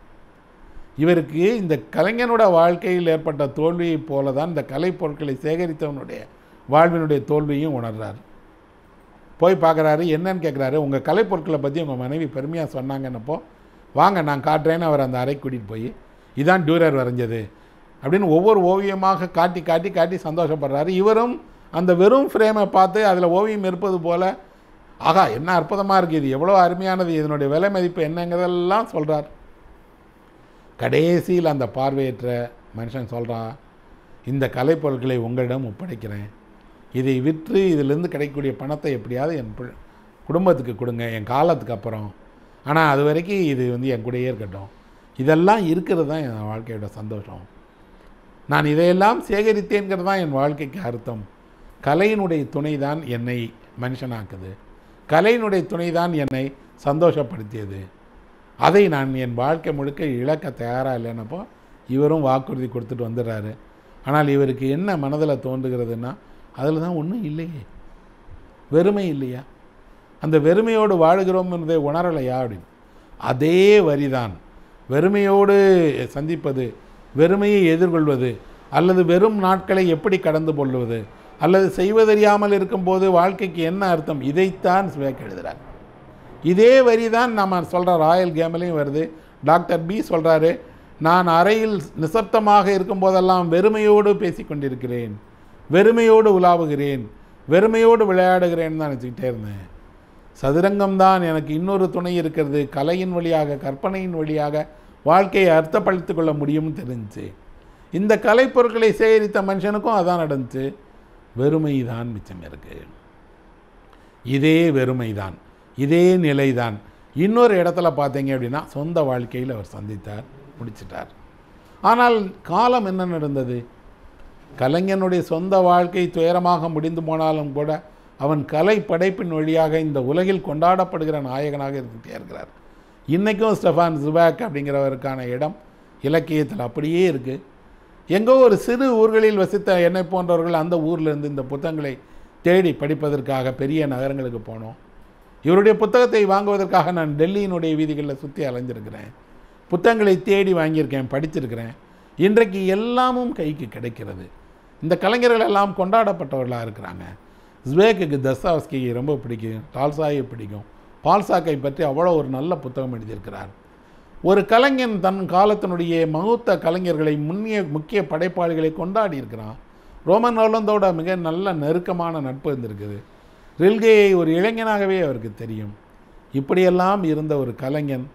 இவருக்கு இந்த கலைஞனோட வாழ்க்கையில் ஏற்பட்ட தோல்வியைப் போல தான் இந்த கலைப்பொருட்களை சேகரித்தவனுடைய வாழ்வினுடைய தோல்வியும் உணர்றார். போய் பார்க்குறாரு என்னன்னு கேட்குறாரு உங்கள் கலைப்பொருட்களை பற்றி உங்கள் மனைவி பெருமையாக சொன்னாங்கன்னப்போ வாங்க நான் காட்டுறேன்னு அவர் அந்த அறை கூட்டிகிட்டு போய் இதான் டியூரர் வரைஞ்சது அப்படின்னு ஒவ்வொரு ஓவியமாக காட்டி காட்டி காட்டி சந்தோஷப்படுறாரு. இவரும் அந்த வெறும் ஃப்ரேமை பார்த்து அதில் ஓவியம் இருப்பது போல் ஆகா என்ன அற்புதமாக இருக்குது இது. எவ்வளோ அருமையானது. இதனுடைய விலை மதிப்பு என்னங்கிறதெல்லாம் சொல்கிறார் கடைசியில் அந்த பார்வையற்ற மனுஷன் சொல்கிறான் இந்த கலைப்பொருட்களை உங்களிடம் ஒப்படைக்கிறேன். இதை விற்று இதிலிருந்து கிடைக்கக்கூடிய பணத்தை எப்படியாவது என் குடும்பத்துக்கு கொடுங்க. என் காலத்துக்கு அப்புறம். ஆனால் அது வரைக்கும் இது வந்து என் கூடயே இருக்கட்டும். இதெல்லாம் இருக்கிறது தான் என் வாழ்க்கையோட சந்தோஷம். நான் இதையெல்லாம் சேகரித்தேங்கிறது தான் என் வாழ்க்கைக்கு அர்த்தம். கலையினுடைய துணை தான் என்னை மனுஷனாக்குது. கலையினுடைய துணைதான் என்னை சந்தோஷப்படுத்தியது. அதை நான் என் வாழ்க்கை முழுக்க இழக்க தயாராக இல்லைன்னப்போ இவரும் வாக்குறுதி கொடுத்துட்டு வந்துடுறாரு. ஆனால் இவருக்கு என்ன மனதில் தோன்றுகிறதுன்னா அதில் தான் ஒன்றும் இல்லையே. வெறுமை இல்லையா? அந்த வெறுமையோடு வாழுகிறோம் என்பதை உணரலையா அப்படின்னு? அதே வரிதான். வெறுமையோடு சந்திப்பது வெறுமையை எதிர்கொள்வது அல்லது வெறும் நாட்களை எப்படி கடந்து கொள்வது அல்லது செய்வதறியாமல் இருக்கும்போது வாழ்க்கைக்கு என்ன அர்த்தம்? இதைத்தான் ஸ்வேக் எழுதுகிறார் இதே வரி தான் நம்ம சொல்கிற ராயல் கேம்லேயும் வருது. டாக்டர் பி சொல்கிறாரு நான் அறையில் நிசப்தமாக இருக்கும்போதெல்லாம் வெறுமையோடு பேசி கொண்டிருக்கிறேன். வெறுமையோடு உலாவுகிறேன். வெறுமையோடு விளையாடுகிறேன்னு தான் நினச்சிக்கிட்டே இருந்தேன். சதுரங்கம் தான் எனக்கு இன்னொரு துணை இருக்கிறது. கலையின் வழியாக கற்பனையின் வழியாக வாழ்க்கையை அர்த்தப்படுத்திக் கொள்ள முடியும்னு தெரிஞ்சு. இந்த கலைப்பொருட்களை சேகரித்த மனுஷனுக்கும் அதான் நடந்துச்சு. வெறுமை தான் மிச்சம் இருக்கு. இதே வெறுமை தான் இதே நிலை தான் இன்னொரு இடத்துல பார்த்தீங்க அப்படின்னா சொந்த வாழ்க்கையில் அவர் சந்தித்தார் முடிச்சிட்டார். ஆனால் காலம் என்ன நடந்தது? கலைஞனுடைய சொந்த வாழ்க்கை துயரமாக முடிந்து போனாலும் கூட அவன் கலை படைப்பின் வழியாக இந்த உலகில் கொண்டாடப்படுகிற நாயகனாக இருந்துகிட்டே இருக்கிறார். இன்றைக்கும் ஸ்டெஃபான் ஜுபாக் அப்படிங்கிறவருக்கான இடம் இலக்கியத்தில் அப்படியே இருக்குது எங்கோ ஒரு சிறு ஊர்களில் வசித்த என்னை போன்றவர்கள் அந்த ஊர்லேருந்து இந்த புத்தகங்களை தேடி படிப்பதற்காக பெரிய நகரங்களுக்கு போனோம். இவருடைய புத்தகத்தை வாங்குவதற்காக நான் டெல்லியினுடைய வீதிகளில் சுற்றி அலைஞ்சிருக்கிறேன். புத்தகங்களை தேடி வாங்கியிருக்கேன் படிச்சிருக்கிறேன். இன்றைக்கு எல்லாமும் கைக்கு கிடைக்கிறது. இந்த கலைஞர்கள் எல்லாம் கொண்டாடப்பட்டவர்களாக இருக்கிறாங்க. ஸ்வேக்குக்கு தஸ்தாவஸ்கி ரொம்ப பிடிக்கும் டால்சாயை பிடிக்கும். பால்சாக்கை பற்றி அவ்வளோ ஒரு நல்ல புத்தகம் எழுதியிருக்கிறார். ஒரு கலைஞன் தன் காலத்தினுடைய மகூத்த கலைஞர்களை முன்னிய முக்கிய படைப்பாளிகளை கொண்டாடி இருக்கிறான். ரோமன் ரோலந்தோட மிக நல்ல நெருக்கமான நட்பு இருந்திருக்குது. ரில்கேயை ஒரு இளைஞனாகவே அவருக்கு தெரியும். இப்படியெல்லாம் இருந்த ஒரு கலைஞன்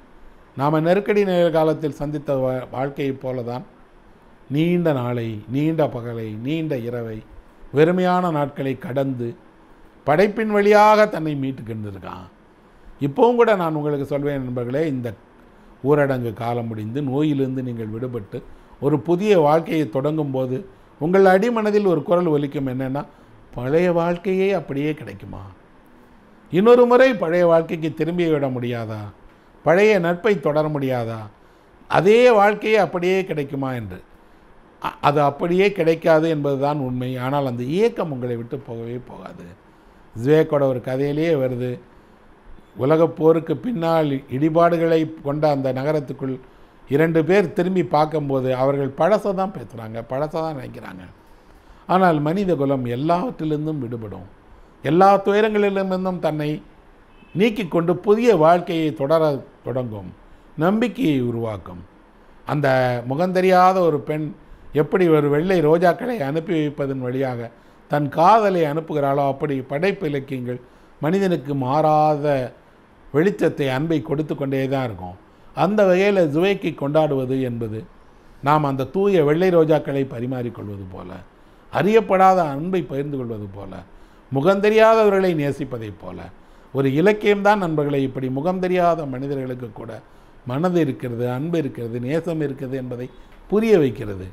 நாம் நெருக்கடி நேர காலத்தில் சந்தித்த வா- வாழ்க்கையைப் போல தான் நீண்ட நாளை நீண்ட பகலை நீண்ட இரவை வெறுமையான நாட்களை கடந்து படைப்பின் வழியாக தன்னை மீட்டுக்கின்றிருக்கான் இப்போவும் கூட நான் உங்களுக்கு சொல்வேன் நண்பர்களே இந்த ஊரடங்கு காலம் முடிந்து நோயிலிருந்து நீங்கள் விடுபட்டு ஒரு புதிய வாழ்க்கையை தொடங்கும் போது உங்கள் அடிமனதில் ஒரு குரல் ஒலிக்கும் என்னென்னா பழைய வாழ்க்கையே அப்படியே கிடைக்குமா? இன்னொரு முறை பழைய வாழ்க்கைக்கு திரும்பி விட முடியாதா? பழைய நட்பை தொடர முடியாதா? அதே வாழ்க்கையே அப்படியே கிடைக்குமா என்று. அது அப்படியே கிடைக்காது என்பதுதான் உண்மை. ஆனால் அந்த இயக்கம் உங்களை விட்டு போகவே போகாது. ஜுவேக்கோட ஒரு கதையிலேயே வருது உலகப் போருக்கு பின்னால் இடிபாடுகளை கொண்ட அந்த நகரத்துக்குள் இரண்டு பேர் திரும்பி பார்க்கும்போது அவர்கள் பழசை தான் பேசுகிறாங்க பழசை தான் நினைக்கிறாங்க. ஆனால் மனித குலம் எல்லாவற்றிலிருந்தும் விடுபடும். எல்லா துயரங்களிலிருந்தும் தன்னை நீக்கிக் கொண்டு புதிய வாழ்க்கையை தொடர தொடங்கும் நம்பிக்கையை உருவாக்கும். அந்த முகந்தெரியாத ஒரு பெண் எப்படி ஒரு வெள்ளை ரோஜாக்களை அனுப்பி வைப்பதன் வழியாக தன் காதலை அனுப்புகிறாளோ அப்படி படைப்பு இலக்கியங்கள் மனிதனுக்கு மாறாத வெளிச்சத்தை அன்பை கொடுத்து கொண்டே தான் இருக்கும். அந்த வகையில் ஜுவைக்கை கொண்டாடுவது என்பது நாம் அந்த தூய வெள்ளை ரோஜாக்களை பரிமாறிக்கொள்வது போல அறியப்படாத அன்பை பகிர்ந்து கொள்வது போல முகம் தெரியாதவர்களை நேசிப்பதைப் போல ஒரு இலக்கியம்தான் நண்பர்களை இப்படி முகம் தெரியாத மனிதர்களுக்கு கூட மனது இருக்கிறது அன்பு இருக்கிறது நேசம் இருக்கிறது என்பதை புரிய வைக்கிறது.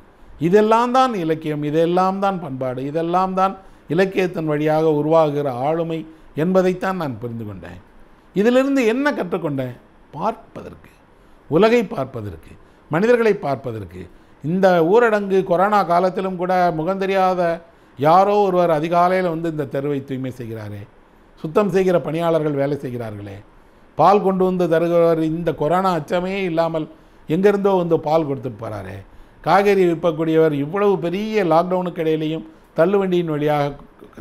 இதெல்லாம் தான் இலக்கியம் இதெல்லாம் தான் பண்பாடு இதெல்லாம் தான் இலக்கியத்தின் வழியாக உருவாகுகிற ஆளுமை என்பதைத்தான் நான் புரிந்து கொண்டேன். இதிலிருந்து என்ன கற்றுக்கொண்டேன்? பார்ப்பதற்கு. உலகை பார்ப்பதற்கு. மனிதர்களை பார்ப்பதற்கு. இந்த ஊரடங்கு கொரோனா காலத்திலும் கூட முகந்தெரியாத யாரோ ஒருவர் அதிகாலையில் வந்து இந்த தெருவை தூய்மை செய்கிறாரே. சுத்தம் செய்கிற பணியாளர்கள் வேலை செய்கிறார்களே. பால் கொண்டு வந்து தருகிறவர் இந்த கொரோனா அச்சமே இல்லாமல் எங்கேருந்தோ வந்து பால் கொடுத்துட்டு போகிறாரே காய்கறி விற்பக்கூடியவர் இவ்வளவு பெரிய லாக்டவுனுக்கு இடையிலையும் தள்ளுவண்டியின் வழியாக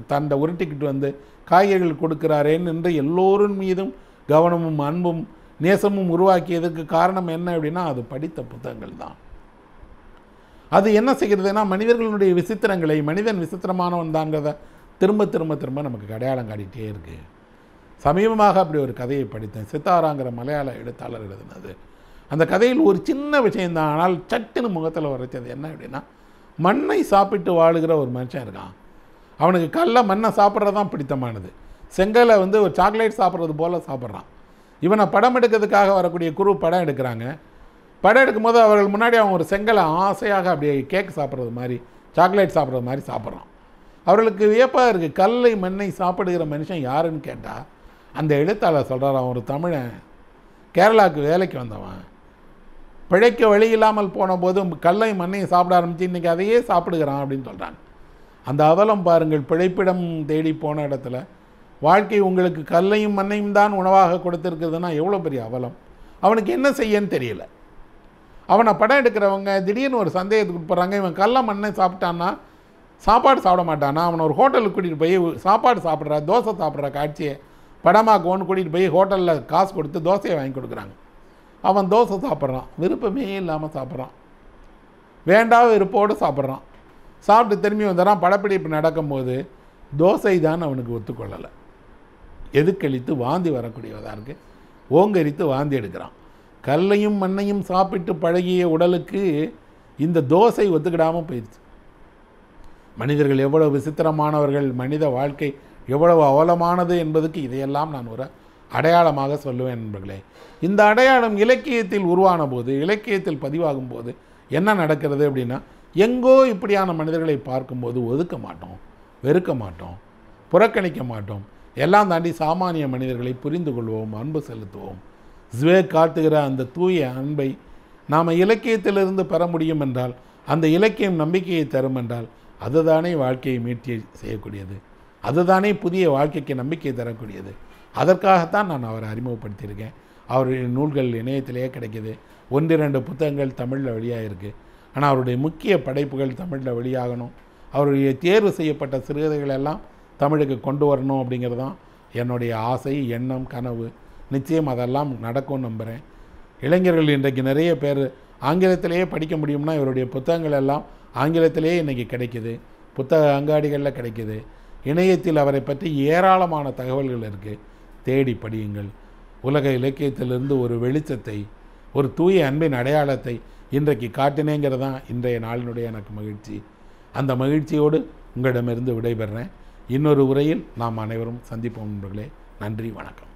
தண்டை உருட்டிக்கிட்டு வந்து காய்கறிகள் கொடுக்கிறாரேன்னு என்று எல்லோரின் மீதும் கவனமும் அன்பும் நேசமும் உருவாக்கியதுக்கு காரணம் என்ன அப்படின்னா அது படித்த புத்தகங்கள் தான். அது என்ன செய்கிறதுனா மனிதர்களுடைய விசித்திரங்களை மனிதன் விசித்திரமானவன் தாங்கிறத திரும்ப திரும்ப திரும்ப நமக்கு அடையாளம் காட்டிகிட்டே இருக்குது சமீபமாக அப்படி ஒரு கதையை படித்தேன். சித்தாராங்கிற மலையாள எழுத்தாளர் எழுதினது. அந்த கதையில் ஒரு சின்ன விஷயந்தான். ஆனால் சட்டுன்னு முகத்தில் உரைச்சது என்ன அப்படின்னா மண்ணை சாப்பிட்டு வாழுகிற ஒரு மனுஷன் இருக்கான். அவனுக்கு கல்ல மண்ணை சாப்பிட்றது தான் பிடித்தமானது. செங்கலை வந்து ஒரு சாக்லேட் சாப்பிட்றது போல் சாப்பிட்றான். இவனை படம் எடுக்கிறதுக்காக வரக்கூடிய குரு படம் எடுக்கிறாங்க. படம் எடுக்கும்போது அவர்கள் முன்னாடி அவன் ஒரு செங்கலை ஆசையாக அப்படியே கேக் சாப்பிட்றது மாதிரி சாக்லேட் சாப்பிட்றது மாதிரி சாப்பிட்றான். அவர்களுக்கு வியப்பாக இருக்குது கல்லை மண்ணை சாப்பிடுகிற மனுஷன் யாருன்னு கேட்டால் அந்த எழுத்தாளர் சொல்கிறார் அவன் ஒரு தமிழன். கேரளாவுக்கு வேலைக்கு வந்தவன். பிழைக்க வழி இல்லாமல் போன போது கல்லை மண்ணையும் சாப்பிட ஆரம்பித்து இன்றைக்கி அதையே சாப்பிடுகிறான் அப்படின்னு சொல்கிறாங்க அந்த அவலம் பாருங்கள் பிழைப்பிடம் தேடி போன இடத்துல. வாழ்க்கை உங்களுக்கு கல்லையும் மண்ணையும் தான் உணவாக கொடுத்துருக்குதுன்னா எவ்வளோ பெரிய அவலம்? அவனுக்கு என்ன செய்யன்னு தெரியல. அவனை படம் எடுக்கிறவங்க திடீர்னு ஒரு சந்தேகத்துக்கு உட்படுறாங்க இவன் கல்ல மண்ணை சாப்பிட்டான்னா சாப்பாடு சாப்பிட மாட்டானா? அவனை ஒரு ஹோட்டலுக்கு கூட்டிகிட்டு போய் சாப்பாடு சாப்பிட்ற தோசை சாப்பிட்ற காட்சியை படமாக்குவோன்னு கூட்டிகிட்டு போய் ஹோட்டலில் காசு கொடுத்து தோசையை வாங்கி கொடுக்குறாங்க. அவன் தோசை சாப்பிட்றான் விருப்பமே இல்லாமல் சாப்பிட்றான். வேண்டாம் விருப்போடு சாப்பிட்றான். சாப்பிட்டு திரும்பி வந்துடுறான் படப்பிடிப்பு நடக்கும்போது தோசை தான் அவனுக்கு ஒத்துக்கொள்ளலை. எதுக்கழித்து வாந்தி வரக்கூடியதாக இருக்குது ஓங்கரித்து வாந்தி எடுக்கிறான். கல்லையும் மண்ணையும் சாப்பிட்டு பழகிய உடலுக்கு இந்த தோசை ஒத்துக்கிடாமல் போயிடுச்சு. மனிதர்கள் எவ்வளவு விசித்திரமானவர்கள் மனித வாழ்க்கை எவ்வளவு அவலமானது என்பதுக்கு இதையெல்லாம் நான் ஒரு அடையாளமாக சொல்லுவேன் நண்பர்களே. இந்த அடையாளம் இலக்கியத்தில் உருவான போது இலக்கியத்தில் பதிவாகும் போது என்ன நடக்கிறது அப்படின்னா எங்கோ இப்படியான மனிதர்களை பார்க்கும்போது ஒதுக்க மாட்டோம் வெறுக்க மாட்டோம் புறக்கணிக்க மாட்டோம். எல்லாம் தாண்டி சாமானிய மனிதர்களை புரிந்து கொள்வோம் அன்பு செலுத்துவோம். ஜுவே காட்டுகிற அந்த தூய அன்பை நாம் இலக்கியத்திலிருந்து பெற முடியும் என்றால் அந்த இலக்கியம் நம்பிக்கையை தரும் என்றால் அதுதானே வாழ்க்கையை மீட்சி செய்யக்கூடியது. அதுதானே புதிய வாழ்க்கைக்கு நம்பிக்கை தரக்கூடியது. அதற்காகத்தான் நான் அவரை அறிமுகப்படுத்தியிருக்கேன். அவருடைய நூல்கள் இணையத்திலேயே கிடைக்கிது. ஒன்றிரண்டு புத்தகங்கள் தமிழில் வெளியாக இருக்குது ஆனால் அவருடைய முக்கிய படைப்புகள் தமிழில் வெளியாகணும். அவருடைய தேர்வு செய்யப்பட்ட சிறுகதைகள் எல்லாம் தமிழுக்கு கொண்டு வரணும் அப்படிங்கிறது தான் என்னுடைய ஆசை எண்ணம் கனவு. நிச்சயம் அதெல்லாம் நடக்கும்னு நம்புகிறேன் இளைஞர்கள் இன்றைக்கு நிறைய பேர் ஆங்கிலத்திலேயே படிக்க முடியும்னா இவருடைய புத்தகங்கள் எல்லாம் ஆங்கிலத்திலேயே இன்றைக்கி கிடைக்குது. புத்தக அங்காடிகளில் கிடைக்குது. இணையத்தில் அவரை பற்றி ஏராளமான தகவல்கள் இருக்குது தேடி படியுங்கள். உலக இலக்கியத்திலிருந்து ஒரு வெளிச்சத்தை ஒரு தூய அன்பின் அடையாளத்தை இன்றைக்கு காட்டினேங்கிறது தான் இன்றைய நாளினுடைய எனக்கு மகிழ்ச்சி. அந்த மகிழ்ச்சியோடு உங்களிடமிருந்து விடைபெறேன். இன்னொரு உரையில் நாம் அனைவரும் சந்திப்போம் நண்பர்களே. நன்றி வணக்கம்.